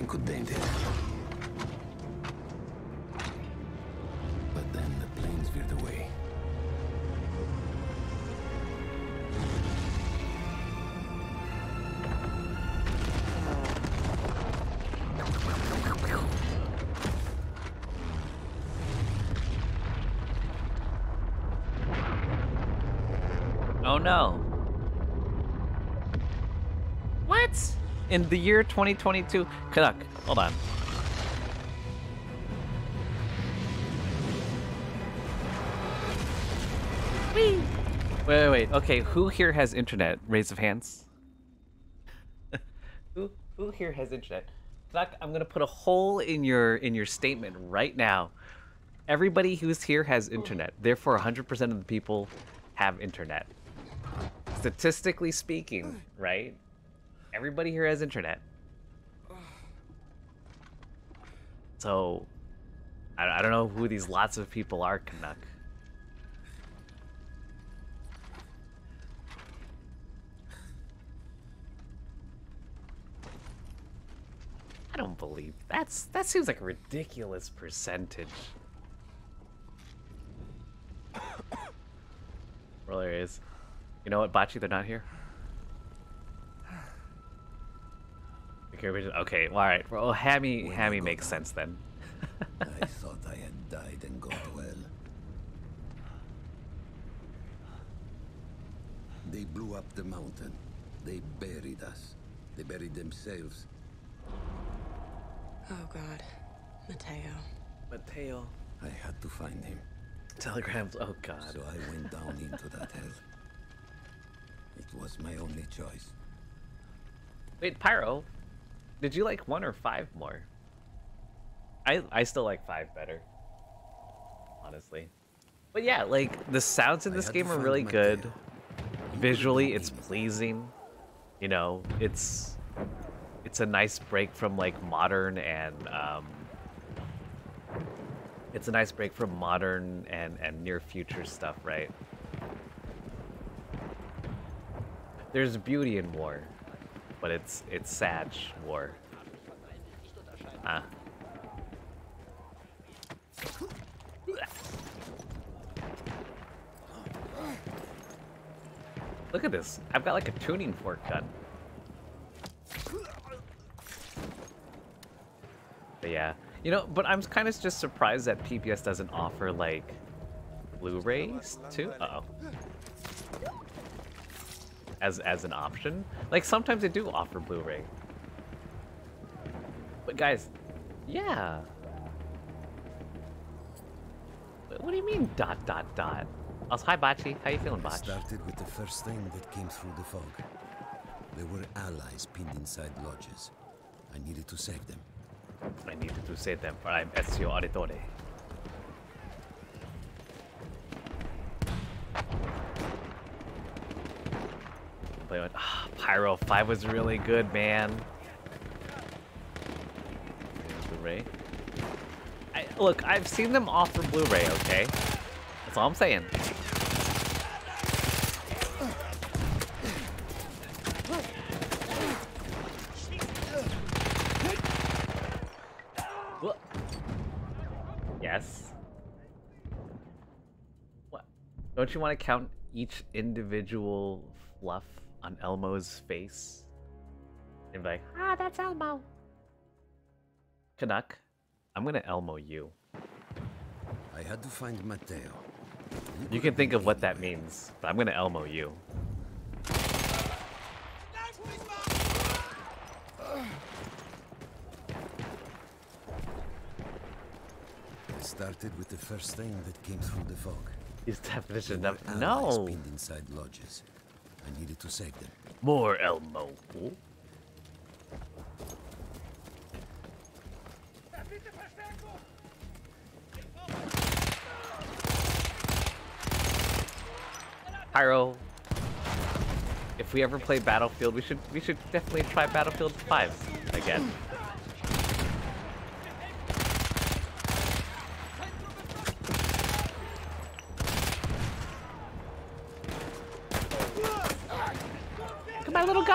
Nothing could dent it. But then the planes veered away. Oh no. in the year 2022. Canuck, hold on. Wait, wait, wait. Okay, who here has internet? Raise of hands. who who here has internet? Canuck, I'm gonna put a hole in your in your statement right now. Everybody who's here has internet. Therefore, 100% of the people have internet. Statistically speaking, right? Everybody here has internet. So, I, I don't know who these lots of people are, Canuck. I don't believe that's that seems like a ridiculous percentage. well, is. You know what, Bachi? They're not here. Okay, okay, well, all right. Well, Hammy, Hammy makes sense then. I thought I had died and got well. They blew up the mountain. They buried us. They buried themselves. Oh god. Matteo. Matteo. I had to find him. Telegrams. Oh god. So I went down into that hell. It was my only choice. Wait, Pyro, did you like one or five more? I I still like five better, honestly. But yeah, like the sounds in this game are really good. Visually, it's pleasing. You know, it's it's a nice break from like modern and um, it's a nice break from modern and and near future stuff, right? There's beauty in war, but it's it's sad war. Ah. Look at this. I've got like a tuning fork gun. But yeah. You know, but I'm kind of just surprised that PBS doesn't offer like Blu-rays too. Uh oh. As as an option. Like sometimes they do offer Blu-ray. But guys, yeah. What do you mean dot dot dot? Also, hi Bachi. How you feeling, I Bach? started with the first thing that came through the fog. There were allies pinned inside lodges. I needed to save them. I needed to save them, for I'm Ezio Auditore. Play with- ah, Pyro 5 was really good, man. Blu-ray. Look, I've seen them offer Blu-ray, okay? That's all I'm saying. Yes. What? Don't you want to count each individual fluff on Elmo's face? And be like, ah, that's Elmo. Canuck, I'm gonna Elmo you. I had to find Matteo. You can think of what that means, but I'm gonna Elmo you. I started with the first thing that came through the fog. His definition of no. pinned inside lodges. I needed to save them. More Elmo. Pyro. If we ever play Battlefield, we should we should definitely try Battlefield 5 again.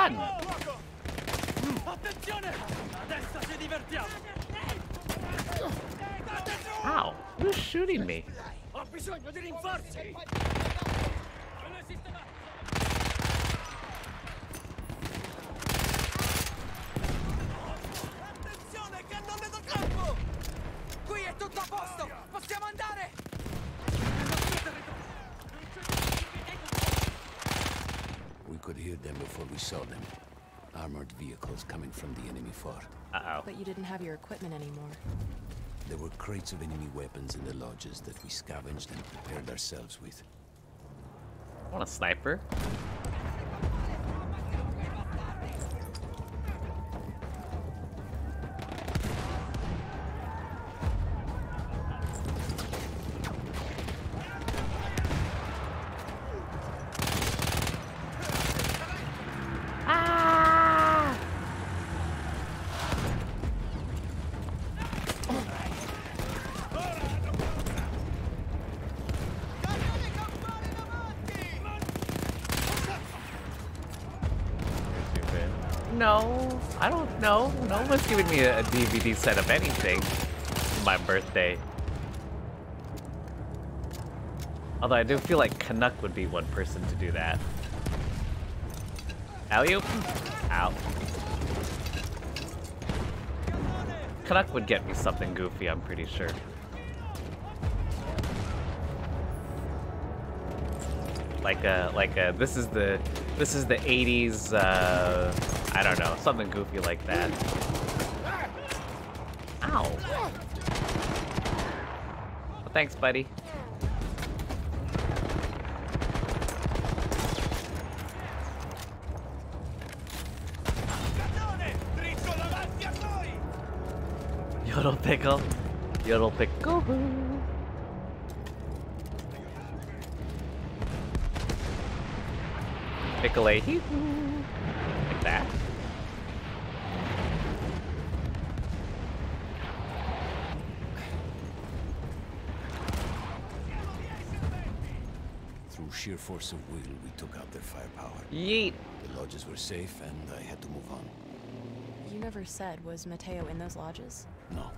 Gun. Attenzione! Adesso ci divertiamo! Ow! Who's shooting me? Ho bisogno di rinforzi! Non esiste mai! Attenzione, cannone da campo! Qui è tutto a posto! Possiamo andare! Could hear them before we saw them. Armored vehicles coming from the enemy fort. Uh-oh. But you didn't have your equipment anymore. There were crates of enemy weapons in the lodges that we scavenged and prepared ourselves with. want a sniper. Giving me a, a DVD set of anything for my birthday. Although I do feel like Canuck would be one person to do that. alley Ow. Canuck would get me something goofy, I'm pretty sure. Like a, like a, this is the, this is the 80s, uh, I don't know, something goofy like that. Ow. Well, thanks, buddy. Yodel pickle. Yodel pickle. Pickle a hee Like that. Through sheer force of will, we took out their firepower. Yeet. The lodges were safe, and I had to move on. You never said, was Matteo in those lodges? No.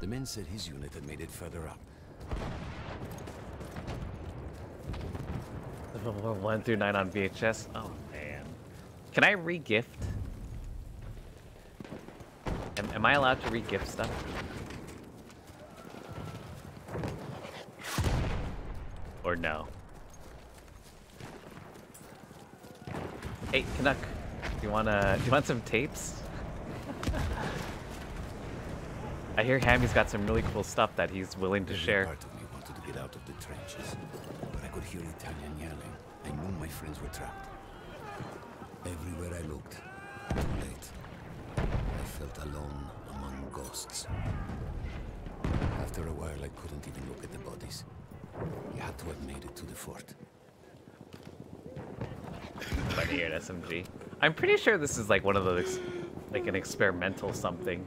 The men said his unit had made it further up. One through nine on VHS. Oh man. Can I re-gift? Am, am I allowed to re-gift stuff? Or no? Hey, Canuck, do you wanna do you want some tapes? I hear Hammy's got some really cool stuff that he's willing to share. part of me wanted to get out of the trenches, but I could hear Italian yelling. I knew my friends were trapped. Everywhere I looked, too late. I felt alone among ghosts. After a while, I couldn't even look at the bodies. You had to have made it to the fort. At SMG. I'm pretty sure this is like one of those, like an experimental something.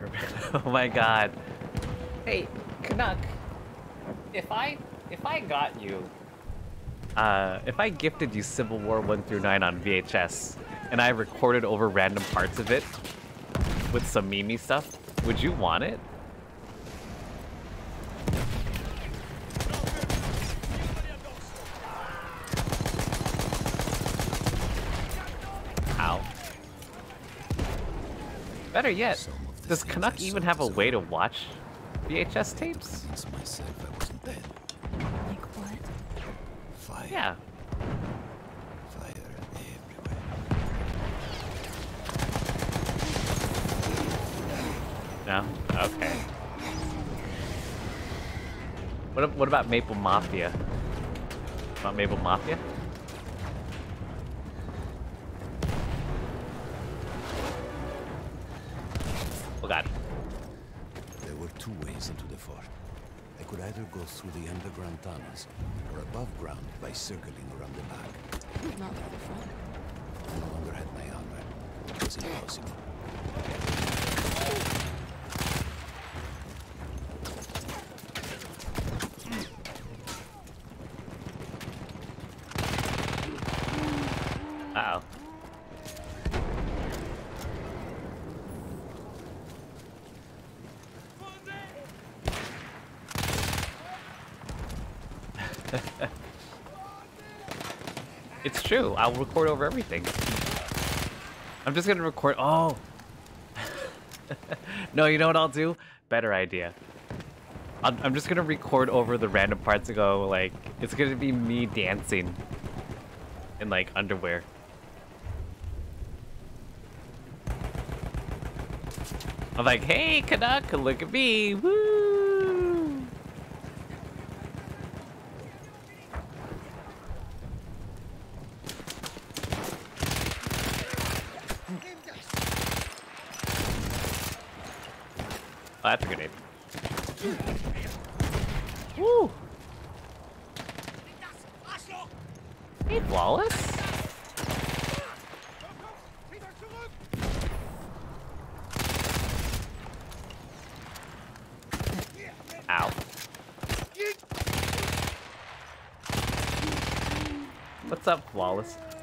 oh my god. Hey, Canuck. If I if I got you uh, if I gifted you Civil War 1 through 9 on VHS, and I recorded over random parts of it with some Mimi stuff, would you want it? Ow. Better yet, does Canuck even have a way to watch VHS tapes? Convince No? Okay. What, what about Maple Mafia? About Maple Mafia? Oh god. There were two ways into the fort. I could either go through the underground tunnels, or above ground by circling around the back. Not through the front. I no longer had my armor. It was impossible. true. I'll record over everything. I'm just gonna record. Oh. no, you know what I'll do? Better idea. I'm, I'm just gonna record over the random parts and go like, it's gonna be me dancing in like underwear. I'm like, hey, Canuck, look at me, woo!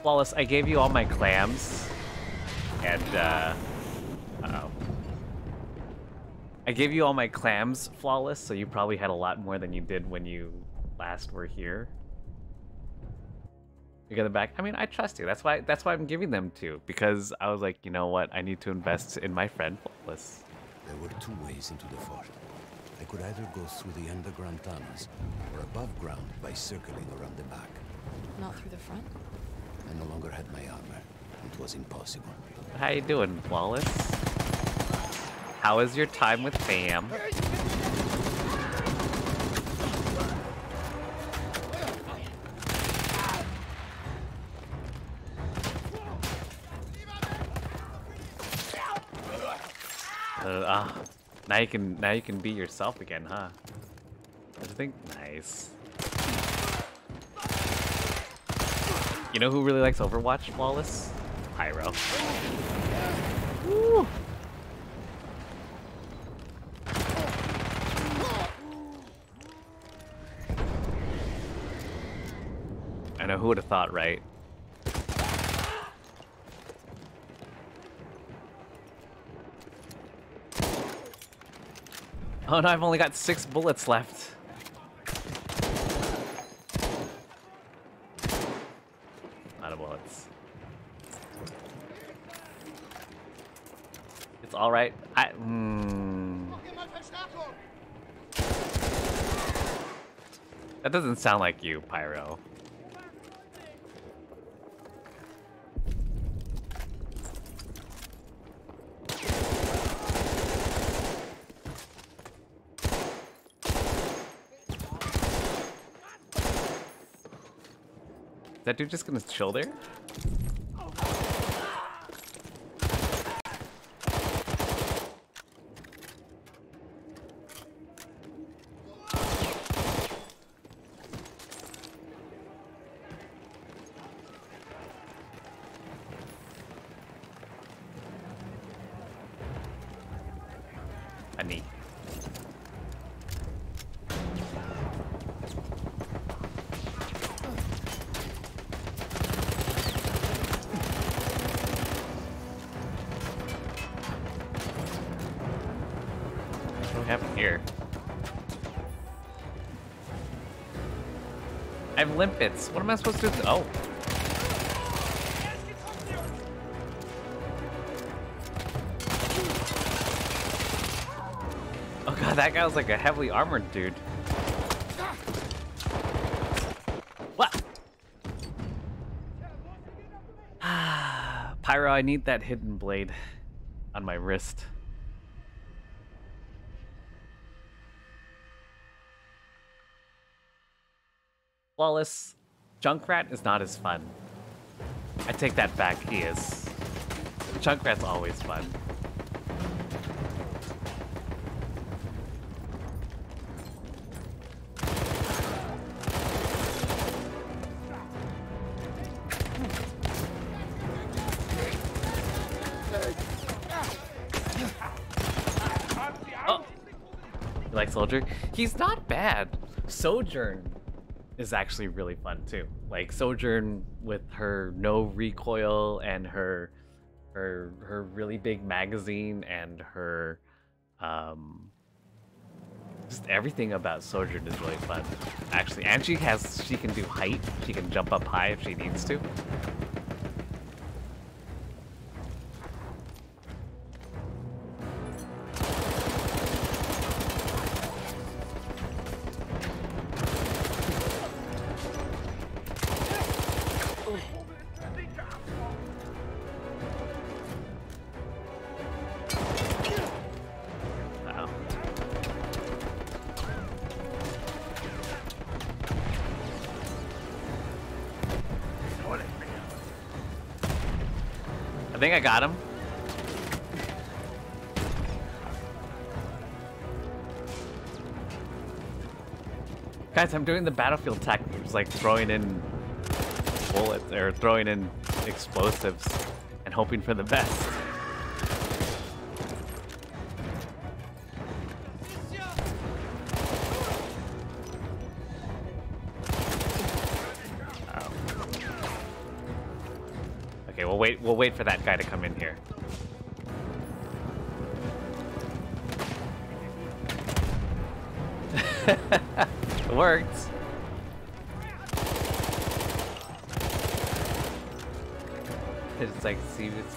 Flawless? Flawless, I gave you all my clams. And, uh... Uh-oh. I gave you all my clams, Flawless, so you probably had a lot more than you did when you last were here. You get them back? I mean, I trust you. That's why that's why I'm giving them to you, because I was like, you know what? I need to invest in my friend, Flawless. There were two ways into the fort. I could either go through the underground tunnels, or above ground by circling around the back. Not through the front? I no longer had my armor. It was impossible. How you doing, Wallace? How is your time with fam? Uh, ah, now you can now you can be yourself again, huh? I think nice. You know who really likes Overwatch, Flawless? Pyro. Woo. I know who would have thought, right? Oh no, I've only got six bullets left. Out of bullets. It's alright. I. Mm, that doesn't sound like you, Pyro. Is that dude just gonna chill there? What am I supposed to do? Oh. Oh god, that guy was like a heavily armored dude. What? Pyro, I need that hidden blade on my wrist. Flawless, Junkrat is not as fun. I take that back, he is. Junkrat's always fun. Oh. Like Soldier? He's not bad. Sojourn is actually really fun too. Like Sojourn with her no recoil and her her her really big magazine and her um just everything about Sojourn is really fun. Actually, and she has she can do height. She can jump up high if she needs to. Guys, I'm doing the battlefield tactic, just like throwing in bullets or throwing in explosives and hoping for the best. Oh. Okay, we'll wait. We'll wait for that guy to come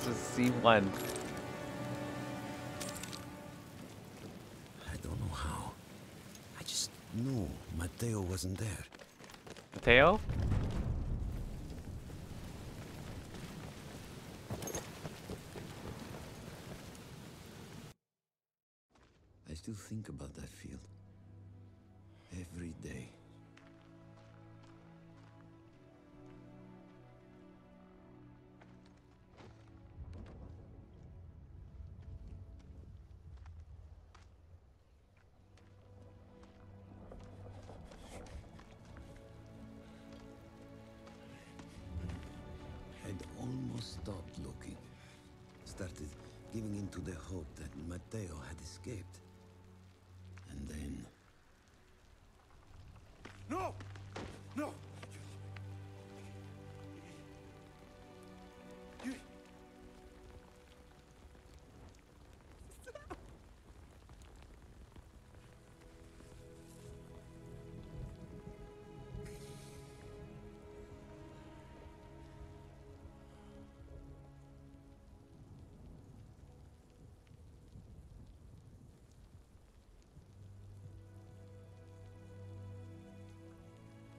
Just C one. I don't know how. I just knew Matteo wasn't there. Matteo. Matteo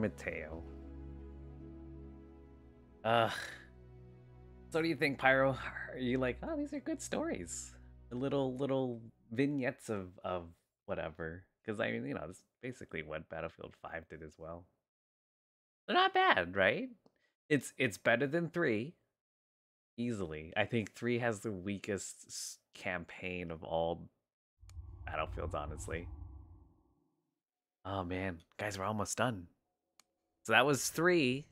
Matteo. Ugh. So, do you think, Pyro? Are you like, oh, these are good stories? Little little vignettes of of whatever. Because I mean, you know, is basically what Battlefield Five did as well. They're not bad, right? It's it's better than three, easily. I think three has the weakest campaign of all Battlefields, honestly. Oh man, guys, we're almost done. So that was three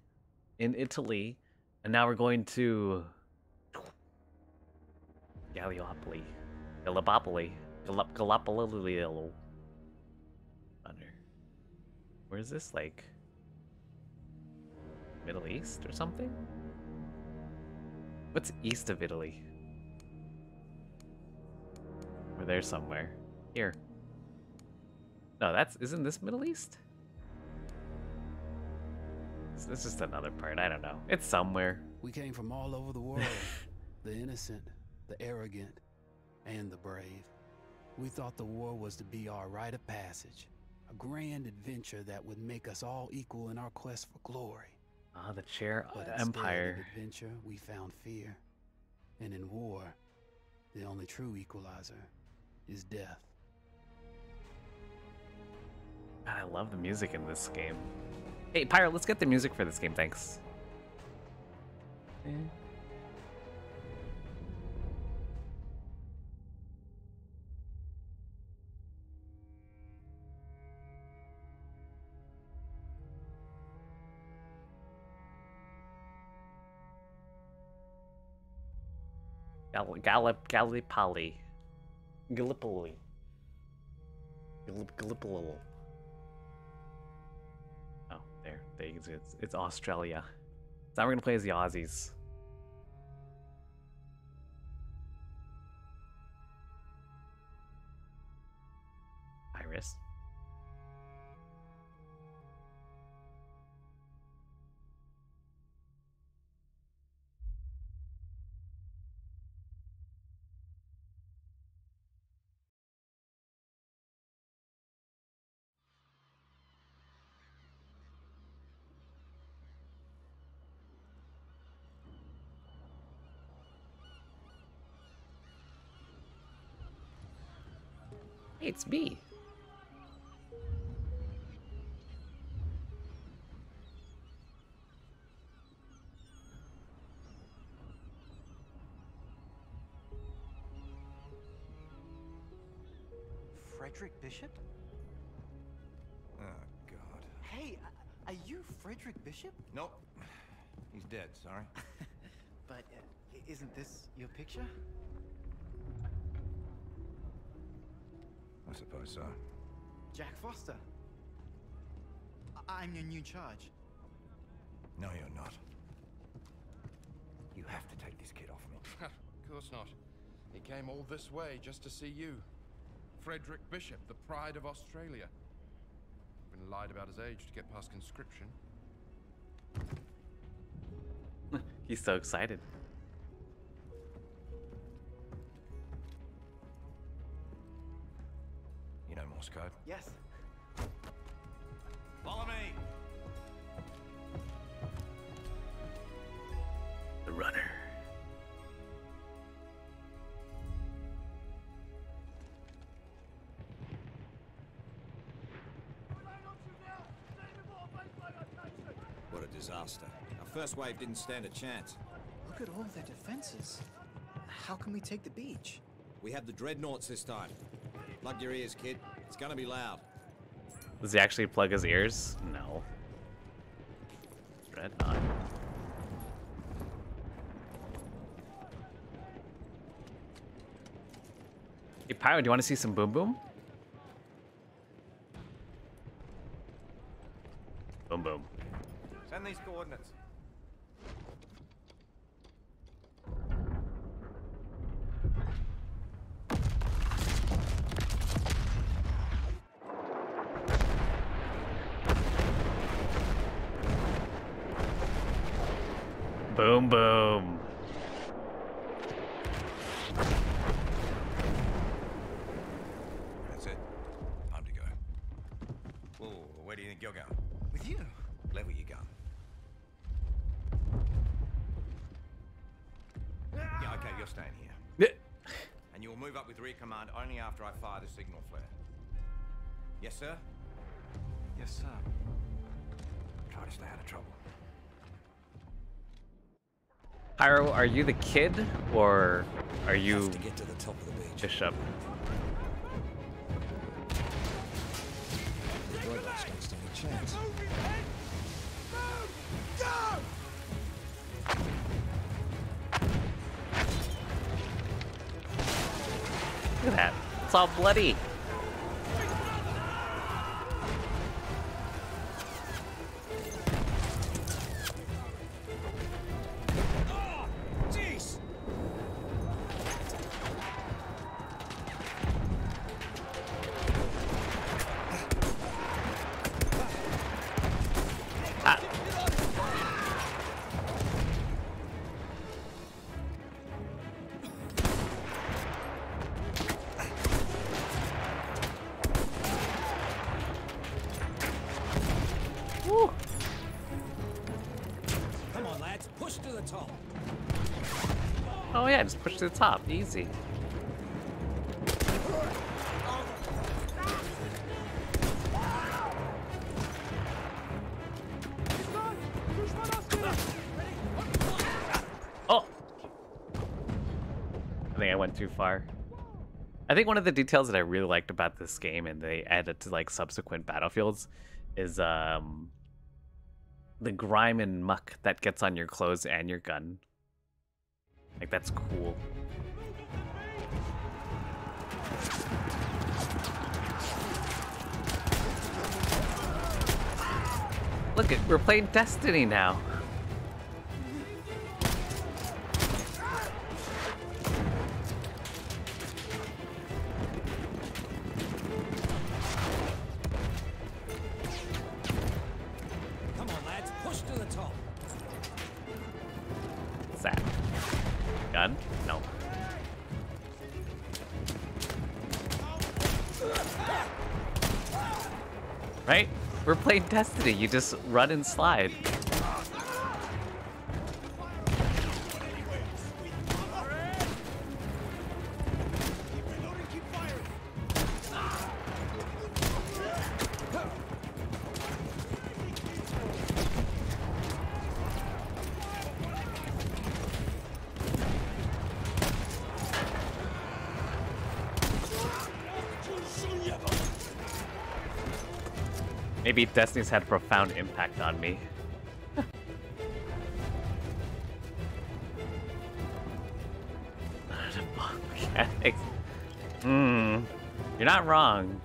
in Italy, and now we're going to Gallipoli, Gallip Gallipoli. Under. Where is this? Like Middle East or something? What's east of Italy? We're there somewhere. Here. No, that's isn't this Middle East? Is just another part. I don't know. It's somewhere. We came from all over the world the innocent, the arrogant, and the brave. We thought the war was to be our rite of passage, a grand adventure that would make us all equal in our quest for glory. Ah, the chair But uh, instead of adventure, we found fear. And in war, the only true equalizer is death. God, I love the music in this game. Hey, Pyro, let's get the music for this game, thanks. Gal Gallip Gallipoli. Gallipoli. Gallip Gallipoli. It's, it's Australia. So now we're gonna play as the Aussies. Iris. It's me. Frederick Bishop? Oh, God. Hey, are you Frederick Bishop? Nope. He's dead, sorry. But uh, isn't this your picture? I suppose so. Jack Foster. I- I'm your new charge. No, you're not. You have to take this kid off me. of course not. He came all this way just to see you. Frederick Bishop, the pride of Australia. Been lied about his age to get past conscription. He's so excited. You know Morse code? Yes. Follow me! The runner. What a disaster. Our first wave didn't stand a chance. Look at all their defenses. How can we take the beach? We have the dreadnoughts this time. Plug your ears, kid. It's gonna be loud. Does he actually plug his ears? No. Dreadnought. Hey, Pyro, do you want to see some boom boom? Boom boom. Send these coordinates. Pyro, are you the kid or are you to get to the top of the beach. Bishop? The dreadnoughts don't stand a chance. Look at that. It's all bloody. To the top. Easy. Oh! I think I went too far. I think one of the details that I really liked about this game and they added to like subsequent battlefields is um the grime and muck that gets on your clothes and your gun. Like that's cool. Look at we're playing Destiny now. You just run and slide. Maybe Destiny's had a profound impact on me. Mechanics. Hmm. You're not wrong.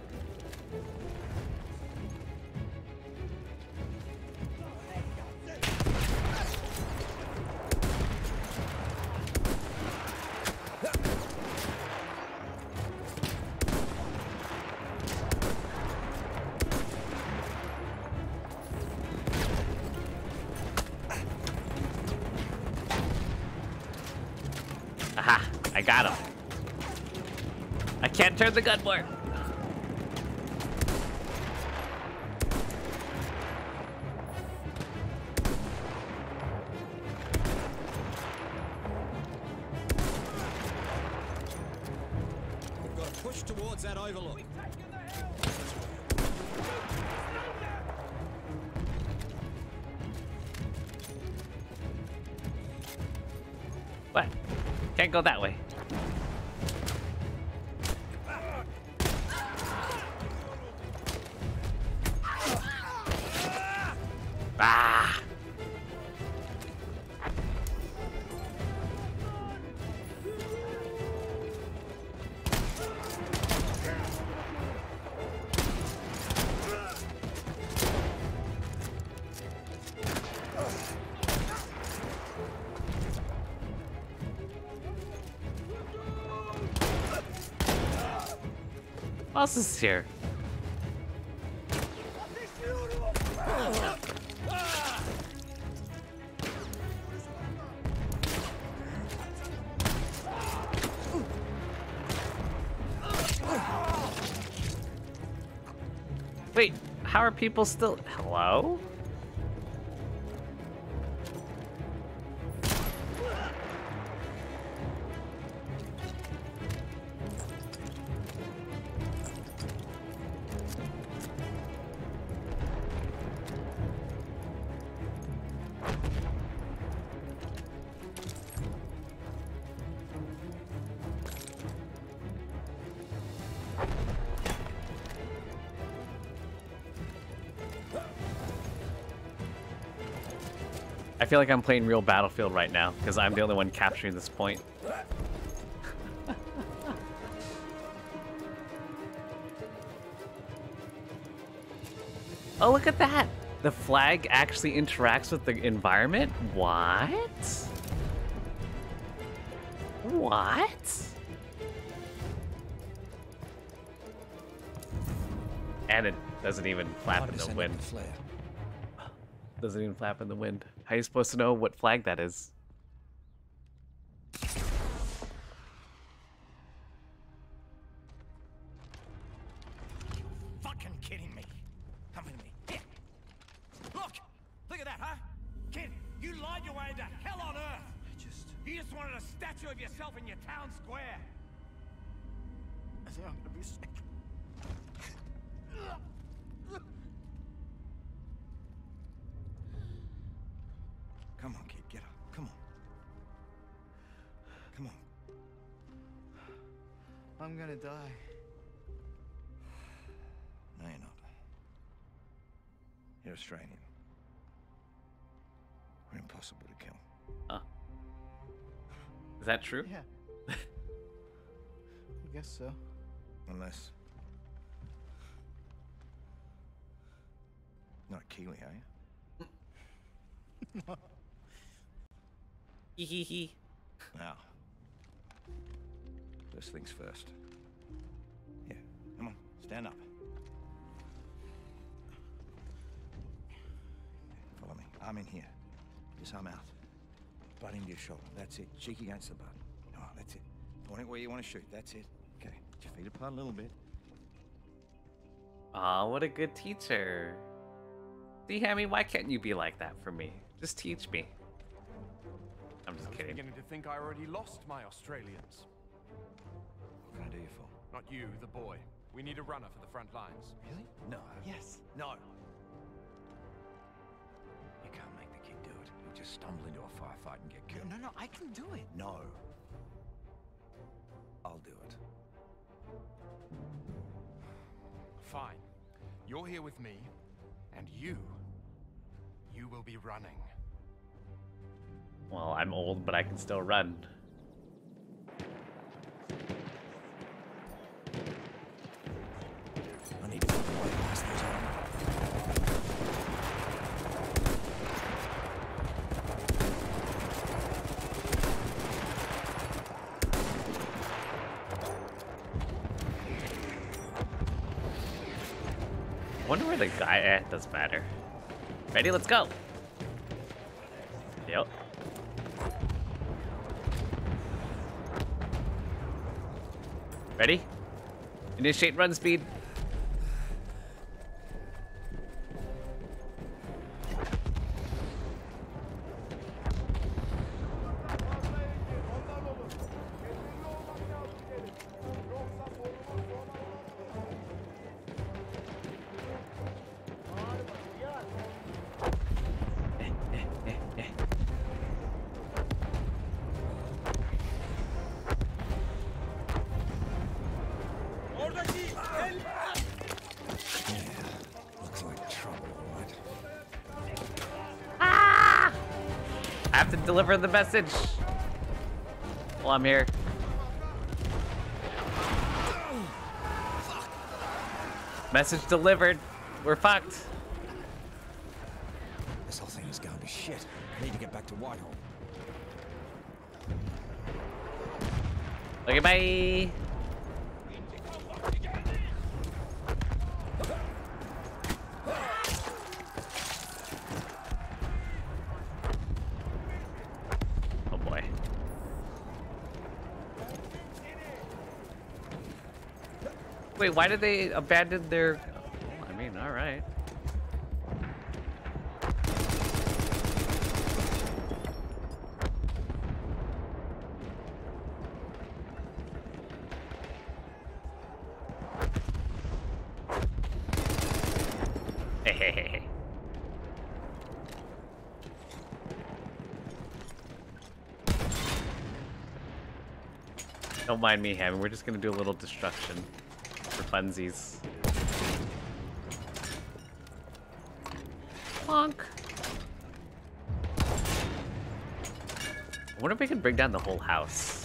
Gun more. Else is here? Wait, how are people still... Hello? Feel like I'm playing real Battlefield right now, because I'm the only one capturing this point. oh, look at that! The flag actually interacts with the environment? What? What? And it doesn't even flap in the wind. Doesn't even flap in the wind. How are you supposed to know what flag that is? That true? Yeah. I guess so. Unless. Not Keely, are you? Hee hee hee. Now. First things first. Yeah, come on, stand up. Follow me. Arm in here. This arm out. Butt into your shoulder. That's it. Cheek against the butt. Oh, that's it. Point it where you want to shoot. That's it. Okay. Put your feet apart a little bit. Aw, what a good teacher. See, Hammy, why can't you be like that for me? Just teach me. I'm just I was kidding. beginning to think I already lost my Australians. What can I do you for? Not you, the boy. We need a runner for the front lines. Really? No. Yes. No. Do just stumble into a firefight and get killed. No, no, I can do it. No. I'll do it. Fine. You're here with me. And you, you will be running. Well, I'm old, but I can still run. I need to find a way past those enemies. I wonder where the guy. Eh, doesn't matter. Ready? Let's go. Yep. Ready? Initiate run speed. Deliver the message. While I'm here. Message delivered. We're fucked. This whole thing is going to shit. I need to get back to Whitehall. Okay, bye. Oh boy. Wait, why did they abandon their... I mean, alright. Don't mind me, Hammond. We're just gonna do a little destruction for funsies. Plonk. I wonder if we can bring down the whole house.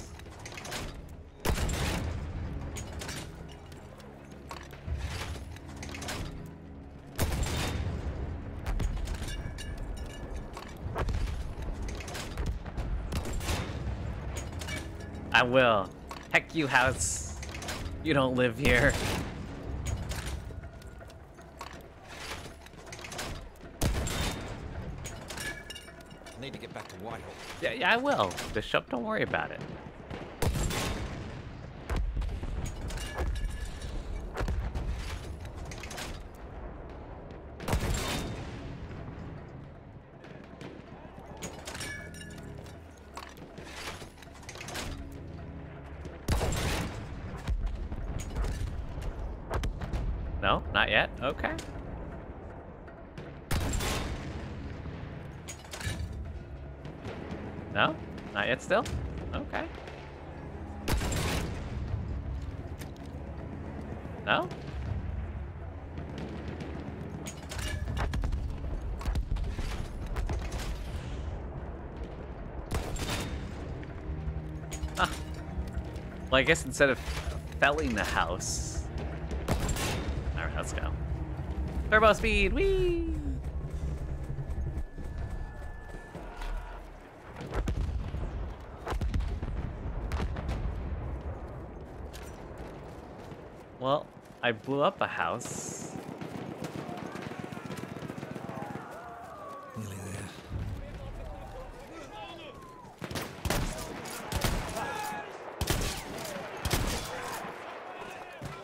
I will. Heck you, house. You don't live here. I need to get back to Whitehall. Yeah, yeah, I will. Bishop, don't worry about it. No, not yet. Okay. No? Not yet still? Okay. No? Ah. Well, I guess instead of felling the house... Turbo speed! Whee! Well, I blew up a house. Nearly there.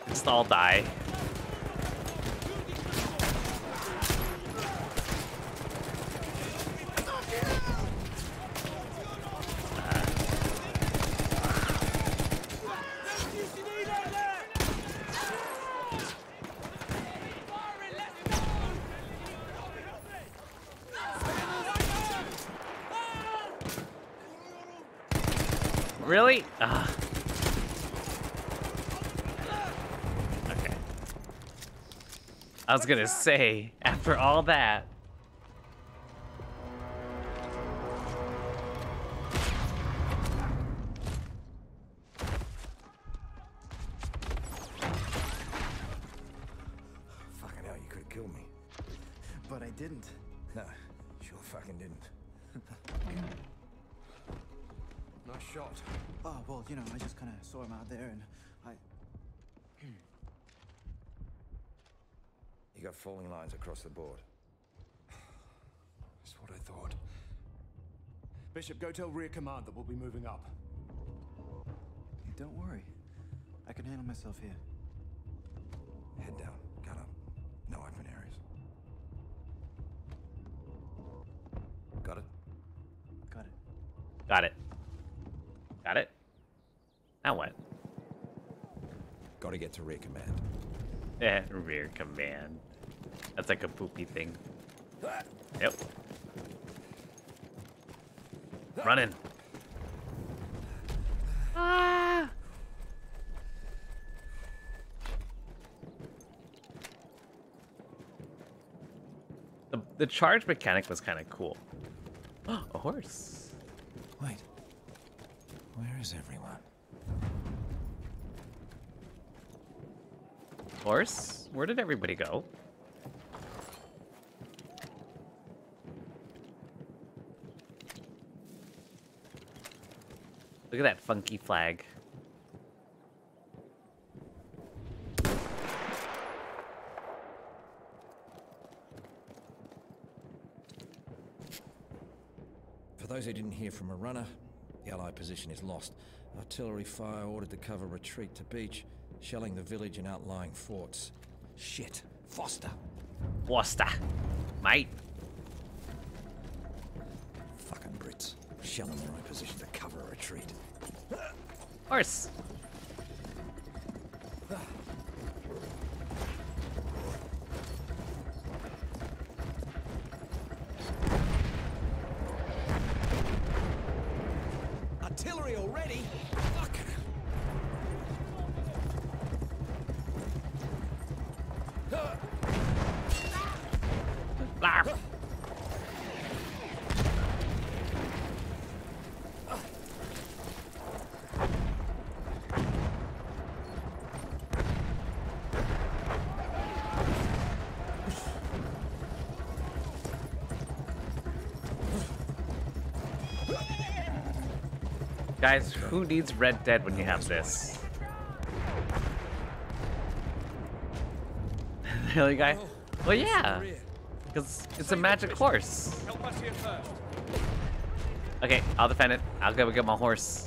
Just all die. Really? Ugh. Okay. I was gonna say, after all that. Across the board. That's what I thought. Bishop, go tell rear command that we'll be moving up. Hey, don't worry. I can handle myself here. Head down, gun up. No open areas. Got it? Got it. Got it. Got it. Now what? Gotta get to rear command. Eh, rear command. That's like a poopy thing. Yep. Running. Ah! The, the charge mechanic was kind of cool. a horse. Wait. Where is everyone? Horse? Where did everybody go? Look at that funky flag. For those who didn't hear from a runner, the Allied position is lost. Artillery fire ordered to cover retreat to beach, shelling the village and outlying forts. Shit. Foster. Foster. Mate. Brits. Shelling their own position to cover a retreat. Horse. Guys, who needs Red Dead when you have this? really, guy? Well, yeah. Because it's a magic horse. Okay, I'll defend it. I'll go get my horse.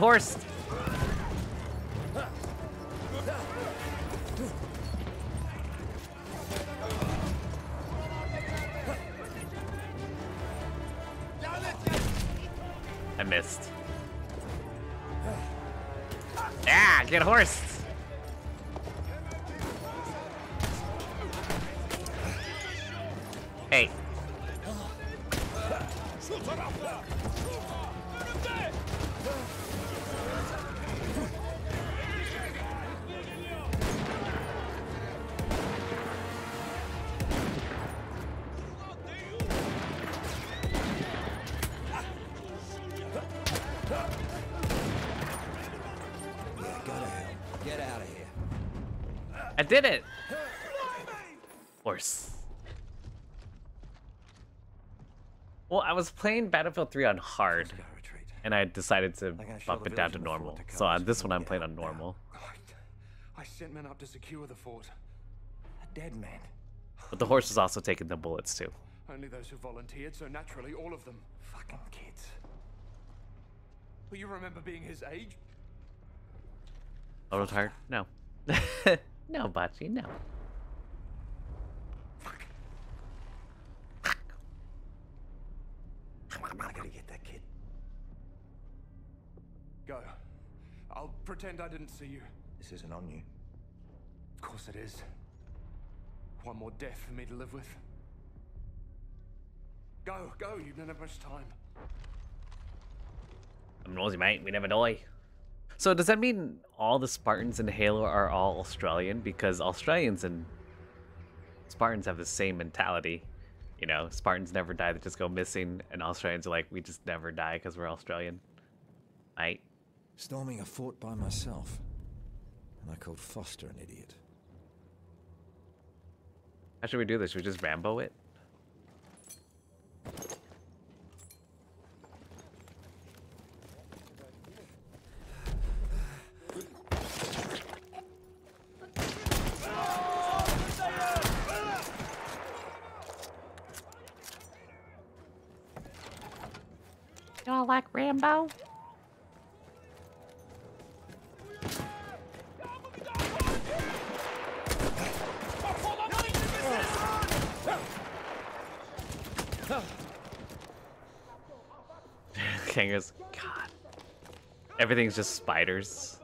Get Get out of here. Did it. Horse. Well, I was playing Battlefield 3 on hard, and I decided to bump it down to and the fort normal. So uh, on this one, I'm playing on normal. I sent men up to secure the fort. A dead man. But the horse is also taking the bullets too. Only those who volunteered, so naturally all of them. Fucking kids. But you remember being his age? Auto tired? No. No, Bachi, no. I gotta get that kid. Go. I'll pretend I didn't see you. This isn't on you. Of course it is. One more death for me to live with. Go, go, you don't have much time. I'm nosy, mate. We never die. So does that mean all the Spartans in Halo are all Australian? Because Australians and Spartans have the same mentality. You know, Spartans never die; they just go missing, and Australians are like, we just never die because we're Australian. Right? Storming a fort by myself. And I called Foster an idiot. How should we do this? Should we just Rambo it? Y'all Rambo? Kangaroos. God. Everything's just spiders.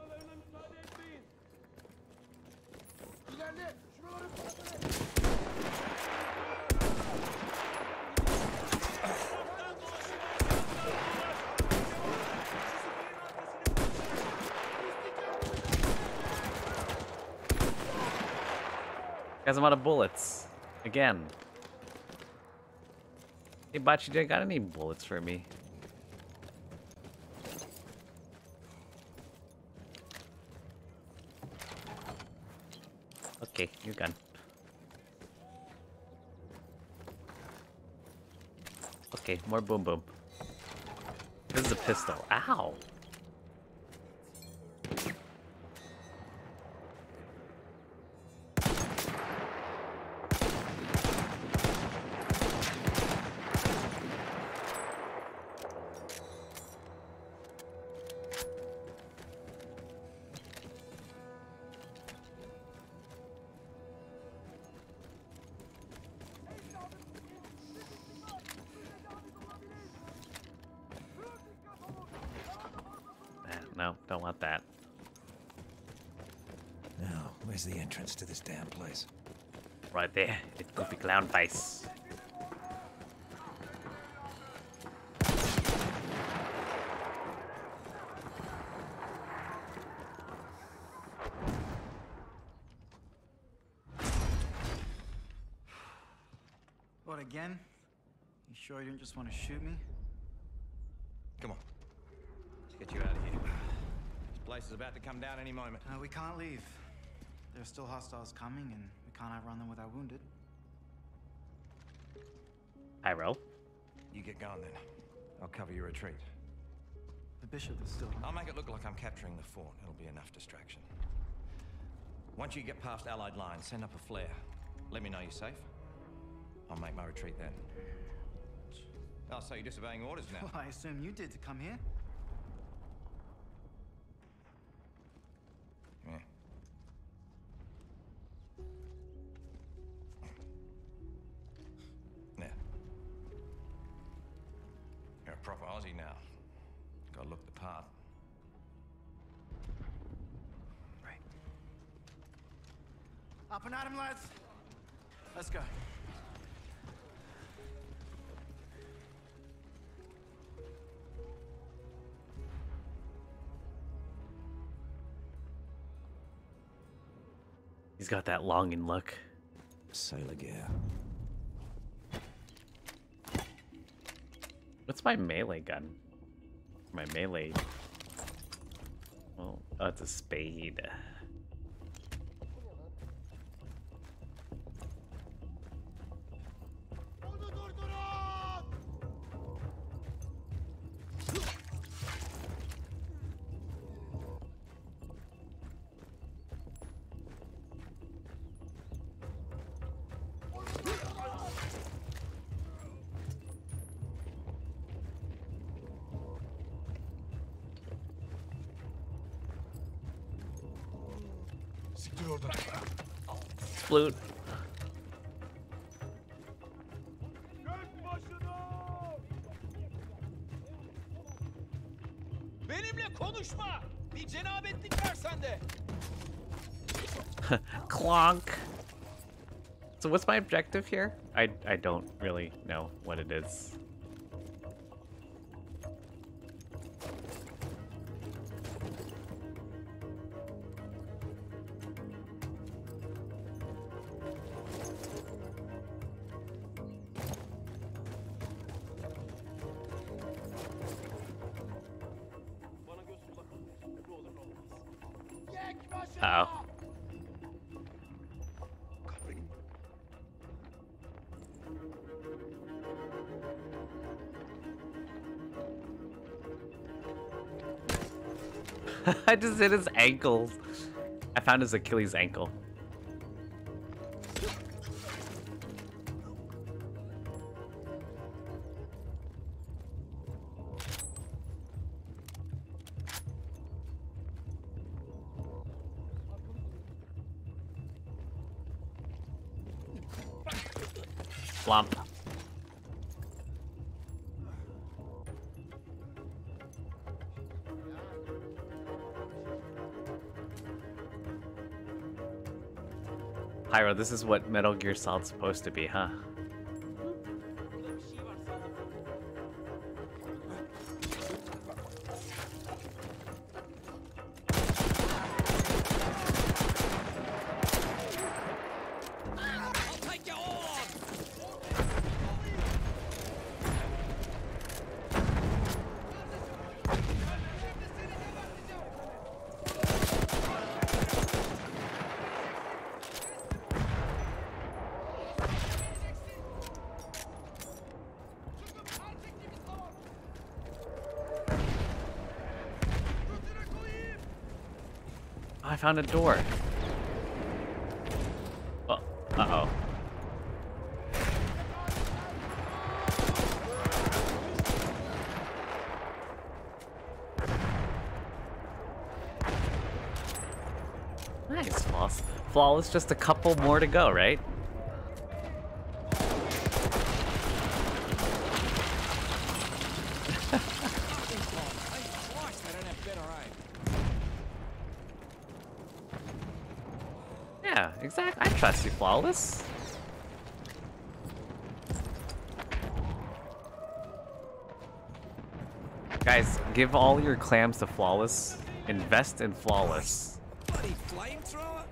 I'm out of bullets. Again. Hey, Bachi, you got any bullets for me? Okay, you're gone. Okay, more boom boom. This is a pistol. Ow! There. It's Goofy Clown Face. What, again? You sure you didn't just want to shoot me? Come on. Let's get you out of here. This place is about to come down any moment. No, we can't leave. There are still hostiles coming, and we can't outrun them without wounded. Pyro. You get going then. I'll cover your retreat. The bishop is still. I'll make it look like I'm capturing the fort. It'll be enough distraction. Once you get past Allied lines, send up a flare. Let me know you're safe. I'll make my retreat then. Oh, so you're disobeying orders now? Well, I assume you did to come here. He's got that longing look. Sailor gear. What's my melee gun? My melee. Oh, oh it's a spade. So what's my objective here? I I don't really know what it is. I just hit his ankles. I found his Achilles ankle. This is what Metal Gear Solid's supposed to be, huh? Found a door. Oh, uh-oh. Nice, Flawless. Flawless, just a couple more to go, right? Yeah, exactly. I trust you, Flawless. Guys, give all your clams to Flawless. Invest in Flawless. Bloody flamethrower.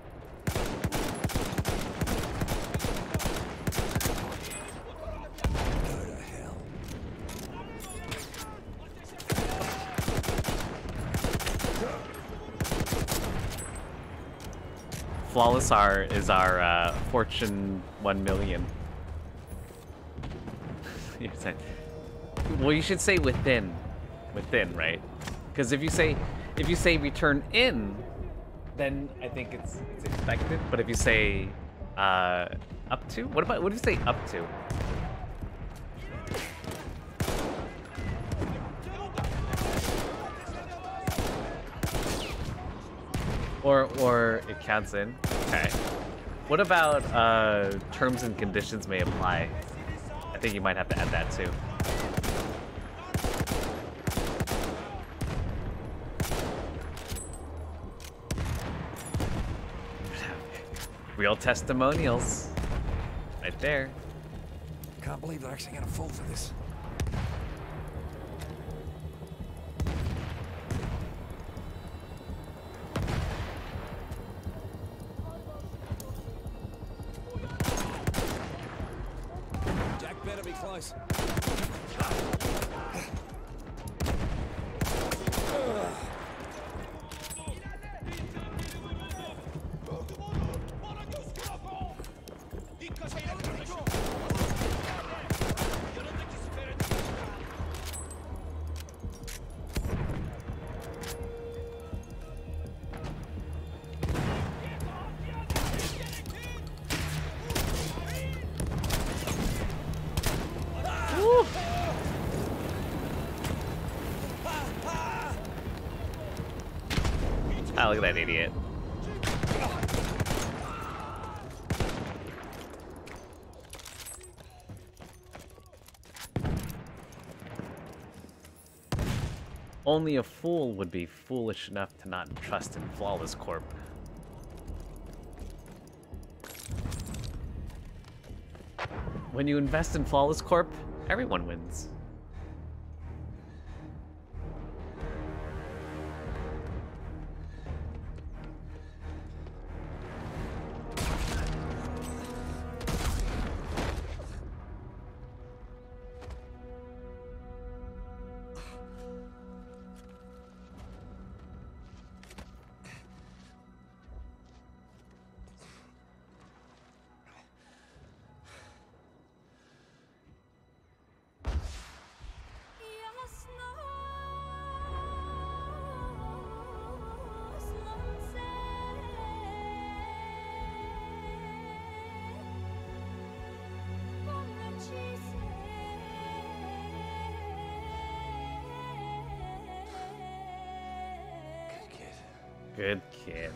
Flawless are is our uh, Fortune 1 million. Well, you should say within, within, right? Because if you say if you say return in, then I think it's it's expected. But if you say uh, up to, what about what if you say up to? Or or it counts in. Okay. What about uh, terms and conditions may apply? I think you might have to add that too. Real testimonials. Right there. Can't believe they're actually gonna fall for this. Would be foolish enough to not trust in Flawless Corp. When you invest in Flawless Corp, everyone wins. Good kid.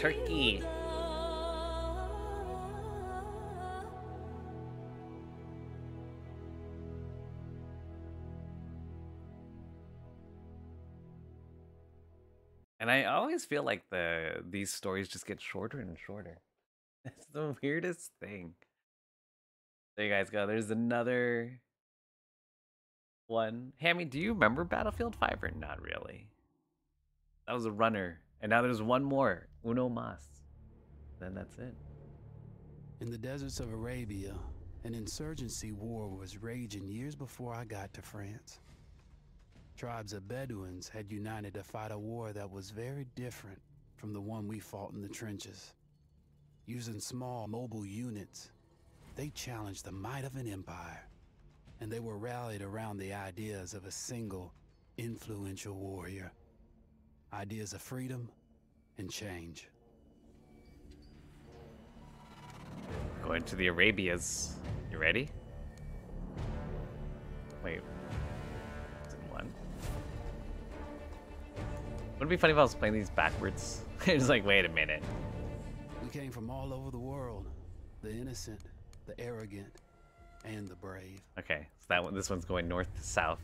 Turkey. And I always feel like the these stories just get shorter and shorter. It's the weirdest thing. There you guys go. There's another one. Hammy, do you remember Battlefield 5 or not really? That was a runner. And now there's one more. Uno mas. Then that's it. In the deserts of Arabia, an insurgency war was raging years before I got to France. Tribes of Bedouins had united to fight a war that was very different from the one we fought in the trenches. Using small mobile units, they challenged the might of an empire, and they were rallied around the ideas of a single, influential warrior. Ideas of freedom and change. Going to the Arabias. You ready? Wait. One? Would it be funny if I was playing these backwards? it's like, wait a minute. We came from all over the world the innocent, the arrogant, and the brave. Okay, so that one, this one's going north to south.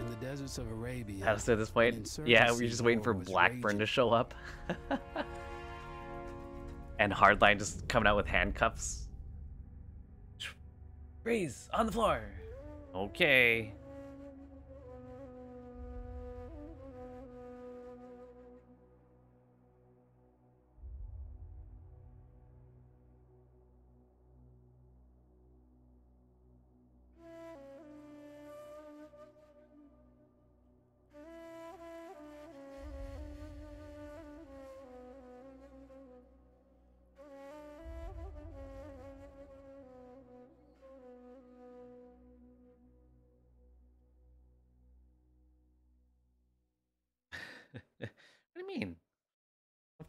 In the deserts of Arabia. At this point? Yeah, we're just waiting for Blackburn to show up. and Hardline just coming out with handcuffs. Freeze on the floor. Okay.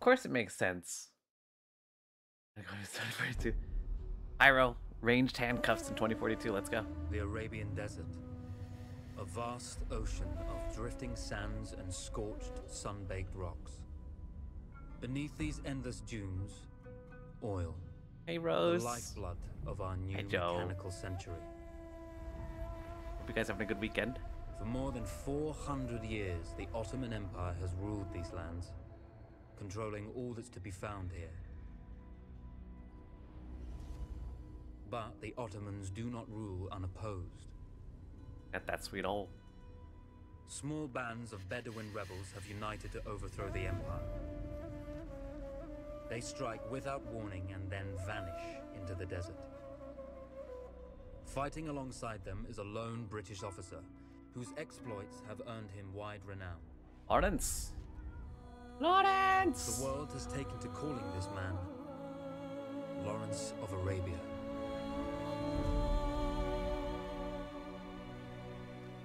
Course it makes sense. Going to 2042. Pyro, ranged handcuffs in 2042. Let's go. The Arabian Desert. A vast ocean of drifting sands and scorched, sun-baked rocks. Beneath these endless dunes, oil. Hey, Rose. The lifeblood of our new Hey, Joe. mechanical century. Hope you guys having a good weekend. For more than 400 years, the Ottoman Empire has ruled these lands, controlling all that's to be found here. But the Ottomans do not rule unopposed. At that sweet old. Small bands of Bedouin rebels have united to overthrow the empire. They strike without warning and then vanish into the desert. Fighting alongside them is a lone British officer whose exploits have earned him wide renown. Lawrence. Lawrence. The world has taken to calling this man Lawrence of Arabia.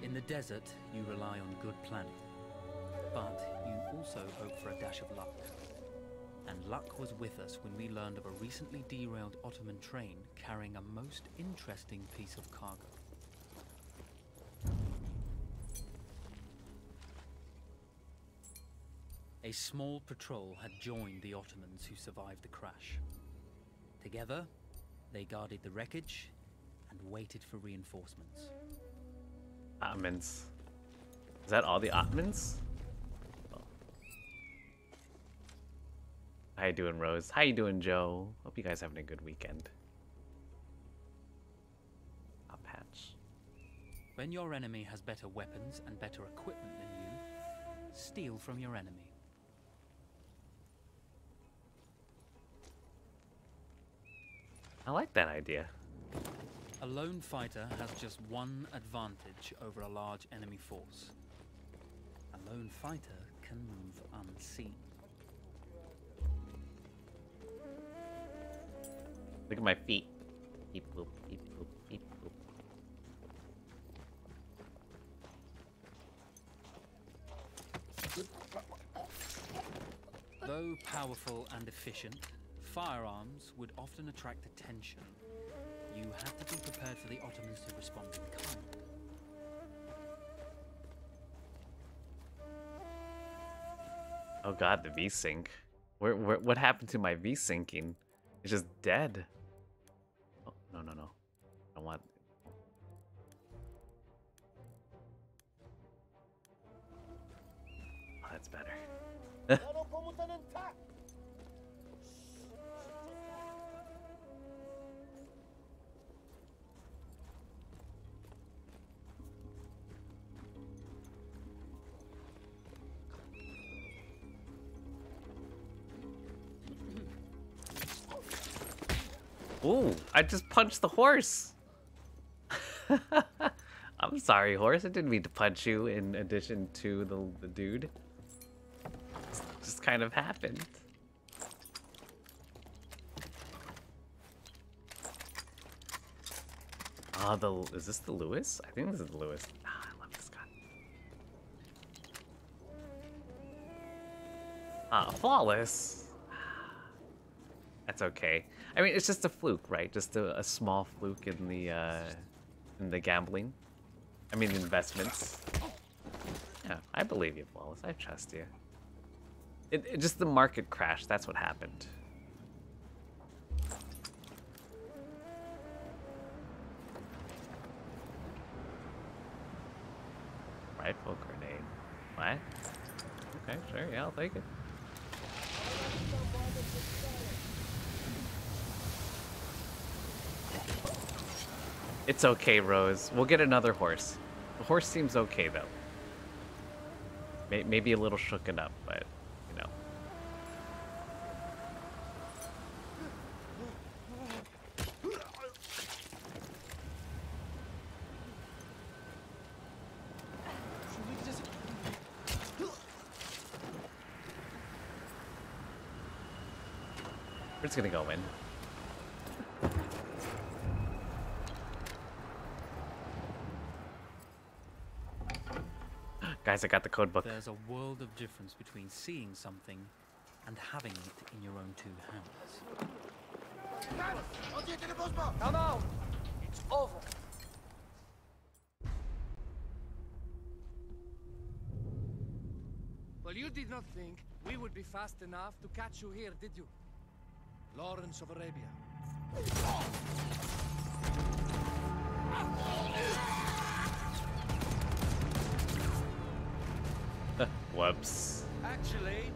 In the desert, you rely on good planning, but you also hope for a dash of luck. And luck was with us when we learned of a recently derailed Ottoman train carrying a most interesting piece of cargo. A small patrol had joined the Ottomans who survived the crash. Together, they guarded the wreckage and waited for reinforcements. Ottomans. Is that all the Ottomans? Oh. How you doing, Rose? How you doing, Joe? Hope you guys having a good weekend. A patch. When your enemy has better weapons and better equipment than you, steal from your enemy. I like that idea. A lone fighter has just one advantage over a large enemy force. A lone fighter can move unseen. Look at my feet. Beep boop, beep boop, beep boop. Though powerful and efficient, firearms would often attract attention. You had to be prepared for the Ottomans to respond in kind. Oh god, the V-Sync. Where, where, what happened to my V-Syncing? It's just dead. Oh, no, no, no. I want... Oh, that's better. Ooh, I just punched the horse. I'm sorry, horse. I didn't mean to punch you in addition to the, the dude. Just kind of happened. Ah, the is this the Lewis? I think this is the Lewis. Ah, I love this gun. Ah, flawless. That's okay. I mean, it's just a fluke, right? Just a, a small fluke in the uh, in the gambling. I mean, investments. Yeah, I believe you, Wallace. I trust you. It, it just the market crash. That's what happened. Rifle grenade. What? Okay, sure. Yeah, I'll take it. It's okay, Rose. We'll get another horse. The horse seems okay, though. May maybe a little shooken up, but, you know. We're just gonna go in. Guys, I got the code book. There's a world of difference between seeing something and having it in your own two hands. No, no! It's over! Well, you did not think we would be fast enough to catch you here, did you? Lawrence of Arabia. Whoops. Actually,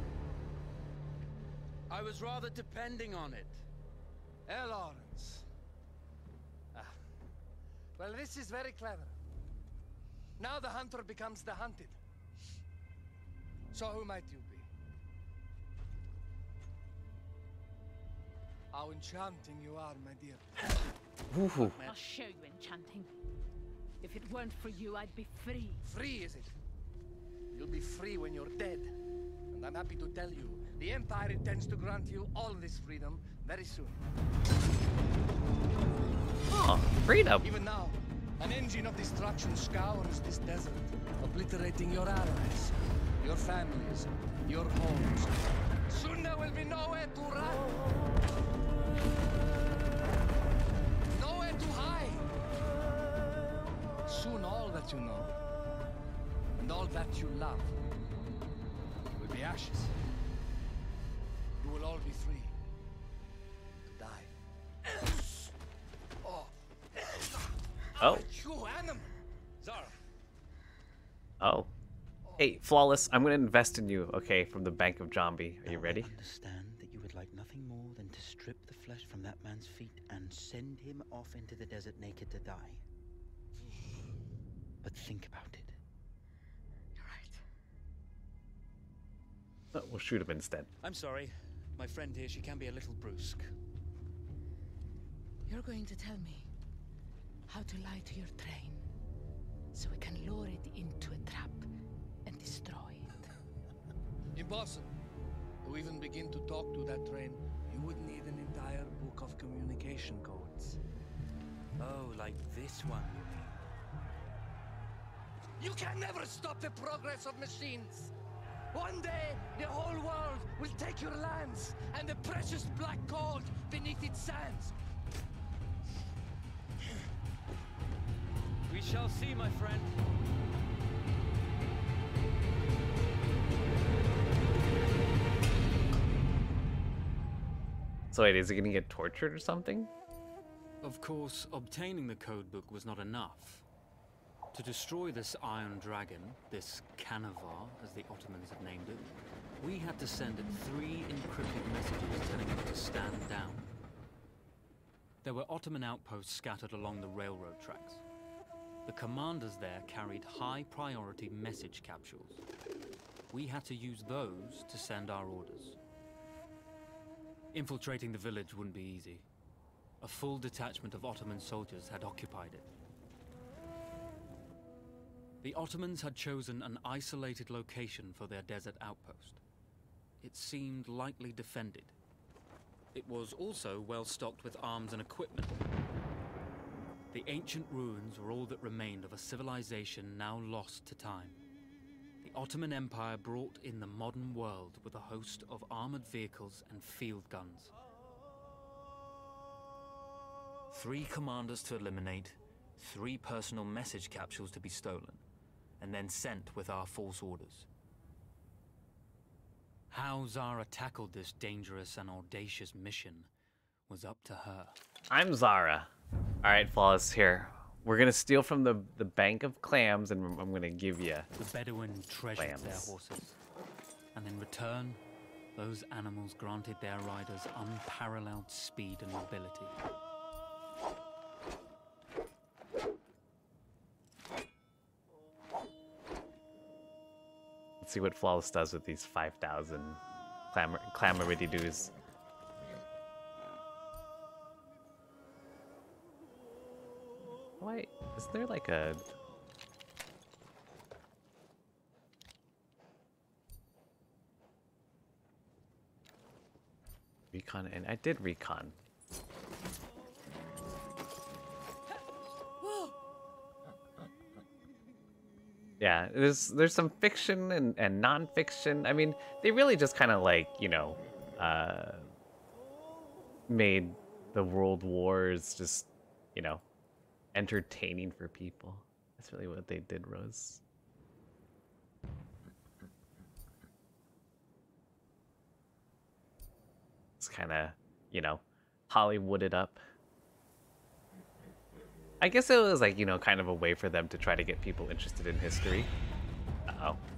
I was rather depending on it. Eh, Lawrence? Ah. Well, this is very clever. Now the hunter becomes the hunted. So who might you be? How enchanting you are, my dear. Ooh. I'll show you enchanting. If it weren't for you, I'd be free. Free, is it? You'll be free when you're dead. And I'm happy to tell you, the Empire intends to grant you all this freedom Very soon. Oh, freedom. Even now, an engine of destruction scours this desert, obliterating your allies, your families, your homes. Soon there will be nowhere to run. Nowhere to hide. Soon all that you know, and all that you love, will be ashes. You will all be free to die. Oh. Oh. Zara. Oh. Hey, Flawless, I'm gonna invest in you, okay, from the Bank of Zombie. Are you ready? I Understand that you would like nothing more than to strip the flesh from that man's feet and send him off into the desert naked to die. But think about it. Oh, we'll shoot him instead. I'm sorry. My friend here, she can be a little brusque. You're going to tell me how to lie to your train so we can lure it into a trap and destroy it. Impossible. To even begin to talk to that train, you would need an entire book of communication codes. Oh, like this one, you mean? You can never stop the progress of machines. One day, the whole world will take your lands and the precious black gold beneath its sands. We shall see, my friend. So wait, is he gonna get tortured or something? Of course, obtaining the code book was not enough. To destroy this Iron Dragon, this Canavar, as the Ottomans had named it, we had to send it three encrypted messages telling it to stand down. There were Ottoman outposts scattered along the railroad tracks. The commanders there carried high priority message capsules. We had to use those to send our orders. Infiltrating the village wouldn't be easy. A full detachment of Ottoman soldiers had occupied it. The Ottomans had chosen an isolated location for their desert outpost. It seemed lightly defended. It was also well stocked with arms and equipment. The ancient ruins were all that remained of a civilization now lost to time. The Ottoman Empire brought in the modern world with a host of armored vehicles and field guns. Three commanders to eliminate, three personal message capsules to be stolen, and then sent with our false orders. How Zara tackled this dangerous and audacious mission was up to her. I'm Zara. All right, Flawless, here. We're gonna steal from the the bank of clams, and I'm gonna give you. The Bedouin treasured their horses, and in return, those animals granted their riders unparalleled speed and mobility. Let's see what Flawless does with these 5,000 clamor clamorididoos. Wait, is there like a... Recon, and I did recon. Yeah, there's there's some fiction and, and non-fiction. I mean, they really just kind of like, you know, uh, made the world wars just, you know, entertaining for people. That's really what they did, Rose. It's kind of, you know, Hollywooded up. I guess it was like, you know, kind of a way for them to try to get people interested in history. Uh-oh. Can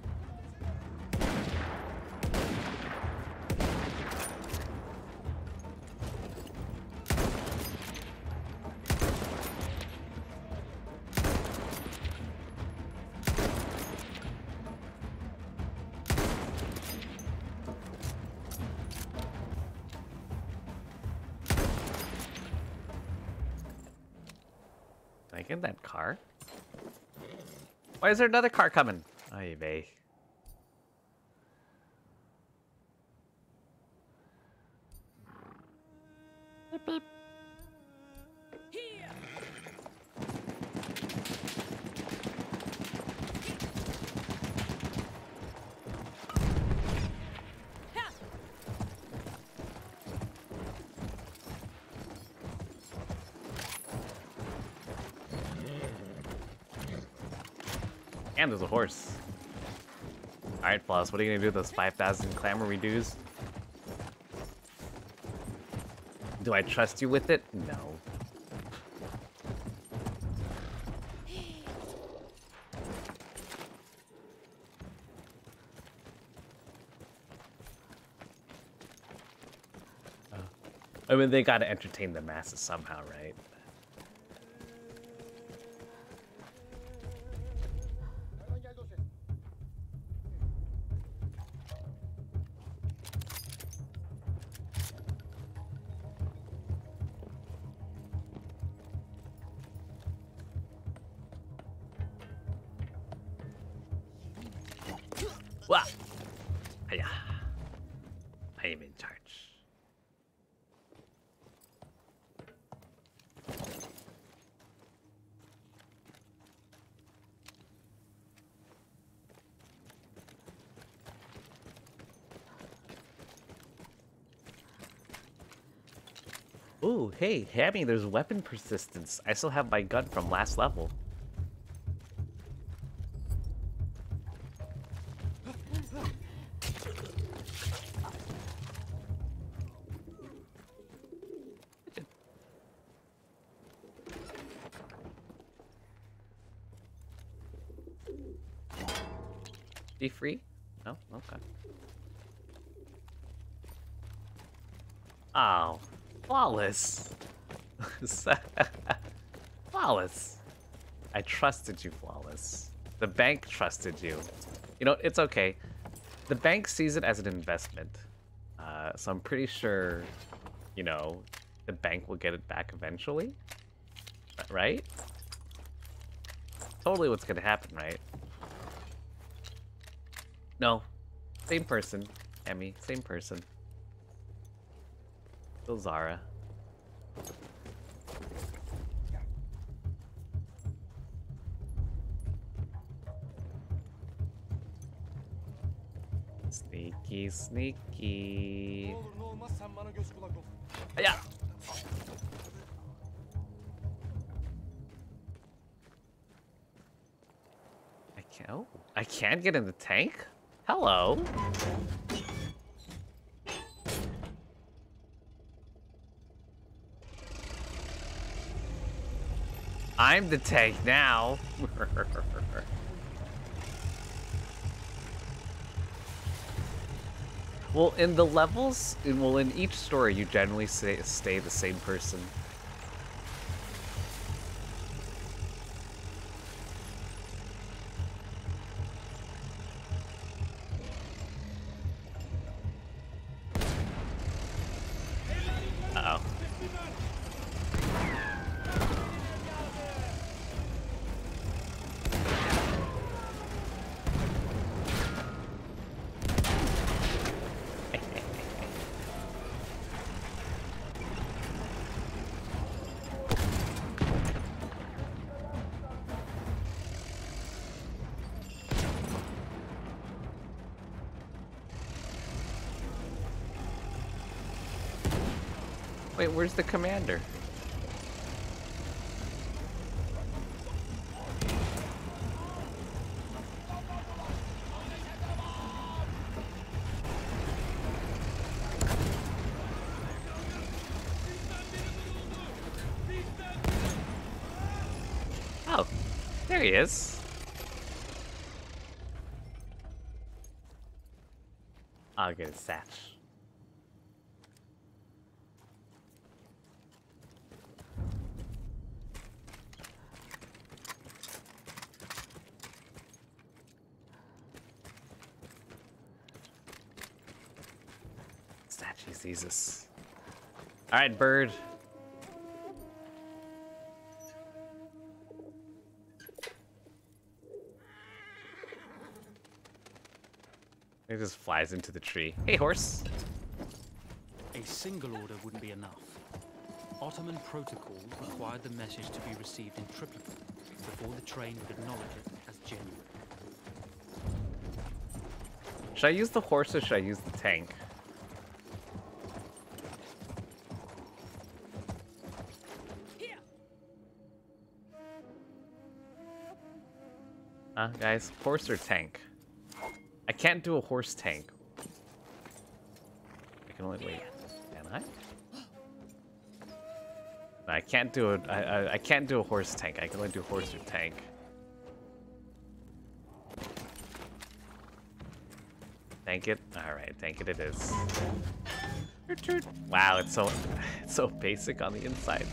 is there another car coming? Ay vey. Horse. Alright, Floss, what are you gonna do with those 5,000 clamory dues? Do I trust you with it? No. I mean, they gotta entertain the masses somehow, right? Hammy, there's weapon persistence. I still have my gun from last level. Be free? No? Okay. Oh, flawless. flawless. I trusted you, flawless. The bank trusted you. You know, it's okay. The bank sees it as an investment. Uh, so I'm pretty sure, you know, the bank will get it back eventually. Right? Totally what's gonna happen, right? No. Same person. Emmy, same person. Still Zara. Sneaky, sneaky. Ne olmaz sen bana göz kulak ol. Yeah. I can't. Oh, I can't get in the tank. Hello. I'm the tank now. well, in the levels, well, in each story, you generally stay, stay the same person. Where's the commander? Oh, there he is. I'll get a satch. Statue sees us. All right, bird. It just flies into the tree. Hey, horse. A single order wouldn't be enough. Ottoman protocol required the message to be received in triplicate before the train would acknowledge it as genuine. Should I use the horse or should I use the tank? Huh, guys? Horse or tank? I can't do a horse tank. I can only wait. Can I? I can't do it. I, I I can't do a horse tank. I can only do horse or tank. Tank it. All right, tank it. It is. Wow, it's so it's so basic on the inside.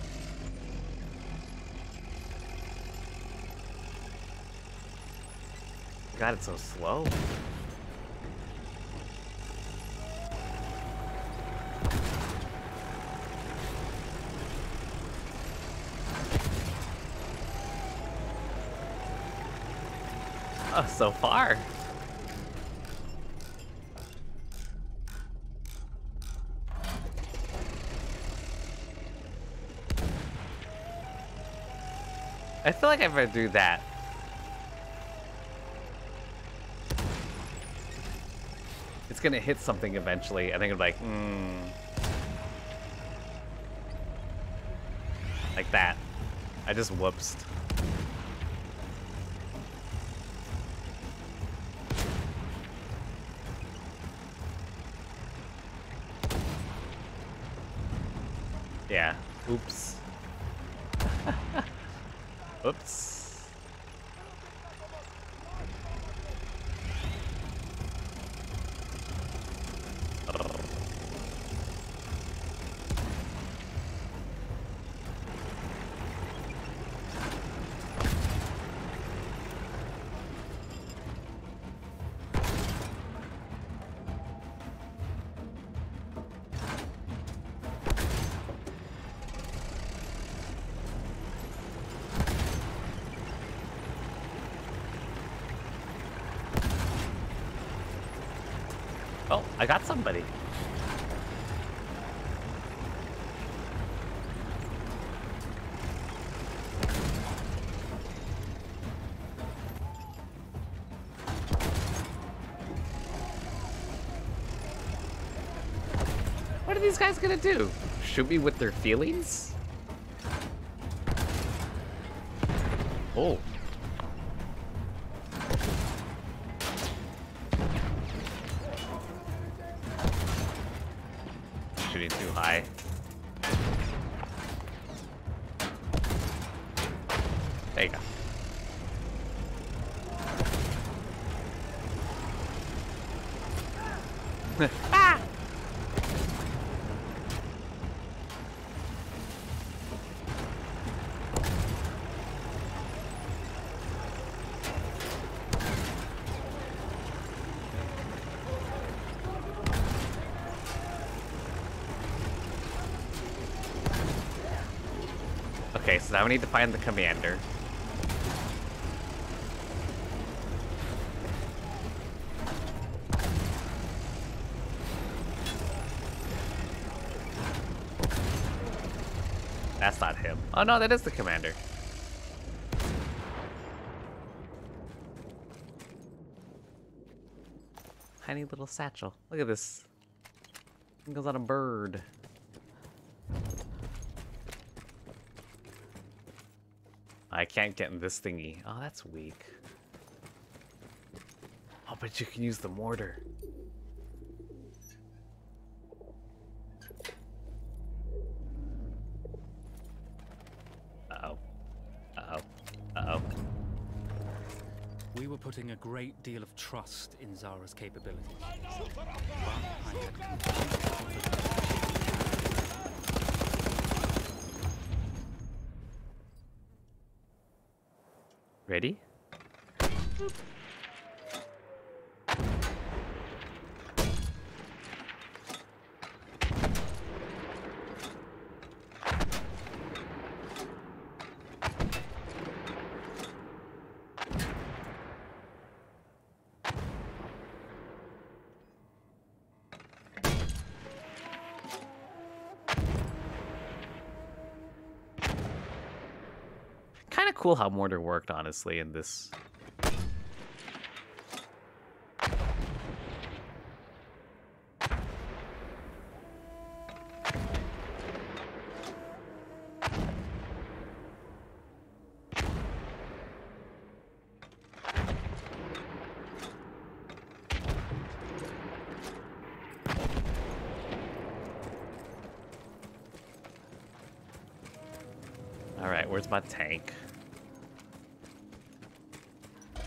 God, it's so slow. Oh, so far. I feel like I do that, it's gonna hit something eventually. I think I'm like, hmm. Like that. I just whoopsed. Guys gonna do? Shoot me with their feelings? Oh. We need to find the commander. That's not him. Oh no, that is the commander. Tiny little satchel. Look at this. It goes on a bird. Can't get in this thingy. Oh, that's weak. Oh, but you can use the mortar. Uh-oh. Uh-oh. Uh-oh. We were putting a great deal of trust in Zara's capabilities. But I had complete confidence. Ready? Cool how mortar worked, honestly, in this.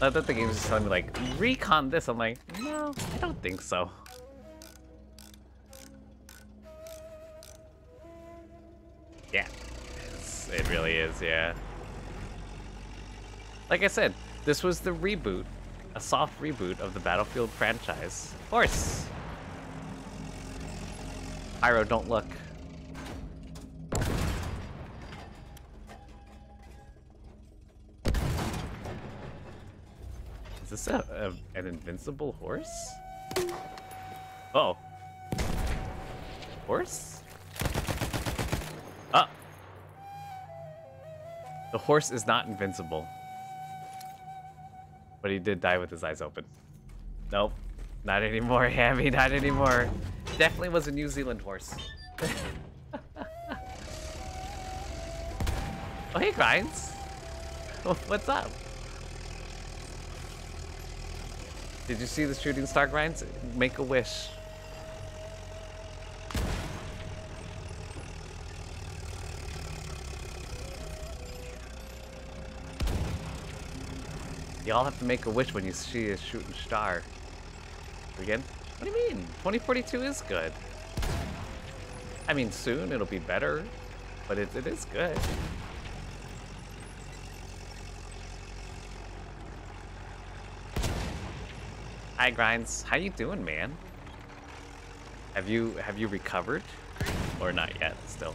I thought the game was just telling me like recon this. I'm like, no, I don't think so. Yeah, it's, it really is. Yeah. Like I said, this was the reboot, a soft reboot of the Battlefield franchise. Horse. Pyro, don't look. This a, a an invincible horse? Oh. Horse? Ah. The horse is not invincible. But he did die with his eyes open. Nope. Not anymore, Hammy, not anymore. Definitely was a New Zealand horse. oh, hey, Grinds. What's up? Did you see the shooting star grinds? Make a wish. Y'all have to make a wish when you see a shooting star. Again? What do you mean? 2042 is good. I mean, soon it'll be better, but it, it is good. Grinds, how you doing, man? Have you have you recovered, or not yet? Still.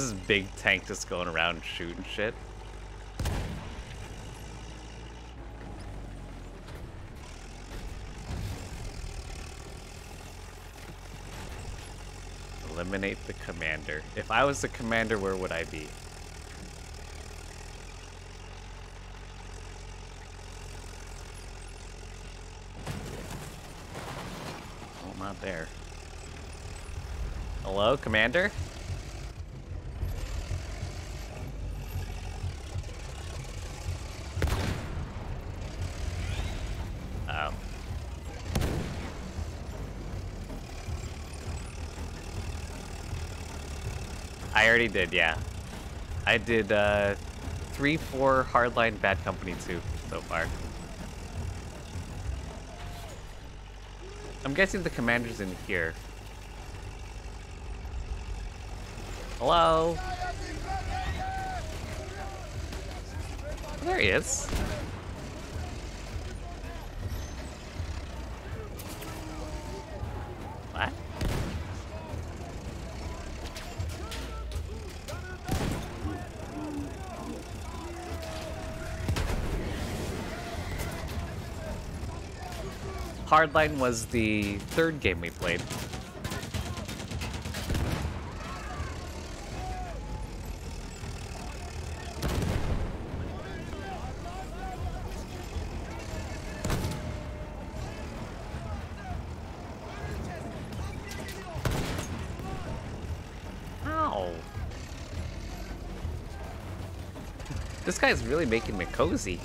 This is big tank just going around shooting shit. Eliminate the commander. If I was the commander, where would I be? Oh, not there. Hello, commander? Oh. I already did, yeah. I did uh, three, four Hardline Bad Company 2 so far. I'm guessing the commander's in here. Hello? There he is. Hardline was the third game we played. Ow. This guy's really making me cozy.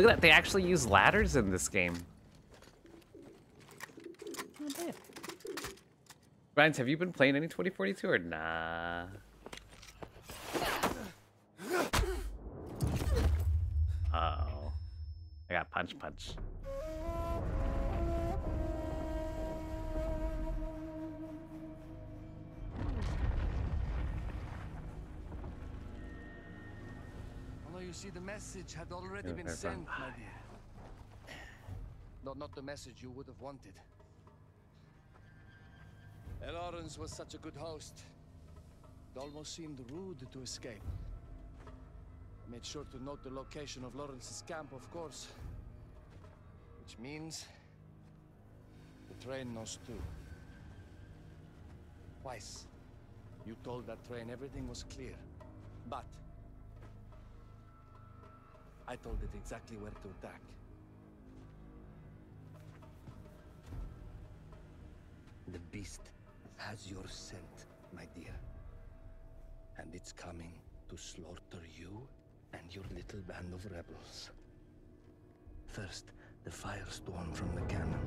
Look at that. They actually use ladders in this game. Ryan, have you been playing any 2042 or nah? Already Yeah, been fair sent, point. my dear. Not, not the message you would have wanted. Elorens was such a good host. It almost seemed rude to escape. I made sure to note the location of Lawrence's camp, of course. Which means the train knows too. Twice, you told that train everything was clear. But I told it exactly where to attack. The beast has your scent, my dear. And it's coming to slaughter you and your little band of rebels. First, the firestorm from the cannon.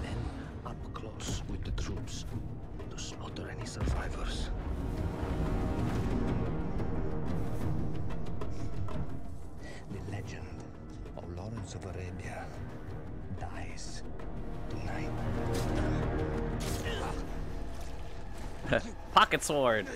Then, up close with the troops to slaughter any survivors. Of Arabia dies tonight. Pocket sword.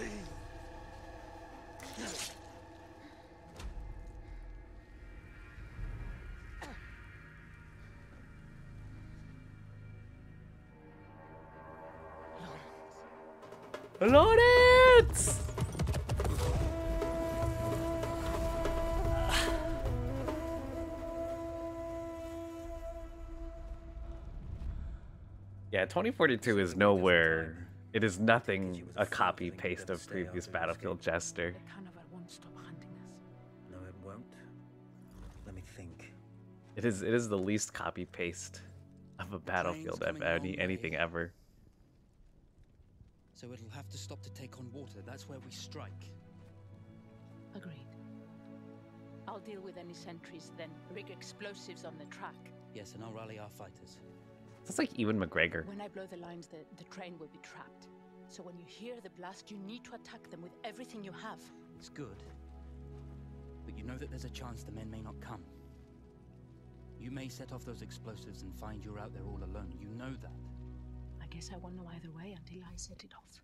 2042 is nowhere. It is nothing a copy paste of previous Battlefield Jester. No, it won't. Let me think. It is it is the least copy paste of a Battlefield of coming a long any anything ever. So it'll have to stop to take on water. That's where we strike. Agreed. I'll deal with any sentries, then rig explosives on the track. Yes, and I'll rally our fighters. That's like Ewan McGregor. When I blow the lines, the, the train will be trapped. So when you hear the blast, you need to attack them with everything you have. It's good. But you know that there's a chance the men may not come. You may set off those explosives and find you're out there all alone. You know that. I guess I won't know either way until I set it off.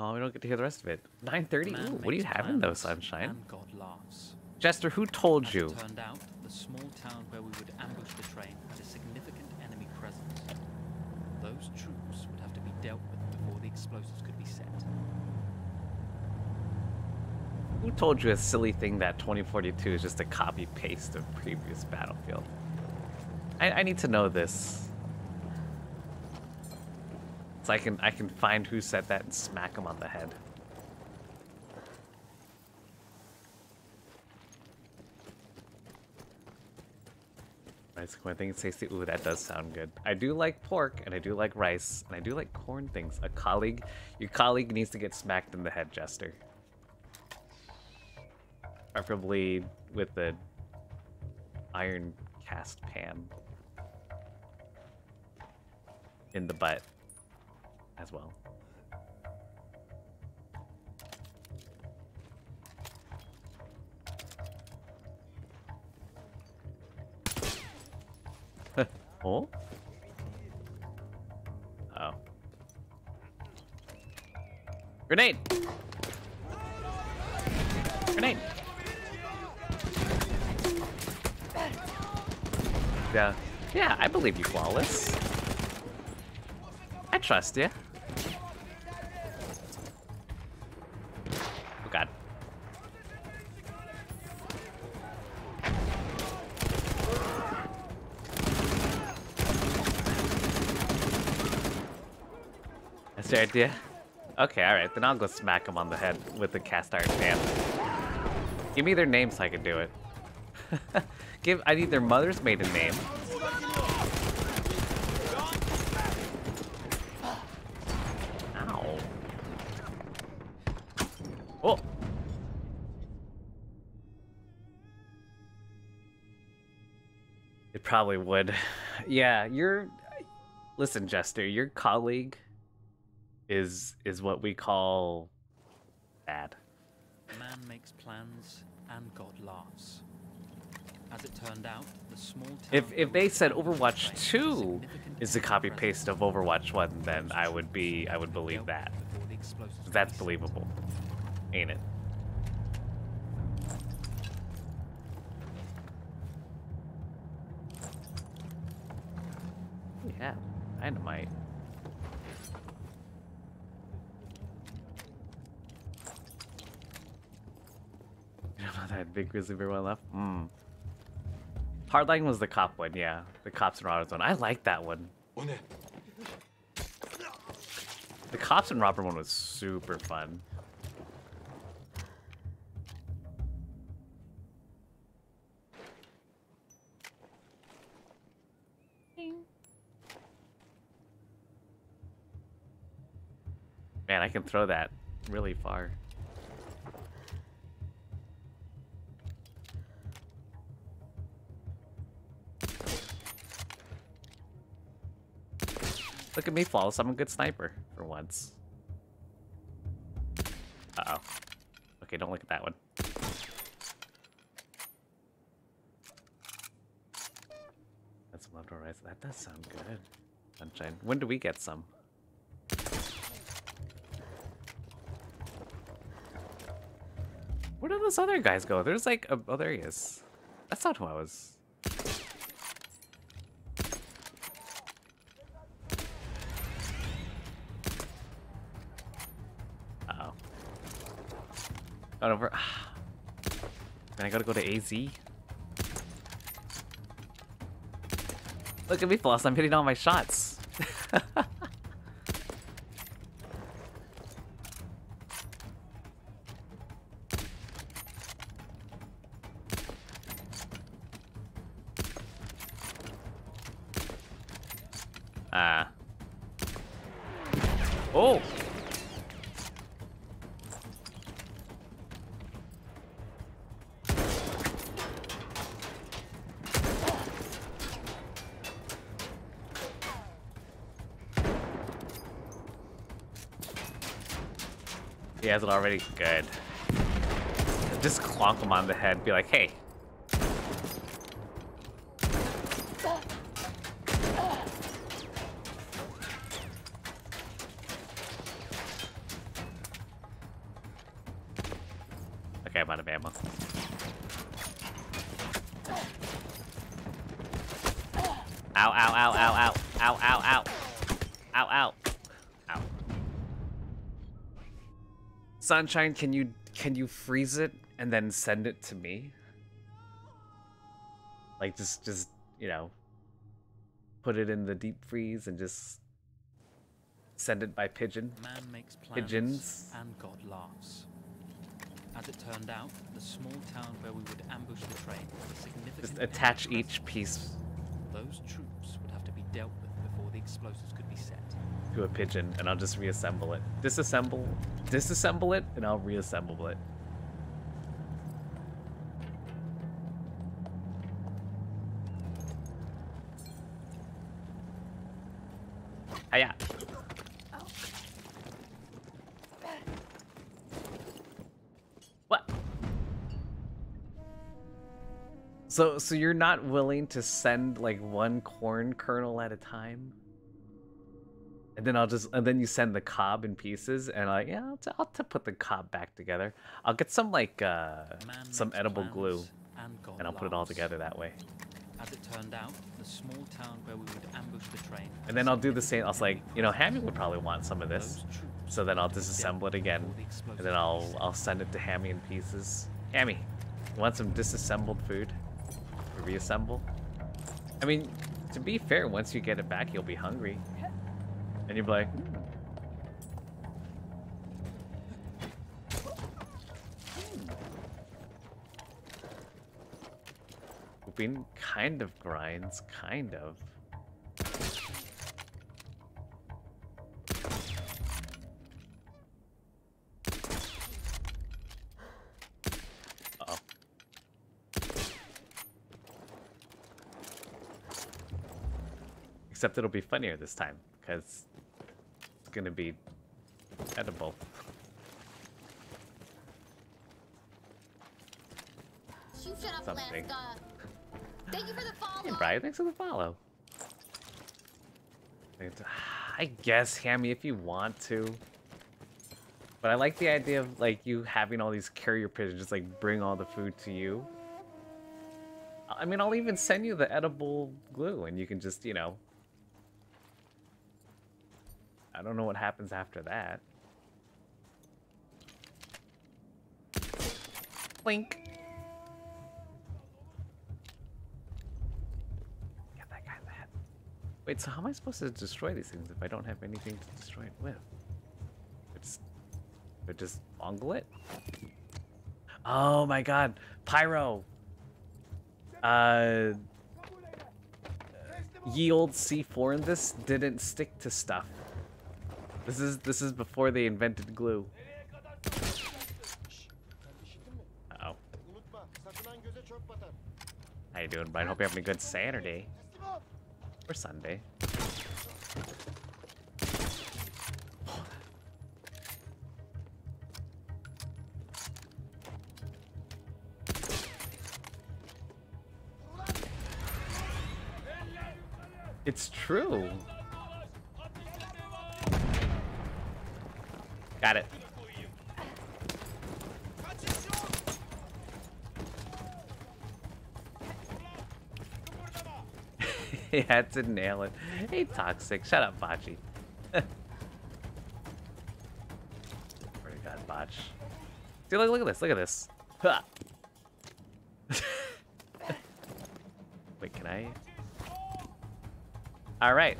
Oh, we don't get to hear the rest of it. 9:30. Ooh, what are you have though, Sunshine? And God laughs. Jester, who told As you? turned out, the small town where we would ambush the train had a significant enemy presence. Those troops would have to be dealt with before the explosives could be set. Who told you a silly thing that 2042 is just a copy paste of previous Battlefield? I, I need to know this. So I can I can find who said that and smack him on the head. Rice corn thing is tasty. Ooh, that does sound good. I do like pork and I do like rice and I do like corn things. A colleague, your colleague needs to get smacked in the head, Jester. Preferably with the iron cast pan in the butt as well. oh? Oh. Grenade! Grenade! Yeah. Uh, yeah, I believe you, Flawless. I trust you. Oh god. gangster idea. Okay, alright, then I'll go smack him on the head with the cast iron pan. Give me their name so I can do it. Give I need their mother's maiden name. Ow. Oh. It probably would. Yeah, you're listen, Jester, your colleague is is what we call bad. Man makes plans and God laughs. As it turned out, the small If if they said where we were Overwatch 2 is a copy paste of Overwatch 1, then I would be I would believe that. before the explosives That's believable. Ain't it? Yeah, dynamite. You don't know that big grizzly bear one left? Hmm. Hardline was the cop one, yeah. The cops and robbers one. I like that one. The cops and robber one was super fun. Man, I can throw that really far. Look at me, Flawless. I'm a good sniper for once. Uh-oh. Okay, don't look at that one. That's some leftover rice. That does sound good. Sunshine. When do we get some? Where did those other guys go? There's like, a, oh, there he is. That's not who I was. Got over. Ah. Then I gotta go to AZ. Look at me, Floss. I'm hitting all my shots. already. Good. Just clonk him on the head. Be like, hey. Sunshine, can you can you freeze it and then send it to me? Like just just, you know, put it in the deep freeze and just send it by pigeon. Man makes plans Pigeons. and God laughs. As it turned out, the small town where we would ambush the train. Just attach each piece Those troops would have to be dealt with before the explosives could be set. To a pigeon and I'll just reassemble it. Disassemble disassemble it and I'll reassemble it. Hiya. What? So so you're not willing to send like one corn kernel at a time? And then I'll just and then you send the cob in pieces and like yeah I'll, t- I'll t- put the cob back together. I'll get some like uh some edible glue and and I'll put it all together that way. As it turned out, the small town where we would ambush the train And then I'll do the same. I was like, you know, Hammy would probably want some of this. So then I'll disassemble it again, and then I'll I'll send it to Hammy in pieces. Hammy, you want some disassembled food to reassemble? I mean, to be fair, once you get it back, you'll be hungry, and you'd like, kind of grinds, kind of. Uh. Except it'll be funnier this time, because gonna be edible. You shut up, Something. Alaska. Thank you for the follow. Hey, Brian, thanks for the follow. I guess, Hammy, if you want to. But I like the idea of like you having all these carrier pigeons just like bring all the food to you. I mean, I'll even send you the edible glue and you can just, you know. I don't know what happens after that. Blink. Get that guy in the head. Wait, so how am I supposed to destroy these things if I don't have anything to destroy it with? It's, I just bungle it? Oh my god, Pyro! Uh, ye old C4 in this didn't stick to stuff. This is this is before they invented glue. Oh. How you doing, Brian? Hope you're having a good Saturday. Or Sunday. It's true. Got it. he had to nail it. Hey, Toxic. Shut up, Bocce. Already got Botch. See, look, look at this. Look at this. Wait, can I? All right.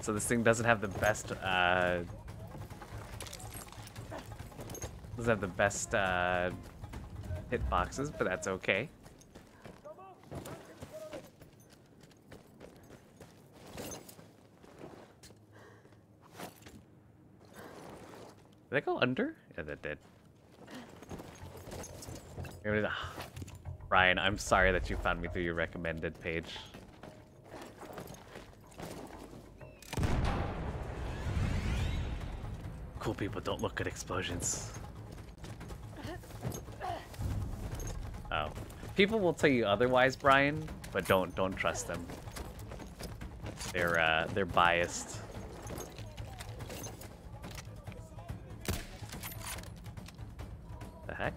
So this thing doesn't have the best, uh... Doesn't have the best, uh... Hit boxes, but that's okay. Did that go under? Yeah, that did. Ryan, I'm sorry that you found me through your recommended page. Cool people don't look at explosions. People will tell you otherwise, Brian, but don't don't trust them. They're uh they're biased. The heck?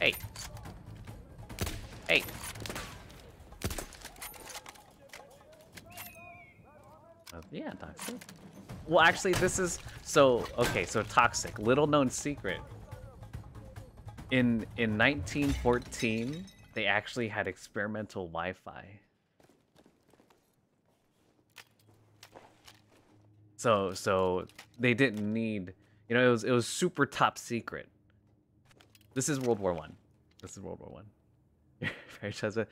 Hey. Hey. Uh, yeah, toxic. Well, actually, this is so okay. So toxic. Little known secret. In in 1914, they actually had experimental Wi-Fi. So so they didn't need, you know, it was it was super top secret. This is World War One. This is World War One. Husband.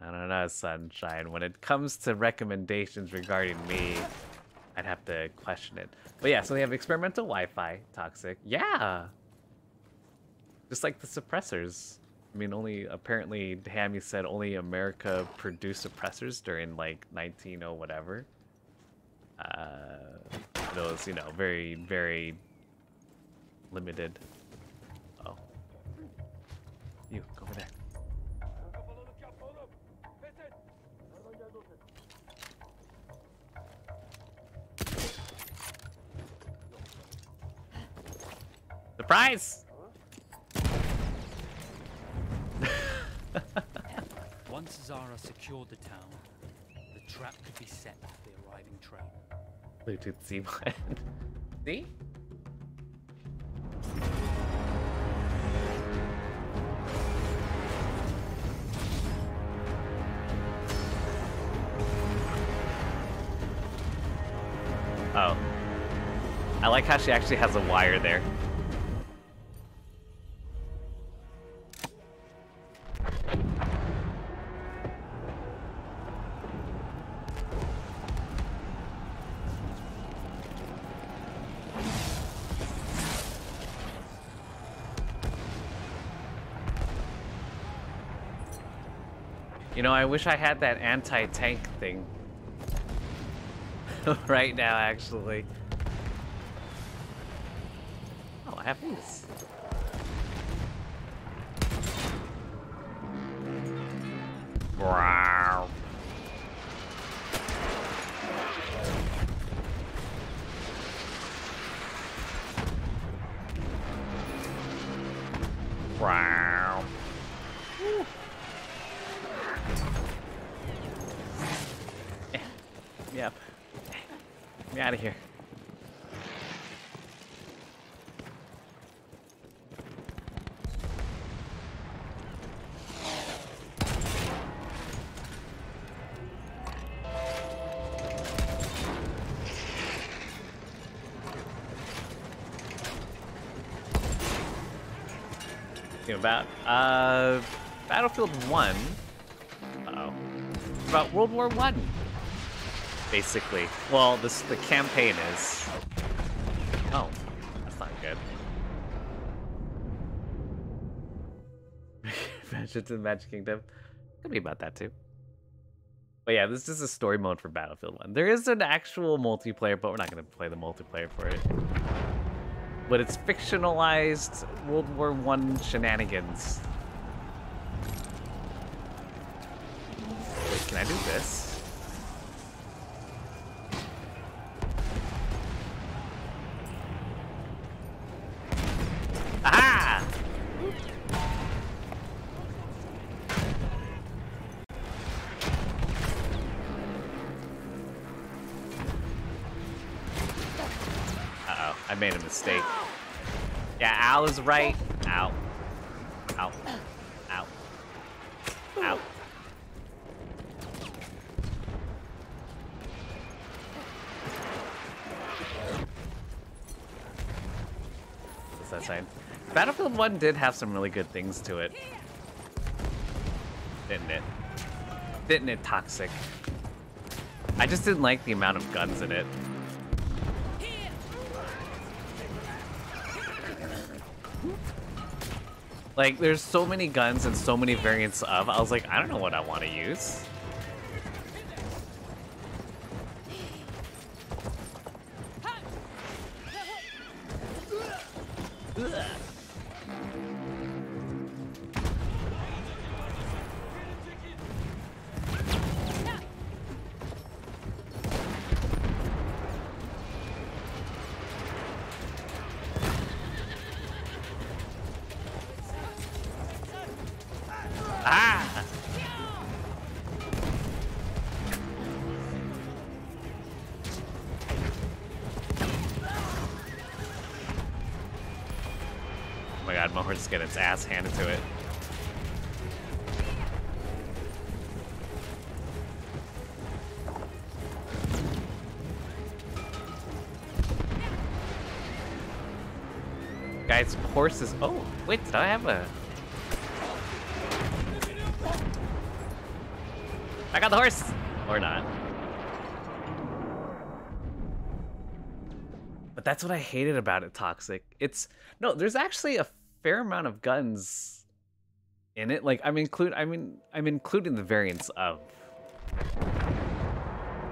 I don't know, sunshine. When it comes to recommendations regarding me, I'd have to question it. But yeah, so they have experimental Wi-Fi, toxic. Yeah. Just like the suppressors. I mean, only apparently Hammy said only America produced suppressors during like 19 oh whatever. Uh, those, you know, very, very limited. Oh. You, go over there. Surprise! Once Zara secured the town, the trap could be set for the arriving train. Bluetooth C button. See? Oh. I like how she actually has a wire there. Wish I had that anti-tank thing. right now, actually. Oh, I have these. About uh Battlefield 1. Uh-oh. About World War 1 basically. Well, this the campaign is. Oh, that's not good. Mansions in the Magic Kingdom. Could be about that too. But yeah, this is a story mode for Battlefield 1. There is an actual multiplayer, but we're not going to play the multiplayer for it. But it's fictionalized World War One shenanigans. Wait, can I do this? Is right. Ow. Ow. Ow. Ow. What's that saying? Battlefield 1 did have some really good things to it. Didn't it? Didn't it, Toxic? I just didn't like the amount of guns in it. Like, there's so many guns and so many variants of. I was like, I don't know what I want to use. Its ass handed to it. Guys, horses. Oh, wait, did I have a. I got the horse! Or not. But that's what I hated about it, Toxic. It's no, there's actually a fair amount of guns in it. Like I'm include I mean I'm including the variants of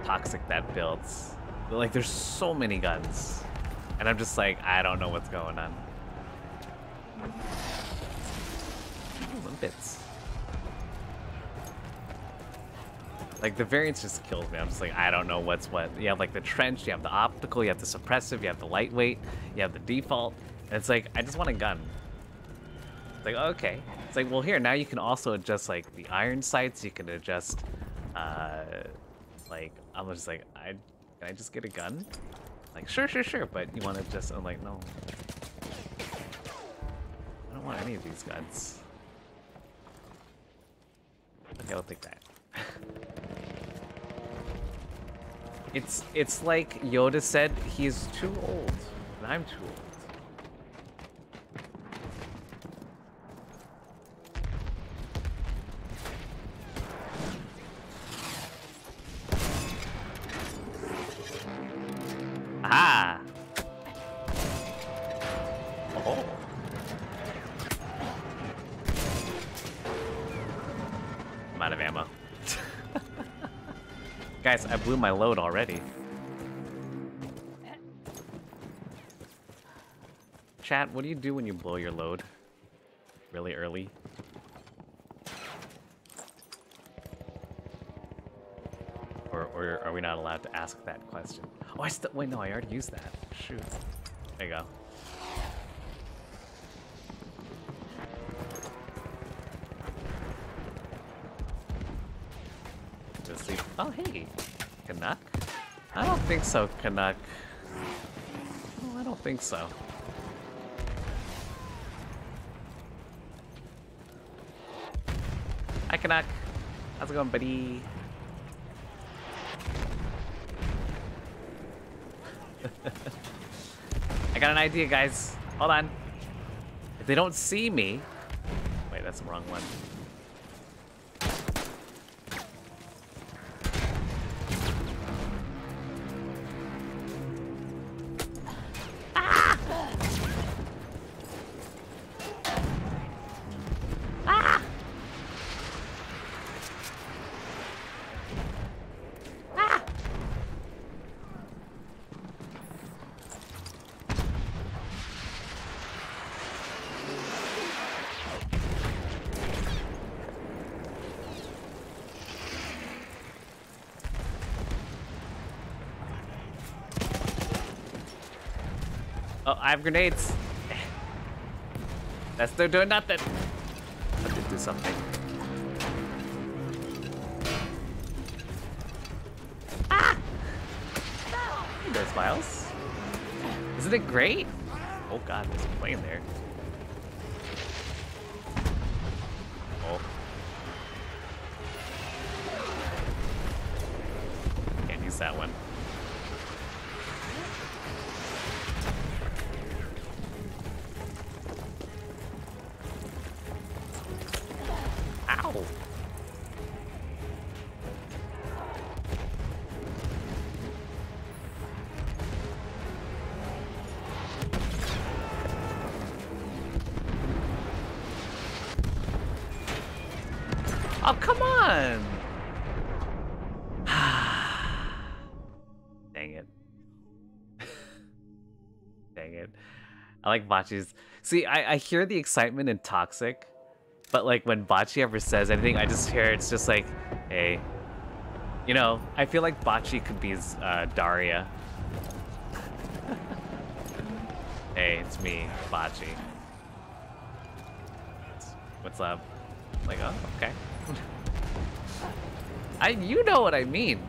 Toxic that builds. But, like there's so many guns. And I'm just like, I don't know what's going on. Ooh, bits. Like the variance just kills me. I'm just like, I don't know what's what. You have like the trench, you have the optical, you have the suppressive, you have the lightweight, you have the default. And it's like, I just want a gun. It's like, okay. It's like, well here, now you can also adjust like the iron sights, you can adjust, uh, like, I'm just like, I, can I just get a gun? Like, sure, sure, sure, but you want to just, I'm like, no. I don't want any of these guns. Okay, I'll take that. It's it's like Yoda said he's too old, and I'm too old. My load already. Chat, what do you do when you blow your load? Really early? Or, or are we not allowed to ask that question? Oh, I still- wait, no, I already used that. Shoot. There you go. Think so, Canuck. Oh, I don't think so. Hi, Canuck. How's it going, buddy? I got an idea, guys. Hold on. If they don't see me... Wait, that's the wrong one. I have grenades. That's still doing nothing. Let me do something. Ah! There's Miles. Isn't it great? Oh god, there's a plane there. Oh, come on! Dang it. Dang it. I like Bachi's. See, I, I hear the excitement in Toxic, but like when Bachi ever says anything, I just hear it's just like, hey. You know, I feel like Bachi could be uh, Daria. hey, it's me, Bachi. What's up? Like, oh, okay. I, you know what I mean.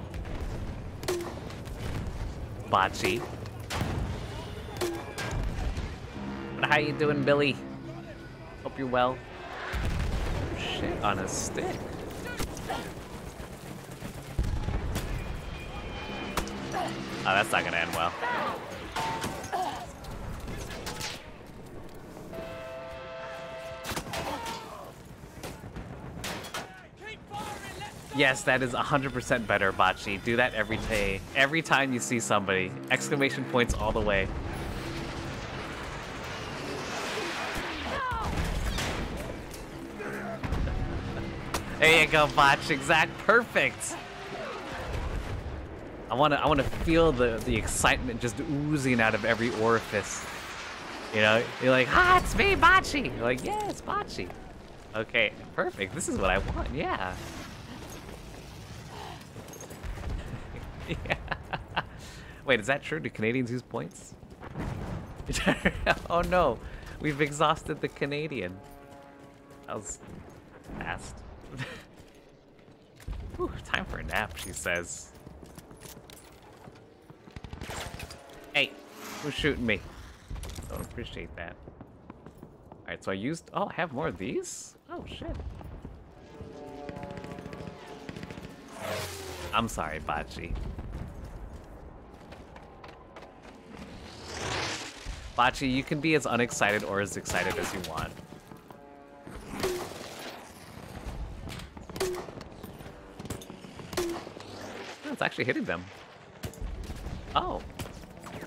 But how you doing, Billy? Hope you're well. Shit on a stick. Oh, that's not gonna end well. Yes, that is 100% better, Bachi. Do that every day. Every time you see somebody. Exclamation points all the way. There you go, Botch. Exact. Perfect. I wanna, I wanna feel the the excitement just oozing out of every orifice. You know, you're like, ah, it's me, Bachi. You're like, yeah, it's Bachi. Okay, perfect. This is what I want. Yeah. Wait, is that true? Do Canadians use points? oh no, we've exhausted the Canadian. That was fast. Whew, time for a nap, she says. Hey, who's shooting me? Don't appreciate that. Alright, so I used... Oh, I have more of these? Oh, shit. I'm sorry, Bachi. Bachi, you can be as unexcited or as excited as you want. Oh, it's actually hitting them. Oh.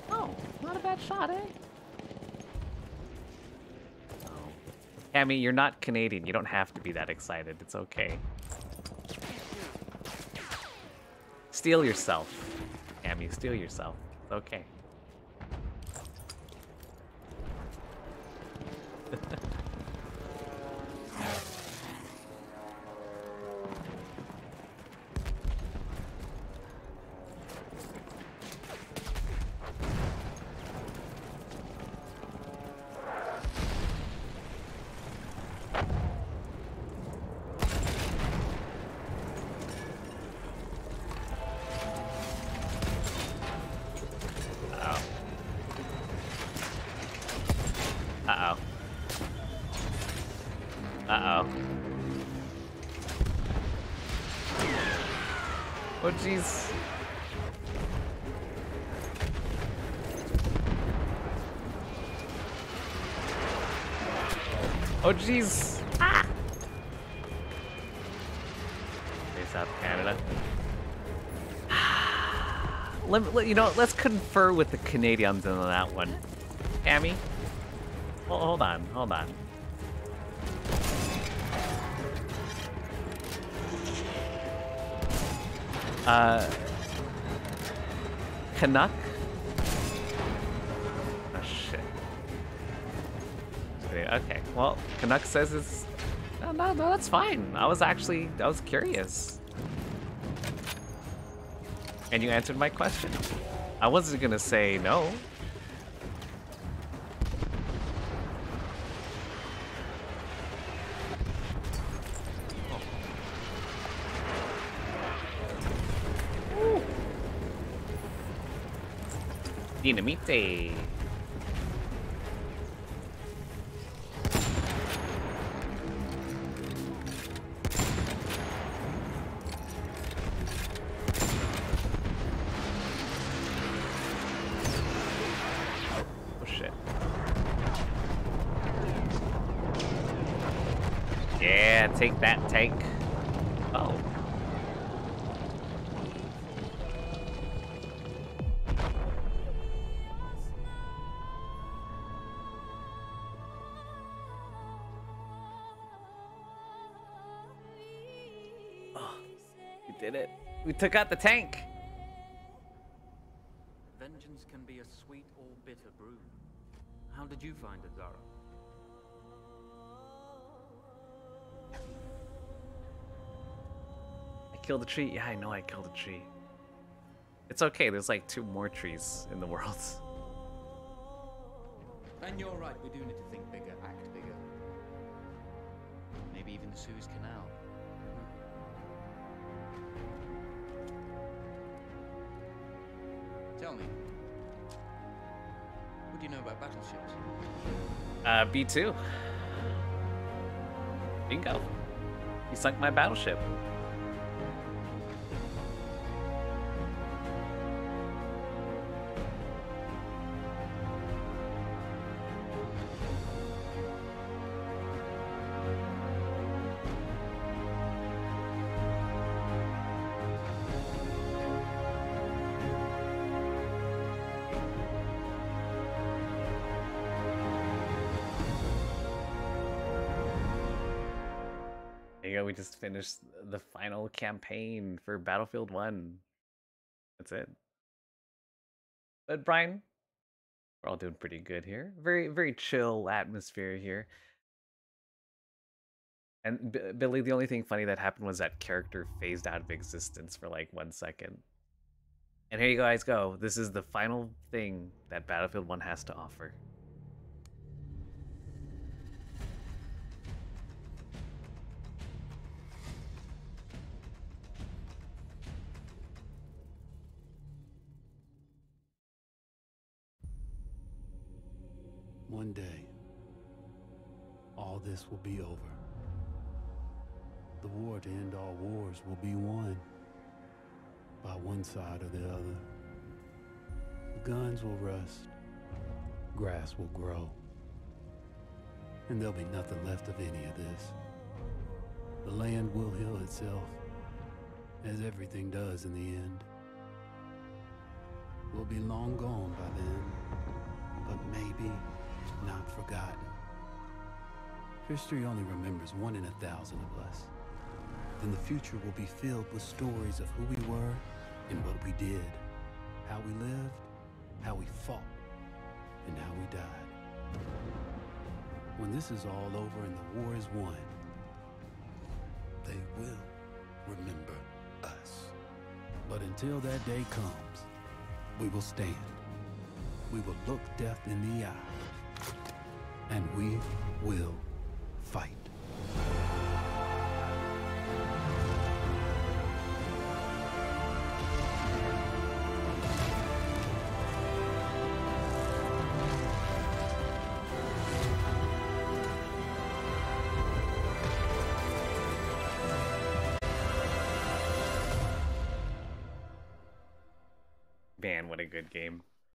Oh, not a bad shot, eh? Oh. You're not Canadian. You don't have to be that excited. It's okay. Steal yourself. Cammy, steel yourself. It's okay. Uh-oh. Uh-oh. Uh-oh. Oh, jeez. Oh, jeez. Ah! Okay, South Canada. Let, let- you know, let's confer with the Canadians on that one. Cammy? Well, hold on, hold on. Uh, Canuck? Well, Canuck says it's. No, no, no, that's fine. I was actually, I was curious. And you answered my question. I wasn't gonna say no. Dinamite. We took out the tank. Vengeance can be a sweet or bitter brew. How did you find it, Zara? I killed a tree. Yeah, I know I killed a tree. It's okay. There's like two more trees in the world. And you're right, we do need to think bigger, act bigger. Maybe even the Suez Canal. Tell me, what do you know about battleships? Uh, B2. Bingo. You sunk my battleship. Finished the final campaign for Battlefield 1. That's it. But Brian, we're all doing pretty good here. Very, very chill atmosphere here. And B- Billy, the only thing funny that happened was that character phased out of existence for like one second. And here you guys go. This is the final thing that Battlefield 1 has to offer. One day, all this will be over. The war to end all wars will be won by one side or the other. The guns will rust, grass will grow, and there'll be nothing left of any of this. The land will heal itself, as everything does in the end. We'll be long gone by then, but maybe not forgotten. History only remembers one in a thousand of us. then the future will be filled with stories of who we were and what we did, how we lived, how we fought, and how we died. When this is all over and the war is won, they will remember us. But until that day comes, we will stand. We will look death in the eye. And we will